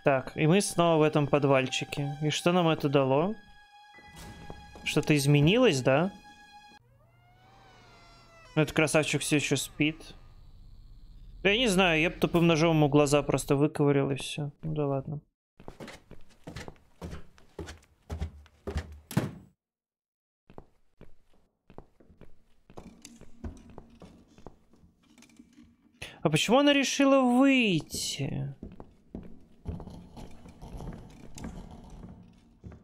Так, и мы снова в этом подвальчике. И что нам это дало? Что-то изменилось, да? Ну, Этот красавчик все еще спит. Я не знаю, я бы тупым ножом ему глаза просто выковырил и все. Ну да ладно. А почему она решила выйти?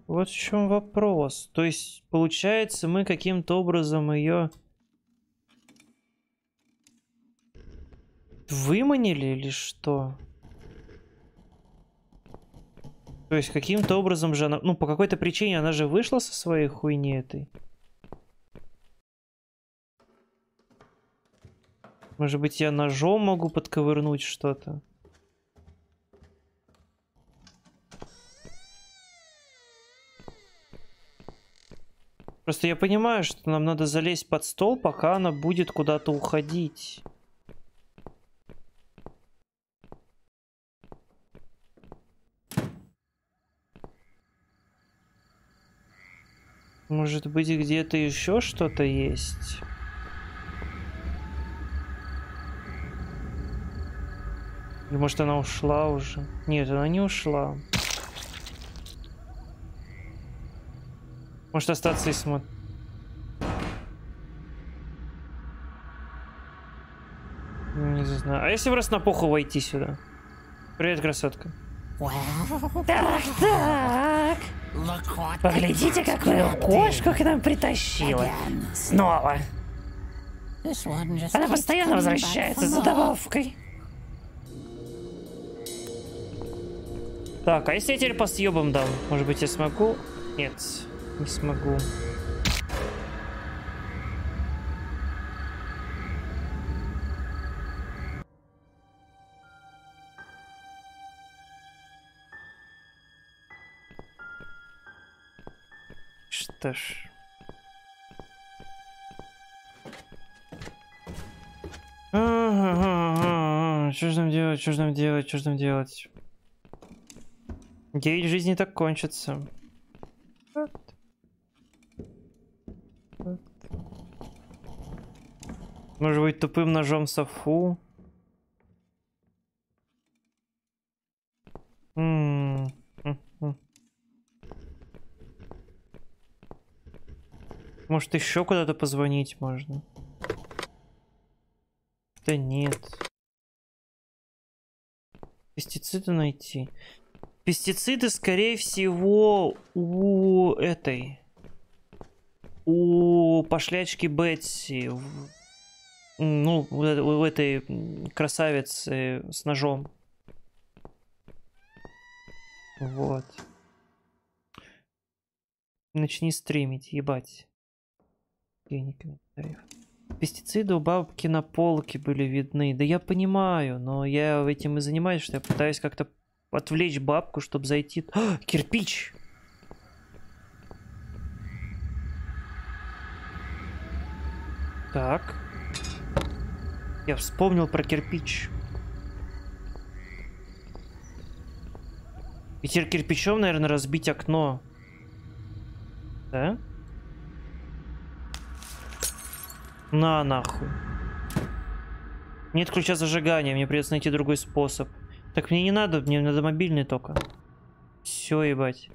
Вот в чем вопрос. То есть, получается, мы каким-то образом ее выманили или что? То есть, каким-то образом же она... Ну, по какой-то причине она же вышла со своей хуйни этой. Может быть, я ножом могу подковырнуть что-то? Просто я понимаю, что нам надо залезть под стол, пока она будет куда-то уходить. Может быть, где-то еще что-то есть? Или может она ушла уже? Нет, она не ушла. Может остаться и смотреть. Не знаю. А если просто на поху войти сюда? Привет, красотка. Так, так. Поглядите, какую кошку к нам притащила. Снова. Она постоянно возвращается за добавкой. Так, а если я теперь по съебам дам? Может быть, я смогу? Нет, не смогу. Что ж. Что ж нам делать, что ж нам делать, что ж нам делать? Девять жизней так кончится. Может быть тупым ножом Софу? М, м, м. Может еще куда-то позвонить можно? Да нет. Пестициды найти. Пестициды, скорее всего, у этой. У пошлячки Бетси. Ну, у э- у этой красавицы с ножом. Вот. Начни стримить, ебать. Гений комментариев. Пестициды у бабки на полке были видны. Да я понимаю, но я этим и занимаюсь, что я пытаюсь как-то отвлечь бабку, чтобы зайти. А, кирпич! Так. Я вспомнил про кирпич. И теперь кирпичом, наверное, разбить окно. Да? На нахуй. Нет ключа зажигания, мне придется найти другой способ. Так мне не надо, мне надо мобильный только. Все, ебать.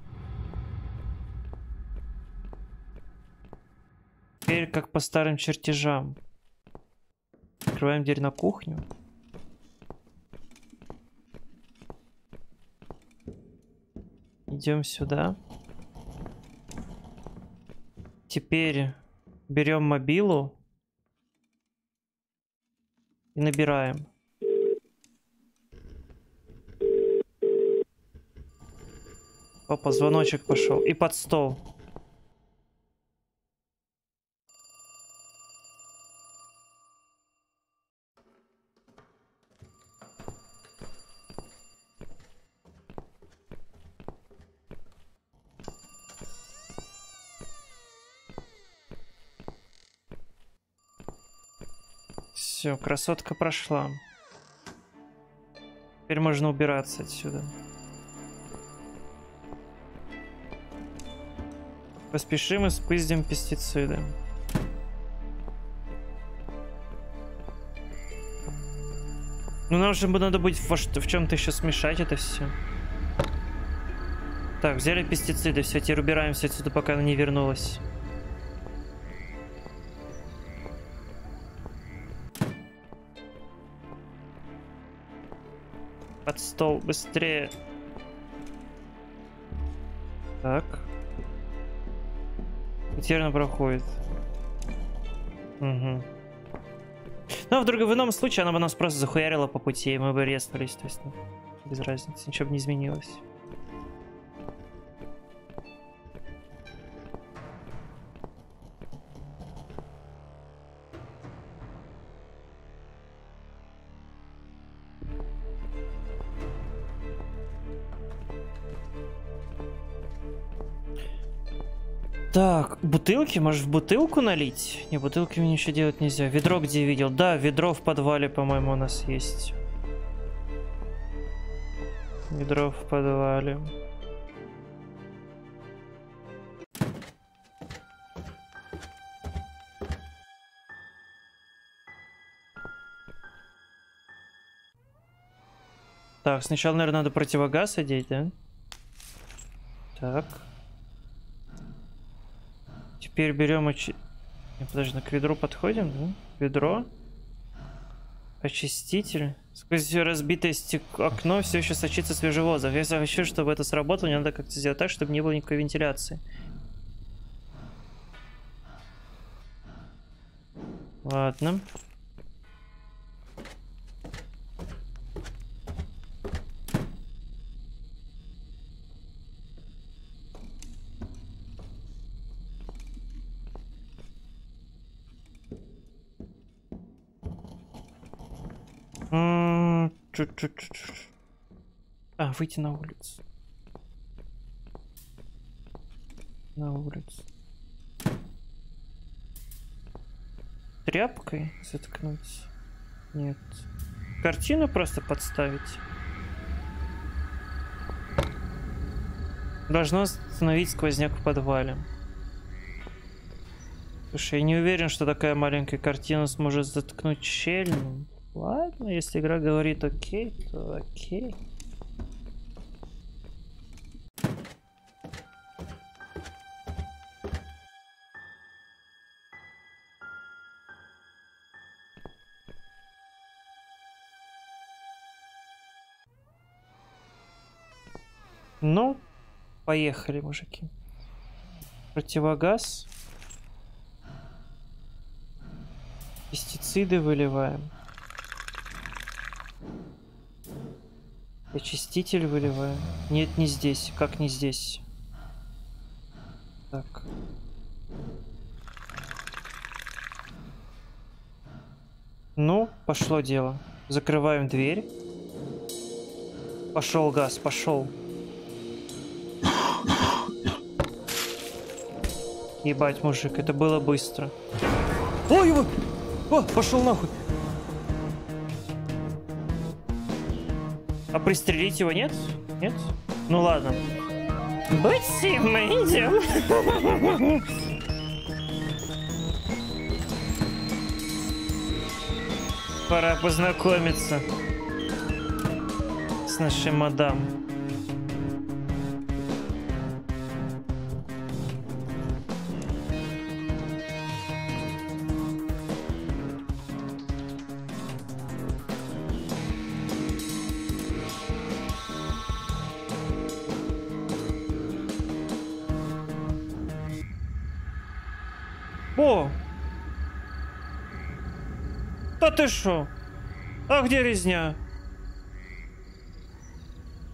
Теперь как по старым чертежам. Открываем дверь на кухню. Идем сюда. Теперь берем мобилу и набираем. Опа, звоночек пошел. И под стол. Все, красотка прошла. Теперь можно убираться отсюда. Поспешим и спиздим пестициды. Ну нам же надо будет во что- в чем-то еще смешать это все. Так, взяли пестициды, все, теперь убираемся отсюда, пока она не вернулась. Под стол, быстрее. Она проходит. Угу. Ну, а в другом в ином случае она бы нас просто захуярила по пути, и мы бы резнулись, то есть, ну, без разницы, ничего бы не изменилось. Бутылки? Может, в бутылку налить? Не, бутылки мне ничего делать нельзя. Ведро где видел? Да, ведро в подвале, по-моему, у нас есть. Ведро в подвале. Так, сначала, наверное, надо противогаз одеть, да? Так. Теперь берем. Не, подожди, ну к ведру подходим, да? Ведро. Очиститель. Сквозь всё разбитое стек... окно все еще сочится свежий воздух. Если хочу, чтобы это сработало, мне надо как-то сделать так, чтобы не было никакой вентиляции. Ладно. А, выйти на улицу. На улицу. Тряпкой заткнуть? Нет. Картину просто подставить? Должно остановить сквозняк в подвале. Слушай, я не уверен, что такая маленькая картина сможет заткнуть щель. Ну ладно, если игра говорит окей, то окей. Ну, поехали, мужики. Противогаз. Пестициды выливаем. Очиститель выливаем. Нет, не здесь. Как не здесь? Так. Ну, пошло дело. Закрываем дверь. Пошел газ, пошел. Ебать, мужик, это было быстро. Ой, его! О, пошел нахуй. А пристрелить его нет? Нет? Ну ладно. Бетси, мы идем. Пора познакомиться с нашей мадам. Ты шо? А где резня?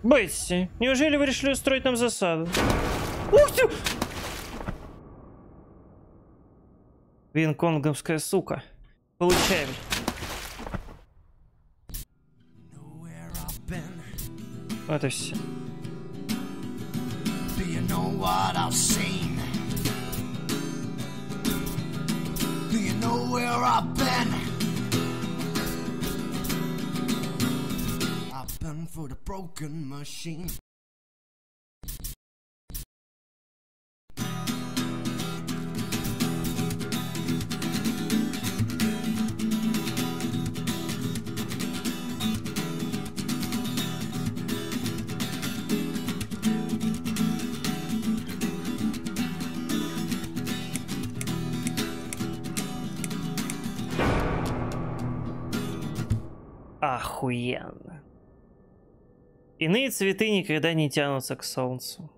Бетси, неужели вы решили устроить нам засаду? Ух ты! Винконгомская сука. Получаем. Вот и все. Do you know where I've been? I've been for the broken machine. Охуенно. Иные цветы никогда не тянутся к солнцу.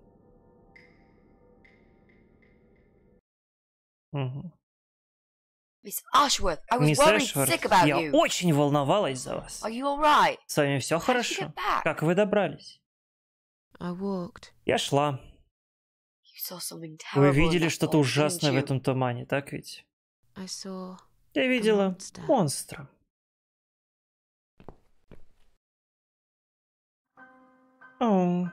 Was Мисс about я очень волновалась за вас. Alright? С вами все хорошо? Как вы добрались? Я шла. Вы видели что-то ужасное в этом тумане, так ведь? Я видела монстра. О.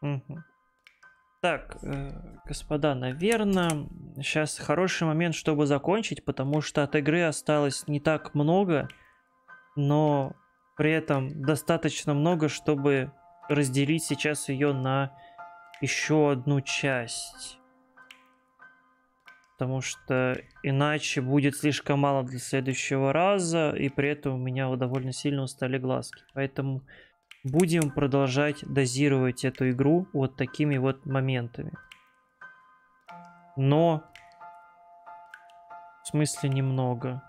Мгм. Так, э, господа, наверное, сейчас хороший момент, чтобы закончить, потому что от игры осталось не так много, но при этом достаточно много, чтобы разделить сейчас ее на еще одну часть. Потому что иначе будет слишком мало для следующего раза, и при этом у меня довольно сильно устали глазки. Поэтому будем продолжать дозировать эту игру вот такими вот моментами. Но в смысле немного.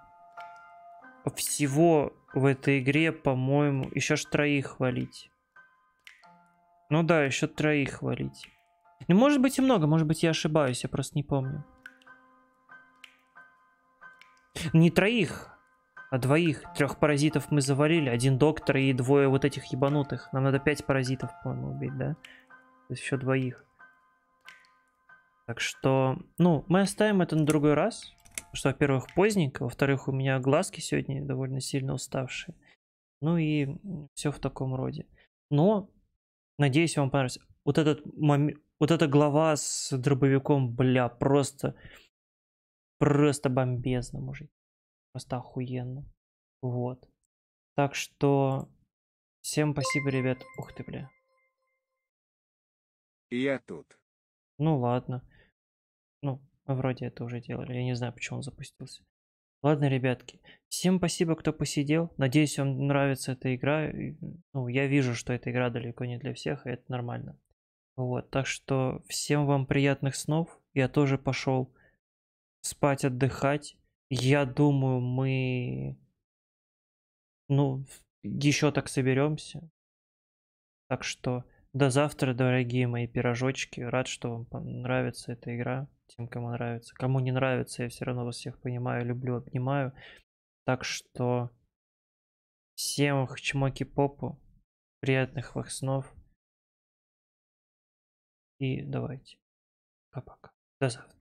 Всего в этой игре, по-моему, еще ж троих хвалить. Ну да, еще троих хвалить. Ну, может быть и много, может быть я ошибаюсь, я просто не помню. Не троих, а двоих. Трех паразитов мы завалили, один доктор и двое вот этих ебанутых. Нам надо пять паразитов, по-моему, убить, да? То есть еще двоих. Так что, ну, мы оставим это на другой раз. Что, во-первых, поздненько, во-вторых, у меня глазки сегодня довольно сильно уставшие. Ну и все в таком роде. Но, надеюсь, вам понравится. Вот этот момент, вот эта глава с дробовиком, бля, просто, просто бомбезно, мужик. Просто охуенно. Вот. Так что, всем спасибо, ребят. Ух ты, бля. Я тут. Ну ладно. Ну, мы вроде это уже делали. Я не знаю, почему он запустился. Ладно, ребятки. Всем спасибо, кто посидел. Надеюсь, вам нравится эта игра. Ну, я вижу, что эта игра далеко не для всех, и это нормально. Вот, так что всем вам приятных снов. Я тоже пошел спать, отдыхать. Я думаю, мы, ну, еще так соберемся. Так что до завтра, дорогие мои пирожочки. Рад, что вам понравится эта игра. Тем, кому нравится. Кому не нравится, я все равно вас всех понимаю, люблю, обнимаю. Так что всем чмоки попу. Приятных вам снов. И давайте. Пока-пока. До завтра.